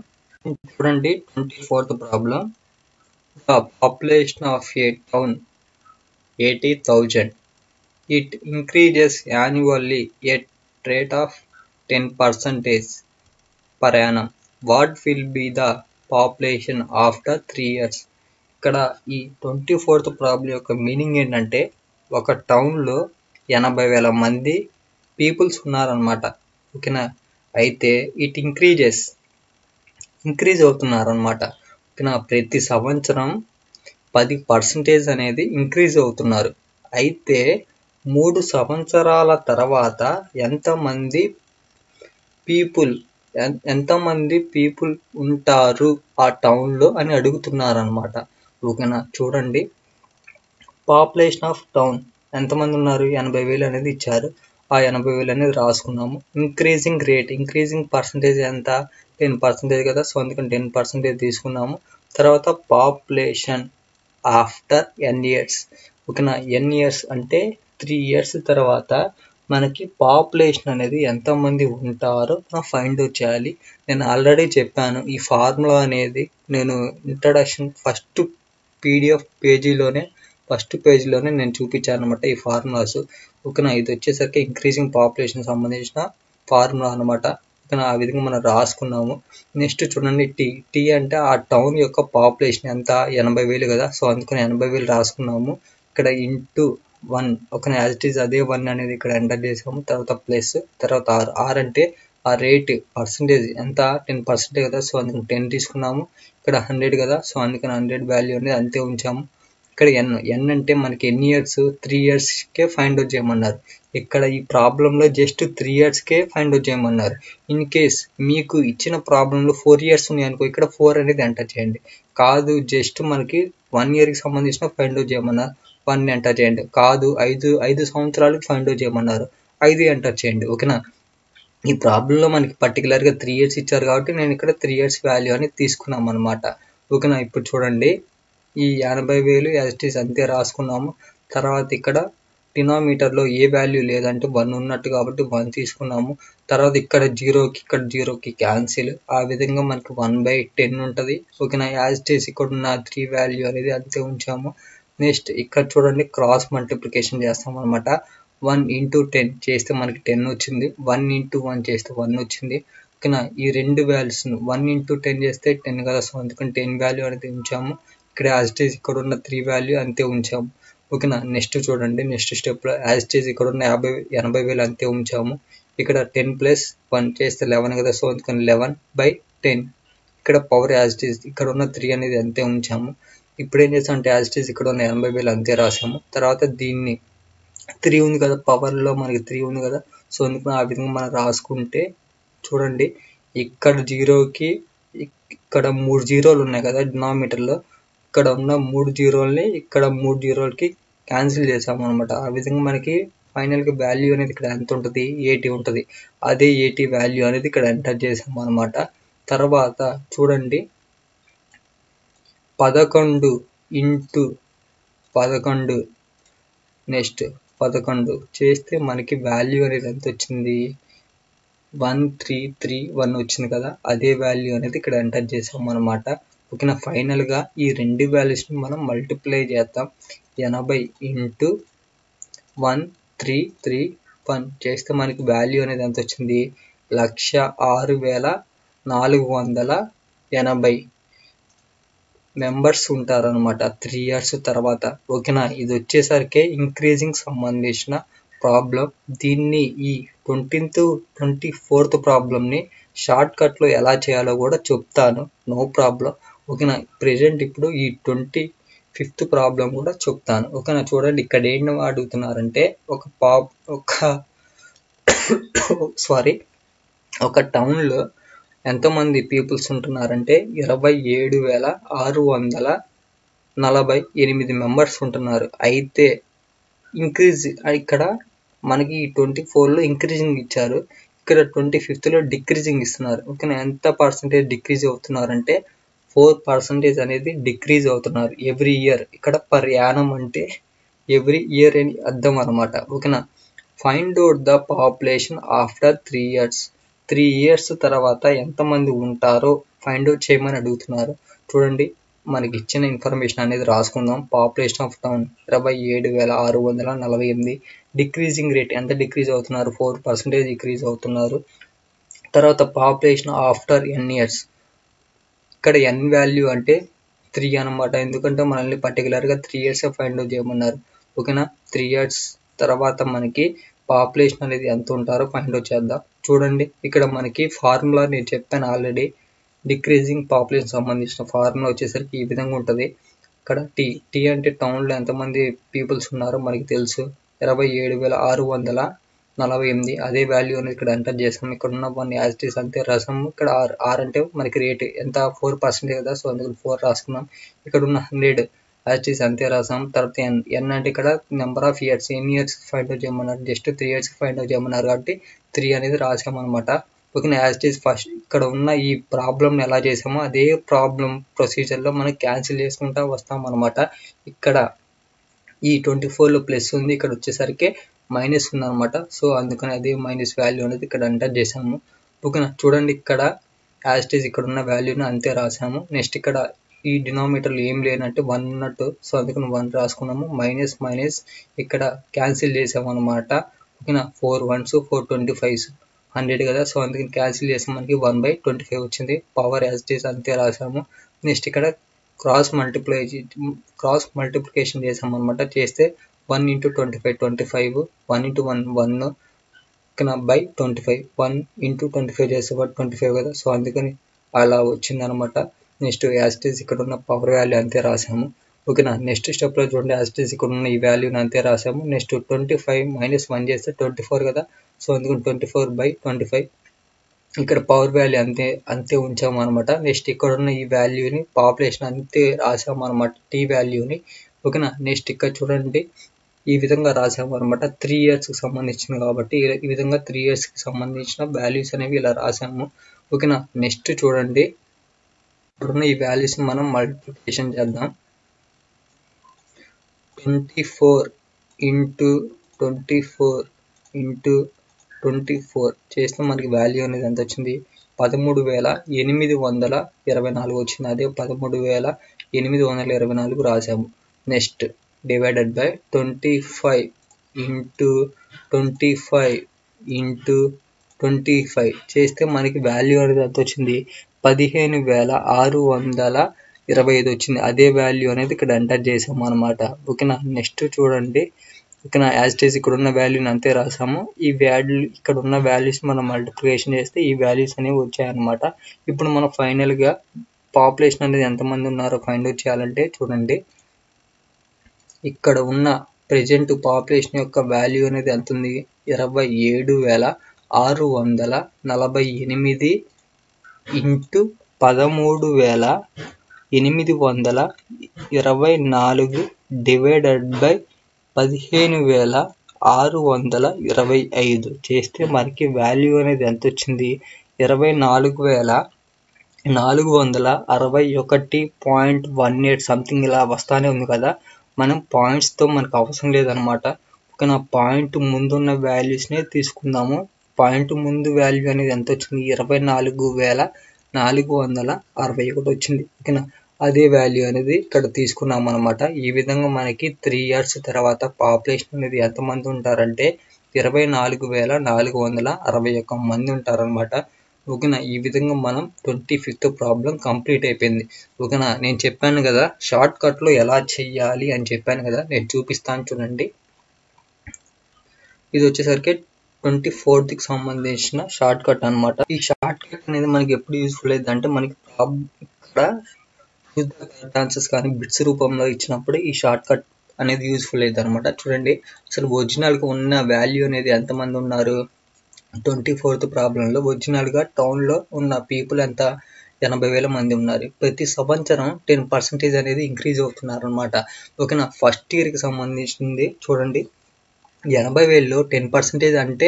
చూడండి twenty fourth problem. Population of of town eighty thousand it increases annually at rate of ten percentage per annum. What will be the population after three years ఇక్కడ ఈ ట్వంటీ ఫోర్త్ ప్రాబ్లం యొక్క మీనింగ్ ఏంటంటే ఒక టౌన్లో ఎనభై వేల మంది పీపుల్స్ ఉన్నారనమాట ఓకేనా? అయితే ఇట్ ఇంక్రీజెస్ ఇంక్రీజ్ అవుతున్నారనమాట చెప్పిన ప్రతి సంవత్సరం పది పర్సంటేజ్ అనేది ఇంక్రీజ్ అవుతున్నారు. అయితే మూడు సంవత్సరాల తర్వాత ఎంతమంది పీపుల్ ఎంతమంది పీపుల్ ఉంటారు ఆ టౌన్లో అని అడుగుతున్నారు అనమాట ఓకేనా? చూడండి. పాపులేషన్ ఆఫ్ టౌన్ ఎంతమంది ఉన్నారు? ఎనభై వేలు అనేది ఇచ్చారు. ఆ ఎనభై వేలు అనేది రాసుకున్నాము. ఇంక్రీజింగ్ రేట్ ఇంక్రీజింగ్ పర్సంటేజ్ ఎంత? టెన్ పర్సెంటేజ్ కదా సో అందుకని టెన్ పర్సెంటేజ్ తీసుకున్నాము. తర్వాత పాపులేషన్ ఆఫ్టర్ ఎన్ ఇయర్స్. ఓకేనా? ఎన్ ఇయర్స్ అంటే త్రీ ఇయర్స్ తర్వాత మనకి పాపులేషన్ అనేది ఎంతమంది ఉంటారో మనం ఫైండ్ అవుట్ చేయాలి. నేను ఆల్రెడీ చెప్పాను ఈ ఫార్ములా అనేది నేను ఇంట్రడక్షన్ ఫస్ట్ పీడిఎఫ్ పేజీలోనే ఫస్ట్ పేజీలోనే నేను చూపించాను అనమాట ఈ ఫార్ములాస్. ఓకేనా? ఇది వచ్చేసరికి ఇంక్రీజింగ్ పాపులేషన్ సంబంధించిన ఫార్ములా అనమాట ఓకేనా ఆ విధంగా మనం రాసుకున్నాము. నెక్స్ట్ చూడండి టీ టీ అంటే ఆ టౌన్ యొక్క పాపులేషన్ ఎంత? ఎనభై వేలు కదా. సో అందుకని ఎనభై వేలు రాసుకున్నాము. ఇక్కడ ఇంటూ వన్ ఒక యాజ్ ఇట్ ఈస్ అదే వన్ అనేది ఇక్కడ ఎంటర్ చేసాము. తర్వాత ప్లస్ తర్వాత ఆర్. ఆర్ అంటే ఆ రేట్ పర్సంటేజ్ ఎంత? టెన్ పర్సెంటే కదా. సో అందుకని టెన్ తీసుకున్నాము. ఇక్కడ హండ్రెడ్ కదా. సో అందుకని హండ్రెడ్ వాల్యూ అనేది అంతే ఉంచాము. ఇక్కడ ఎన్ ఎన్ అంటే మనకి ఎన్ని ఇయర్స్? త్రీ ఇయర్స్కే ఫైండ్ అవుట్ చేయమన్నారు. ఇక్కడ ఈ ప్రాబ్లంలో జస్ట్ త్రీ ఇయర్స్కే ఫైండ్ అవుట్ చేయమన్నారు. ఇన్ కేస్ మీకు ఇచ్చిన ప్రాబ్లంలో ఫోర్ ఇయర్స్ ఉన్నాయనుకో ఇక్కడ ఫోర్ అనేది ఎంటర్ చేయండి. కాదు జస్ట్ మనకి వన్ ఇయర్కి సంబంధించిన ఫైండ్ అవుట్ చేయమన్నారు వన్ ఎంటర్ చేయండి. కాదు ఐదు ఐదు సంవత్సరాలకు ఫైండ్ అవుట్ చేయమన్నారు. ఐదు ఎంటర్ చేయండి ఓకేనా? ఈ ప్రాబ్లంలో మనకి పర్టికులర్గా త్రీ ఇయర్స్ ఇచ్చారు కాబట్టి నేను ఇక్కడ త్రీ ఇయర్స్ వాల్యూ అని తీసుకున్నాం అనమాట ఓకేనా? ఇప్పుడు చూడండి. ఈ ఎనభై వేలు ఎస్టీస్ అంతే రాసుకున్నాము. తర్వాత ఇక్కడ డినామీటర్లో ఏ వాల్యూ లేదంటే వన్ ఉన్నట్టు కాబట్టి వన్ తీసుకున్నాము. తర్వాత ఇక్కడ జీరోకి ఇక్కడ జీరోకి క్యాన్సిల్. ఆ విధంగా మనకి వన్ బై టెన్ ఉంటుంది. ఓకేనా యాజ్ టేస్ ఇక్కడ ఉన్న త్రీ వాల్యూ అనేది అంతే ఉంచాము. నెక్స్ట్ ఇక్కడ చూడండి క్రాస్ మల్టిప్లికేషన్ చేస్తాం అనమాట వన్ ఇంటూ టెన్ చేస్తే మనకి టెన్ వచ్చింది. వన్ ఇంటూ వన్ చేస్తే వన్ వచ్చింది. ఓకేనా ఈ రెండు వాల్యూస్ను వన్ ఇంటూ టెన్ చేస్తే టెన్ కదా. సో అందుకని టెన్ వాల్యూ అనేది ఉంచాము. ఇక్కడ యాజ్ టేజ్ ఇక్కడ ఉన్న త్రీ వాల్యూ అంతే ఉంచాము. ఓకేనా నెక్స్ట్ చూడండి నెక్స్ట్ స్టెప్లో యాజ్ టేజ్ ఇక్కడ ఉన్న యాభై ఎనభై వేలు అంతే ఉంచాము. ఇక్కడ టెన్ ప్లస్ వన్ చేస్తే లెవెన్ కదా సో అందుకని లెవెన్ బై టెన్ ఇక్కడ పవర్ యాజ్ టేజ్ ఇక్కడ ఉన్న త్రీ అనేది అంతే ఉంచాము. ఇప్పుడు ఏం చేస్తాం అంటే యాజ్ టేజ్ ఇక్కడ ఉన్న ఎనభై వేలు అంతే రాసాము. తర్వాత దీన్ని త్రీ ఉంది కదా పవర్లో మనకి త్రీ ఉంది కదా సో అందుకని ఆ విధంగా మనం రాసుకుంటే చూడండి ఇక్కడ జీరోకి ఇక్కడ మూడు జీరోలు ఉన్నాయి కదా డినామీటర్లో ఇక్కడ ఉన్న మూడు జీరోల్ని ఇక్కడ మూడు జీరోలకి క్యాన్సిల్ చేసాము అనమాట ఆ విధంగా మనకి ఫైనల్గా వాల్యూ అనేది ఇక్కడ ఎంత ఉంటుంది? ఏటీ ఉంటుంది. అదే ఏటీ వాల్యూ అనేది ఇక్కడ ఎంటర్ చేసాము అనమాట తర్వాత చూడండి. పదకొండు ఇంటూ పదకొండు నెక్స్ట్ పదకొండు చేస్తే మనకి వాల్యూ అనేది ఎంత వచ్చింది? వన్ త్రీ త్రీ వన్ వచ్చింది కదా. అదే వాల్యూ అనేది ఇక్కడ ఎంటర్ చేసాము అనమాట ఓకేనా? ఫైనల్గా ఈ రెండు వాల్యూస్ని మనం మల్టిప్లై చేద్దాం. ఎనభై into one three three one. చేస్తే మనకి వాల్యూ అనేది ఎంత వచ్చింది? లక్ష ఆరు వేల నాలుగు వందల ఎనభై. మెంబర్స్ ఉంటారనమాట త్రీ ఇయర్స్ తర్వాత. ఓకేనా? ఇది వచ్చేసరికి ఇంక్రీజింగ్ సంబంధించిన ప్రాబ్లం దీన్ని ఈ ట్వంటీన్త్ ట్వంటీ ఫోర్త్ ప్రాబ్లమ్ని షార్ట్ కట్లో ఎలా చేయాలో కూడా చెప్తాను. నో ప్రాబ్లం ఓకేనా? ప్రెజెంట్ ఇప్పుడు ఈ ట్వంటీ ఫిఫ్త్ ప్రాబ్లం కూడా చెప్తాను. ఓకేనా? చూడండి ఇక్కడ ఏంటి అడుగుతున్నారంటే ఒక పా ఒక సారీ ఒక టౌన్లో ఎంతమంది పీపుల్స్ ఉంటున్నారంటే ఇరవై ఏడు వేల ఆరు వందల నలభై ఎనిమిది మెంబర్స్ ఉంటున్నారు. అయితే ఇంక్రీజ్ ఇక్కడ మనకి ట్వంటీ ఫోర్లో ఇంక్రీజింగ్ ఇచ్చారు. ఇక్కడ ట్వంటీ ఫిఫ్త్లో డిక్రీజింగ్ ఇస్తున్నారు. ఓకేనా? ఎంత పర్సంటేజ్ డిక్రీజ్ అవుతున్నారంటే ఫోర్ పర్సంటేజ్ అనేది డిక్రీజ్ అవుతున్నారు ఎవ్రీ ఇయర్. ఇక్కడ పర్ యానం అంటే ఎవ్రీ ఇయర్ అని అర్థం అనమాట. ఓకేనా? Find out the population after three years. Three years తర్వాత ఎంతమంది ఉంటారో ఫైండ్ అవుట్ చేయమని అడుగుతున్నారు. చూడండి మనకి ఇచ్చిన ఇన్ఫర్మేషన్ అనేది రాసుకుందాం. పాపులేషన్ ఆఫ్ టౌన్ ఇరవై ఏడు వేల ఆరు వందల నలభై ఎనిమిది. డిక్రీజింగ్ రేట్ ఎంత డిక్రీజ్ అవుతున్నారు? ఫోర్ పర్సెంటేజ్ డిక్రీజ్ అవుతున్నారు. తర్వాత పాపులేషన్ ఆఫ్టర్ ఎన్ ఇయర్స్. ఇక్కడ ఎన్ వాల్యూ అంటే త్రీ అనమాట ఎందుకంటే మనల్ని పర్టికులర్గా త్రీ ఇయర్స్ ఫైండ్ అవుట్ చేయమన్నారు. ఓకేనా? త్రీ ఇయర్స్ తర్వాత మనకి పాపులేషన్ అనేది ఎంత ఉంటారో ఫైండ్ అవుట్ చేద్దాం. చూడండి ఇక్కడ మనకి ఫార్ములా నేను చెప్పాను ఆల్రెడీ డిక్రీజింగ్ పాపులేషన్ సంబంధించిన ఫార్ములా వచ్చేసరికి ఈ విధంగా ఉంటుంది. ఇక్కడ టీ టీ అంటే టౌన్లో ఎంతమంది పీపుల్స్ ఉన్నారో మనకి తెలుసు. ఇరవై ఏడు వేల ఆరు వందల నలభై ఎనిమిది అదే వాల్యూ అనేది ఇక్కడ ఎంటర్ చేసాం. ఇక్కడ ఉన్న వన్ యాజిటీస్ అంతే. రసం ఇక్కడ ఆర్ ఆర్ అంటే మనకి రేట్ ఎంత? ఫోర్ పర్సెంట్ కదా. సో అందుకని ఫోర్ రాసుకున్నాం. ఇక్కడ ఉన్న హండ్రెడ్ యాజిటీస్ అంతే రాసాం. తర్వాత ఎన్ ఎన్ అంటే ఇక్కడ నెంబర్ ఆఫ్ ఇయర్స్ ఎన్ని ఇయర్స్ ఫైండ్ అవుట్ చేయమన్నారు. Just three years find out చేయమన్నారు కాబట్టి త్రీ అనేది రాసామన్నమాట. ఓకే యాజిటీస్ ఫస్ట్ ఇక్కడ ఉన్న ఈ ప్రాబ్లమ్ని ఎలా చేసామో అదే ప్రాబ్లం ప్రొసీజర్లో మనం క్యాన్సిల్ చేసుకుంటా వస్తాం అనమాట ఇక్కడ ఈ ట్వంటీ ఫోర్లో ప్లస్ ఉంది. ఇక్కడ వచ్చేసరికి మైనస్ ఉందన్నమాట సో అందుకని అదే మైనస్ వాల్యూ అనేది ఇక్కడ ఎంటర్ చేసాము ఓకేనా చూడండి ఇక్కడ యాస్టేజ్ ఇక్కడ ఉన్న వాల్యూని అంతే రాసాము నెక్స్ట్ ఇక్కడ ఈ డినామినేటర్లు ఏం లేనంటే వన్ ఉన్నట్టు సో అందుకని వన్ రాసుకున్నాము. మైనస్ మైనస్ ఇక్కడ క్యాన్సిల్ చేసాము అనమాట ఓకేనా four ones four twenty fives hundred కదా. సో అందుకని క్యాన్సిల్ చేసాం మనకి వన్ బై ట్వంటీ ఫైవ్ వచ్చింది పవర్ యాస్టేజ్ అంతే రాసాము నెక్స్ట్ ఇక్కడ క్రాస్ మల్టిప్లై క్రాస్ మల్టిప్లికేషన్ చేసాం అనమాట చేస్తే one into twenty five twenty five one into one one ఓకేనా by twenty five one into twenty five చేసేవాడు ట్వంటీ ఫైవ్ కదా. సో అందుకని అలా వచ్చింది అనమాట నెక్స్ట్ యాస్టేజ్ ఇక్కడ ఉన్న పవర్ వాల్యూ అంతే రాసాము. ఓకేనా నెక్స్ట్ స్టెప్లో చూడండి యాస్టేజ్ ఇక్కడ ఉన్న ఈ వాల్యూని అంతే రాసాము. Next twenty five minus one చేస్తే ట్వంటీ ఫోర్ కదా. సో అందుకని twenty four by twenty five ఇక్కడ పవర్ వాల్యూ అంతే అంతే ఉంచాము అనమాట నెక్స్ట్ ఇక్కడ ఉన్న ఈ వాల్యూని పాపులేషన్ అంతే రాసాము అనమాట టీ వాల్యూని ఓకేనా నెక్స్ట్ ఇక్కడ చూడండి. ఈ విధంగా రాసాము అనమాట త్రీ ఇయర్స్కి సంబంధించిన కాబట్టి ఈ విధంగా త్రీ ఇయర్స్కి సంబంధించిన వాల్యూస్ అనేవి ఇలా రాసాము ఓకేనా నెక్స్ట్ చూడండి. ఇప్పుడున్న ఈ వాల్యూస్ మనం మల్టిప్లికేషన్ చేద్దాం. Twenty four into twenty four into twenty four చేస్తే మనకి వాల్యూ అనేది ఎంత వచ్చింది? పదమూడు వేల ఎనిమిది వందల ఇరవై నాలుగు వచ్చింది. అదే పదమూడు వేల ఎనిమిది వందల ఇరవై నాలుగు రాసాము next divided by twenty five into twenty five into twenty five చేస్తే మనకి వాల్యూ అనేది ఎంత వచ్చింది? పదిహేను వేల ఆరు వందల ఇరవై ఐదు వచ్చింది. అదే వాల్యూ అనేది ఇక్కడ ఎంటర్ చేసాము అనమాట ఓకేనా? నెక్స్ట్ చూడండి. ఇక్కడ యాజ్ డేస్ ఇక్కడ ఉన్న వాల్యూని అంతే రాసాము. ఈ వాల్యూ ఇక్కడ ఉన్న వాల్యూస్ మనం మల్టిప్లికేషన్ చేస్తే ఈ వాల్యూస్ అనేవి వచ్చాయన్నమాట. ఇప్పుడు మనం ఫైనల్గా పాపులేషన్ అనేది ఎంతమంది ఉన్నారో ఫైండ్ అవుట్ చేయాలంటే చూడండి. ఇక్కడ ఉన్న ప్రజెంట్ పాపులేషన్ యొక్క వాల్యూ అనేది ఎంత ఉంది ఇరవై ఏడు వేల ఆరు వందల నలభై ఎనిమిది ఇంటూ పదమూడు వేల ఎనిమిది వందల ఇరవై నాలుగు డివైడెడ్ బై పదిహేను వేల ఆరు వందల ఇరవై ఐదు. చేస్తే మనకి వాల్యూ అనేది ఎంత వచ్చింది? ఇరవై నాలుగు వేల నాలుగు వందల అరవై ఒకటి పాయింట్ వన్ ఎయిట్ సంథింగ్ ఇలా వస్తానే ఉంది కదా. మనం పాయింట్స్తో మనకు అవసరం లేదనమాట ఓకేనా? పాయింట్ ముందున్న వాల్యూస్నే తీసుకుందాము. పాయింట్ ముందు వాల్యూ అనేది ఎంత వచ్చింది? ఇరవై నాలుగు వేల నాలుగు వందల అరవై ఒకటి వచ్చింది. ఓకేనా? అదే వాల్యూ అనేది ఇక్కడ తీసుకున్నాం అనమాట ఈ విధంగా మనకి త్రీ ఇయర్స్ తర్వాత పాపులేషన్ అనేది ఎంతమంది ఉంటారంటే ఇరవై నాలుగు వేల నాలుగు వందల అరవై ఒక్క మంది ఉంటారనమాట ఓకేనా? ఈ విధంగా మనం ట్వంటీ ఫిఫ్త్ ప్రాబ్లం కంప్లీట్ అయిపోయింది. ఓకేనా? నేను చెప్పాను కదా షార్ట్ కట్లో ఎలా చెయ్యాలి అని చెప్పాను కదా నేను చూపిస్తాను చూడండి. ఇది వచ్చేసరికి ట్వంటీ ఫోర్త్కి సంబంధించిన షార్ట్ కట్ అనమాట ఈ షార్ట్ కట్ అనేది మనకి ఎప్పుడు యూస్ఫుల్ అయింది అంటే మనకి ఇక్కడ ఛాన్సెస్ కానీ బిట్స్ రూపంలో ఇచ్చినప్పుడు ఈ షార్ట్ కట్ అనేది యూస్ఫుల్ అయింది అనమాట చూడండి అసలు ఒరిజినల్కి ఉన్న వాల్యూ అనేది ఎంతమంది ఉన్నారు? ట్వంటీ ఫోర్త్ ప్రాబ్లంలో ఒరిజినల్గా టౌన్లో ఉన్న పీపుల్ ఎంత? ఎనభై వేల మంది ఉన్నారు. ప్రతి సంవత్సరం టెన్ పర్సెంటేజ్ అనేది ఇంక్రీజ్ అవుతున్నారు అనమాట ఓకేనా? ఫస్ట్ ఇయర్కి సంబంధించింది చూడండి. ఎనభై వేలలో టెన్ పర్సెంటేజ్ అంటే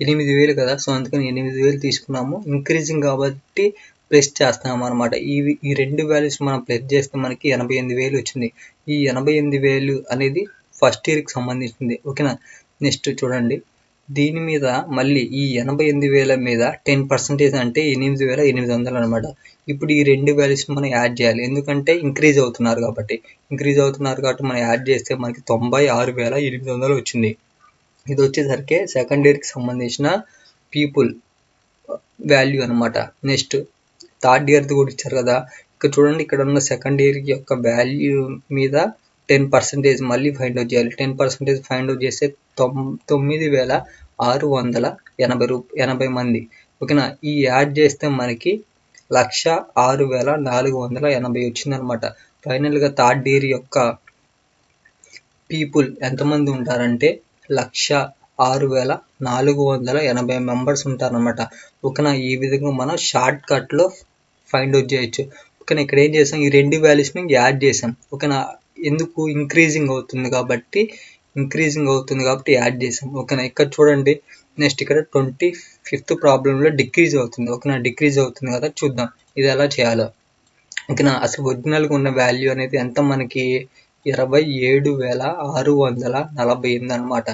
ఎనిమిది వేలు కదా? సో అందుకని ఎనిమిది వేలు తీసుకున్నాము. ఇంక్రీజింగ్ కాబట్టి ప్లస్ చేస్తున్నాము అనమాట ఈ ఈ రెండు వాల్యూస్ మనం ప్లస్ చేస్తే మనకి ఎనభై ఎనిమిది వేలు వచ్చింది. ఈ ఎనభై ఎనిమిది వేలు అనేది ఫస్ట్ ఇయర్కి సంబంధించింది. ఓకేనా? నెక్స్ట్ చూడండి. దీని మీద మళ్ళీ ఈ ఎనభై ఎనిమిది వేల మీద టెన్ పర్సెంటేజ్ అంటే ఎనిమిది వేల ఎనిమిది వందలు అనమాట ఇప్పుడు ఈ రెండు వాల్యూస్ మనం యాడ్ చేయాలి. ఎందుకంటే ఇంక్రీజ్ అవుతున్నారు కాబట్టి. ఇంక్రీజ్ అవుతున్నారు కాబట్టి మనం యాడ్ చేస్తే మనకి తొంభై ఆరు వేల ఎనిమిది వందలు వచ్చింది. ఇది వచ్చేసరికి సెకండ్ ఇయర్కి సంబంధించిన పీపుల్ వాల్యూ అనమాట నెక్స్ట్ థర్డ్ ఇయర్ది కూడా ఇచ్చారు కదా. ఇక్కడ చూడండి ఇక్కడ ఉన్న సెకండ్ ఇయర్ యొక్క వాల్యూ మీద టెన్ పర్సెంటేజ్ మళ్ళీ ఫైండ్ అవుట్ చేయాలి. టెన్ పర్సెంటేజ్ ఫైండ్ అవుట్ చేస్తే తొమ్మిది వేల ఆరు వందల ఎనభై రూ ఎనభై మంది. ఓకేనా ఈ యాడ్ చేస్తే మనకి లక్ష ఆరు వేల నాలుగు వందల ఎనభై వచ్చిందనమాట ఫైనల్గా థర్డ్ ఇయర్ యొక్క పీపుల్ ఎంతమంది ఉంటారంటే లక్ష ఆరు వేల నాలుగు వందల ఎనభై మెంబర్స్ ఉంటారనమాట ఓకేనా ఈ విధంగా మనం షార్ట్ కట్లో ఫైండ్ అవుట్ చేయొచ్చు. ఓకేనా ఇక్కడ ఏం చేసాం? ఈ రెండు వాల్యూస్ని యాడ్ చేసాం. ఓకేనా ఎందుకు ఇంక్రీజింగ్ అవుతుంది కాబట్టి ఇంక్రీజింగ్ అవుతుంది కాబట్టి యాడ్ చేసాం ఓకేనా? ఇక్కడ చూడండి. నెక్స్ట్ ఇక్కడ ట్వంటీ ఫిఫ్త్ ప్రాబ్లంలో డిక్రీజ్ అవుతుంది. ఓకేనా? డిక్రీజ్ అవుతుంది కదా? చూద్దాం. ఇది ఎలా చేయాలో. ఓకేనా? అసలు ఒరిజినల్గా ఉన్న వాల్యూ అనేది ఎంత? మనకి ఇరవై ఏడు వేల ఆరు వందల నలభై ఎనిమిది అనమాట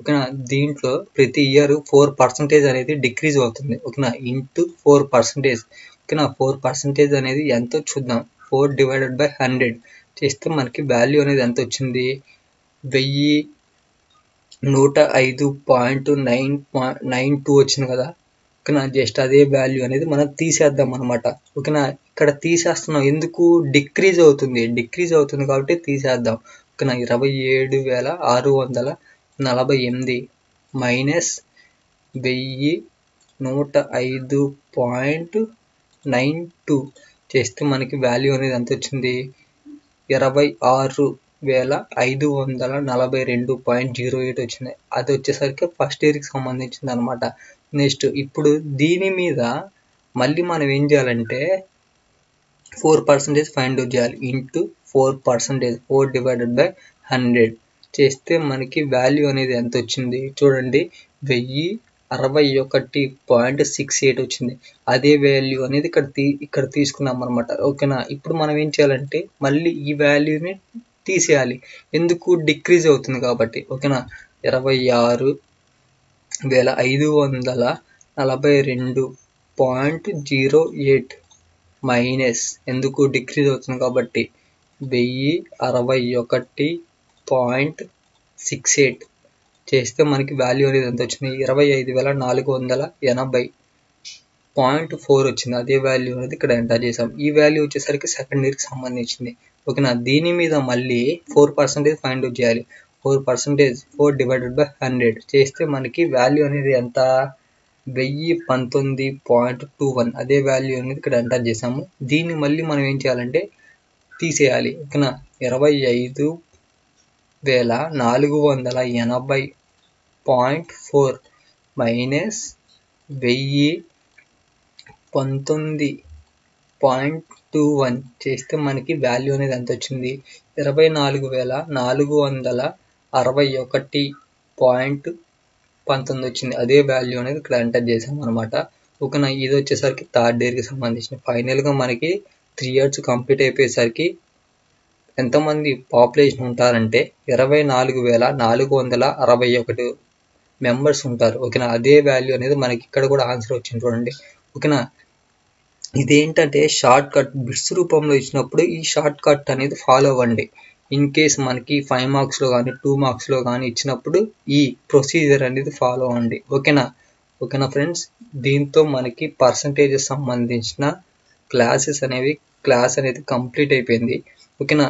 ఓకేనా? దీంట్లో ప్రతి ఇయర్ ఫోర్ పర్సెంటేజ్ అనేది డిక్రీజ్ అవుతుంది. ఓకేనా? ఇంటూ ఫోర్ పర్సెంటేజ్ ఓకేనా? ఫోర్ పర్సెంటేజ్ అనేది ఎంతో? చూద్దాం. ఫోర్ డివైడెడ్ బై హండ్రెడ్ చేస్తే మనకి వాల్యూ అనేది ఎంత వచ్చింది? వెయ్యి నూట ఐదు పాయింట్ నైన్ నైన్ టూ వచ్చింది కదా? ఓకేనా? జస్ట్ అదే వాల్యూ అనేది మనం తీసేద్దాం అనమాట ఓకేనా? ఇక్కడ తీసేస్తున్నాం. ఎందుకు? డిక్రీజ్ అవుతుంది. డిక్రీజ్ అవుతుంది కాబట్టి తీసేద్దాం. ఓకేనా? ఇరవై ఏడు వేల ఆరు వందల నలభై ఎనిమిది మైనస్ వెయ్యి నూట ఐదు పాయింట్ నైన్ టూ చేస్తే మనకి వాల్యూ అనేది ఎంత వచ్చింది? ఇరవై ఆరు వేల ఐదు వందల నలభై రెండు పాయింట్ జీరో ఎయిట్ వచ్చింది. అది వచ్చేసరికి ఫస్ట్ ఇయర్కి సంబంధించింది అనమాట నెక్స్ట్ ఇప్పుడు దీని మీద మళ్ళీ మనం ఏం చేయాలంటే ఫోర్ పర్సెంటేజ్ ఫైండ్ అవుట్ చేయాలి. Into four percentage four divided by hundred చేస్తే మనకి వాల్యూ అనేది ఎంత వచ్చింది? చూడండి వెయ్యి అరవై ఒకటి పాయింట్ సిక్స్ ఎయిట్ వచ్చింది. అదే వాల్యూ అనేది ఇక్కడ తీ ఇక్కడ తీసుకున్నాం అనమాట ఓకేనా ఇప్పుడు మనం ఏం చేయాలంటే మళ్ళీ ఈ వాల్యూని తీసేయాలి. ఎందుకు? డిక్రీజ్ అవుతుంది కాబట్టి. ఓకేనా ఇరవై ఆరు వేల ఐదు వందల నలభై రెండు పాయింట్ జీరో ఎయిట్ మైనస్ ఎందుకు? డిక్రీజ్ అవుతుంది కాబట్టి. వెయ్యి అరవై ఒకటి పాయింట్ సిక్స్ ఎయిట్. చేస్తే మనకి వాల్యూ అనేది ఎంత వచ్చింది? ఇరవై ఐదు వేల నాలుగు వందల ఎనభై పాయింట్ ఫోర్ వచ్చింది. అదే వాల్యూ అనేది ఇక్కడ ఎంటర్ చేసాం ఈ వాల్యూ వచ్చేసరికి సెకండ్ ఇయర్కి సంబంధించింది. ఓకేనా? దీని మీద మళ్ళీ ఫోర్ పర్సెంటేజ్ ఫైండ్ అవుట్ చేయాలి. Four percentage four divided by hundred చేస్తే మనకి వాల్యూ అనేది ఎంత? వెయ్యి పంతొమ్మిది పాయింట్ టూ వన్ అదే వాల్యూ అనేది ఇక్కడ ఎంటర్ చేసాము దీన్ని మళ్ళీ మనం ఏం చేయాలంటే తీసేయాలి. ఓకేనా? ఇరవై ఐదు వేల నాలుగు వందల ఎనభై పాయింట్ ఫోర్ మైనస్ వెయ్యి పంతొమ్మిది పాయింట్ టూ వన్ చేస్తే మనకి వాల్యూ అనేది ఎంత వచ్చింది? ఇరవై నాలుగు వేల నాలుగు వందల అరవై ఒకటి పాయింట్ పంతొమ్మిది వచ్చింది. అదే వాల్యూ అనేది ఇక్కడ ఎంటర్ చేసాం అనమాట ఓకేనా? ఇది వచ్చేసరికి థర్డ్ ఇయర్కి సంబంధించిన ఫైనల్గా మనకి త్రీ ఇయర్స్ కంప్లీట్ అయిపోయేసరికి ఎంతమంది పాపులేషన్ ఉంటారంటే ఇరవై నాలుగు వేల నాలుగు వందల అరవై ఒకటి మెంబర్స్ ఉంటారు. ఓకేనా? అదే వాల్యూ అనేది మనకి ఇక్కడ కూడా ఆన్సర్ వచ్చింది చూడండి. ఓకేనా? ఇదేంటంటే షార్ట్ కట్ బిట్స్ రూపంలో ఇచ్చినప్పుడు ఈ షార్ట్ కట్ అనేది ఫాలో అవ్వండి. ఇన్ కేస్ మనకి ఫైవ్ మార్క్స్లో కానీ టూ మార్క్స్లో కానీ ఇచ్చినప్పుడు ఈ ప్రొసీజర్ అనేది ఫాలో అవ్వండి. ఓకేనా? ఓకేనా ఫ్రెండ్స్ దీంతో మనకి పర్సంటేజెస్ సంబంధించిన క్లాసెస్ అనేవి క్లాస్ అనేది కంప్లీట్ అయిపోయింది. ఓకేనా?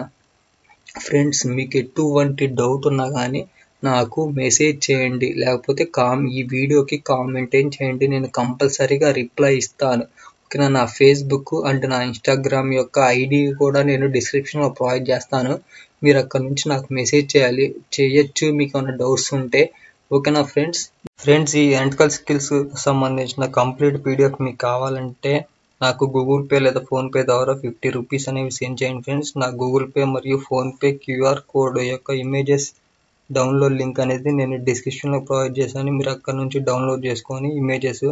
ఫ్రెండ్స్ మీకు ఎటువంటి డౌట్ ఉన్నా కానీ నాకు మెసేజ్ చేయండి. లేకపోతే కామ్ ఈ వీడియోకి కామెంటేం చేయండి. నేను కంపల్సరీగా రిప్లై ఇస్తాను. ఓకేనా? నా ఫేస్బుక్ అండ్ నా ఇన్స్టాగ్రామ్ యొక్క ఐడి కూడా నేను డిస్క్రిప్షన్లో ప్రొవైడ్ చేస్తాను. మీరు అక్కడ నుంచి నాకు మెసేజ్ చేయాలి. చేయొచ్చు. మీకు ఏమైనా డౌట్స్ ఉంటే. ఓకేనా ఫ్రెండ్స్ ఫ్రెండ్స్ ఈ ఎలక్ట్రికల్ స్కిల్స్ సంబంధించిన కంప్లీట్ పీడిఎఫ్ మీకు కావాలంటే నాకు గూగుల్ పే లేదా ఫోన్పే ద్వారా ఫిఫ్టీ రూపీస్ అనేవి సెండ్ చేయండి ఫ్రెండ్స్ నా గూగుల్ పే మరియు ఫోన్పే క్యూఆర్ కోడ్ యొక్క ఇమేజెస్ డౌన్లోడ్ లింక్ అనేది నేను డిస్క్రిప్షన్లో ప్రొవైడ్ చేశాను. మీరు అక్కడ నుంచి డౌన్లోడ్ చేసుకొని ఇమేజెస్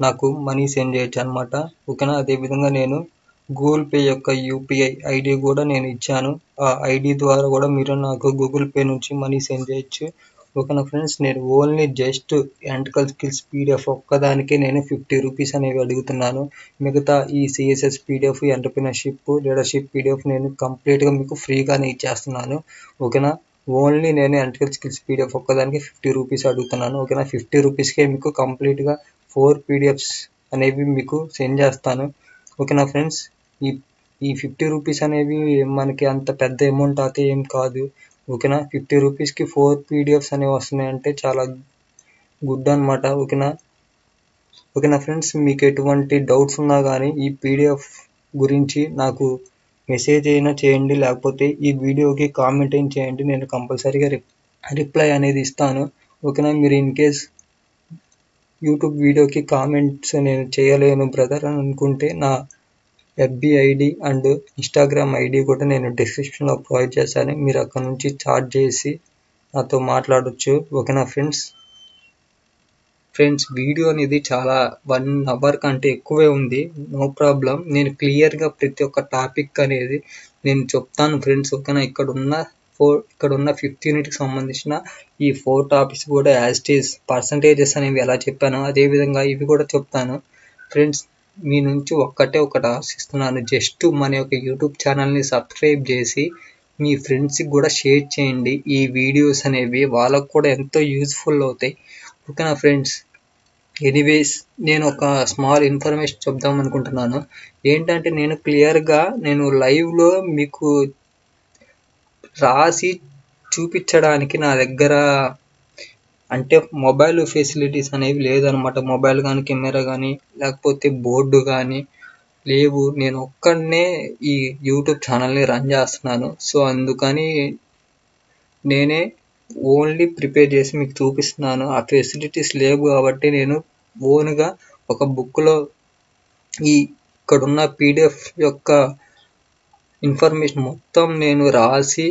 నాకు మనీ సెండ్ చేయొచ్చు అనమాట ఓకేనా? అదేవిధంగా నేను గూగుల్ పే యొక్క యూపీఐ ఐడి కూడా నేను ఇచ్చాను. ఆ ఐడి ద్వారా కూడా మీరు నాకు గూగుల్ పే నుంచి మనీ సెండ్ చేయొచ్చు. ఓకేనా ఫ్రెండ్స్? నేను only just ethical skills PDF ఒక్కదానికే నేను ఫిఫ్టీ రూపీస్ అనేవి అడుగుతున్నాను. మిగతా ఈ CSS PDF entrepreneurship leadership PDF నేను కంప్లీట్గా మీకు ఫ్రీగానే ఇచ్చేస్తున్నాను. ఓకేనా? ఓన్లీ నేను ఎంటికల్ స్కిల్స్ పీడిఎఫ్ ఒక్కదానికి ఫిఫ్టీ రూపీస్ అడుగుతున్నాను ఓకేనా? ఫిఫ్టీ రూపీస్కే మీకు కంప్లీట్గా ఫోర్ పీడిఎఫ్స్ అనేవి మీకు సెండ్ చేస్తాను ఓకేనా ఫ్రెండ్స్? ఈ ఈ ఫిఫ్టీ రూపీస్ అనేవి మనకి అంత పెద్ద అమౌంట్ అయితే ఏం కాదు ఓకేనా? ఫిఫ్టీ రూపీస్కి ఫోర్ పీడిఎఫ్స్ అనేవి వస్తున్నాయంటే చాలా గుడ్ అనమాట ఓకేనా? ఓకేనా ఫ్రెండ్స్? మీకు ఎటువంటి డౌట్స్ ఉన్నా కానీ ఈ పీడిఎఫ్ గురించి నాకు మెసేజ్ అయినా చేయండి లేకపోతే ఈ వీడియోకి కామెంట్ అయినా చేయండి నేను కంపల్సరీగా రిప్లై అనేది ఇస్తాను. ఓకేనా? మీరు ఇన్ కేస్ యూట్యూబ్ వీడియోకి కామెంట్స్ నేను చేయలేను బ్రదర్ అని అనుకుంటే నా FB ID and Instagram ID కూడా నేను డిస్క్రిప్షన్లో ప్రొవైడ్ చేశాను మీరు అక్కడ నుంచి చార్జ్ చేసి నాతో మాట్లాడొచ్చు. ఓకేనా ఫ్రెండ్స్ ఫ్రెండ్స్ వీడియో అనేది చాలా వన్ అవర్ కంటే ఎక్కువే ఉంది. నో ప్రాబ్లం నేను క్లియర్గా ప్రతి ఒక్క టాపిక్ అనేది నేను చెప్తాను ఫ్రెండ్స్ ఓకేనా? ఇక్కడ ఉన్న ఫోర్ ఇక్కడ ఉన్న ఫిఫ్త్ యూనిట్కి సంబంధించిన ఈ ఫోర్ టాపిక్స్ కూడా యాజ్ టీస్ పర్సంటేజెస్ అనేవి ఎలా చెప్పాను అదేవిధంగా ఇవి కూడా చెప్తాను. ఫ్రెండ్స్ మీ నుంచి ఒక్కటే ఒకటి ఆశిస్తున్నాను జస్ట్ మన యొక్క యూట్యూబ్ ఛానల్ని సబ్స్క్రైబ్ చేసి మీ ఫ్రెండ్స్కి కూడా షేర్ చేయండి. ఈ వీడియోస్ అనేవి వాళ్ళకు కూడా ఎంతో యూజ్ఫుల్ అవుతాయి. ఓకేనా ఫ్రెండ్స్ ఎనీవేస్ నేను ఒక స్మాల్ ఇన్ఫర్మేషన్ చెప్దాం అనుకుంటున్నాను. ఏంటంటే నేను క్లియర్గా నేను లైవ్లో మీకు రాసి చూపించడానికి నా దగ్గర అంటే మొబైల్ ఫెసిలిటీస్ అనేవి లేదనమాట మొబైల్ కానీ కెమెరా కానీ లేకపోతే బోర్డు కానీ లేవు. నేను ఒక్కడనే ఈ యూట్యూబ్ ఛానల్ని రన్ చేస్తున్నాను. సో అందుకని నేనే ఓన్లీ ప్రిపేర్ చేసి మీకు చూపిస్తున్నాను. ఆ ఫెసిలిటీస్ లేవు కాబట్టి నేను ఓన్గా ఒక బుక్లో ఈ ఇక్కడున్న పీడిఎఫ్ యొక్క ఇన్ఫర్మేషన్ మొత్తం నేను రాసి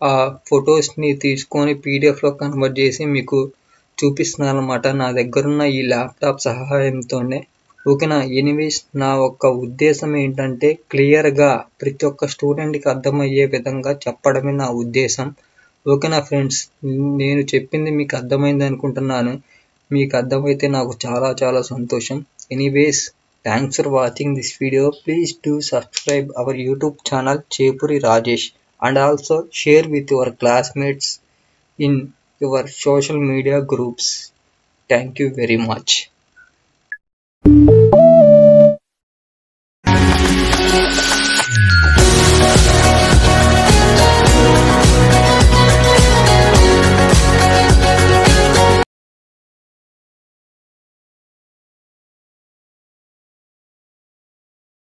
ఆ ఫొటోస్ని తీసుకొని పీడిఎఫ్లో కన్వర్ట్ చేసి మీకు చూపిస్తున్నాను అనమాట నా దగ్గరున్న ఈ ల్యాప్టాప్ సహాయంతోనే. ఓకేనా? ఎనీవేస్ నా ఒక్క ఉద్దేశం ఏంటంటే క్లియర్గా ప్రతి ఒక్క స్టూడెంట్కి అర్థమయ్యే విధంగా చెప్పడమే నా ఉద్దేశం. ఓకేనా ఫ్రెండ్స్ నేను చెప్పింది మీకు అర్థమైంది అనుకుంటున్నాను. మీకు అర్థమైతే నాకు చాలా చాలా సంతోషం. Anyways thanks for watching this video please do subscribe our YouTube channel Chepuri Rajesh and also share with your classmates in your social media groups thank you very much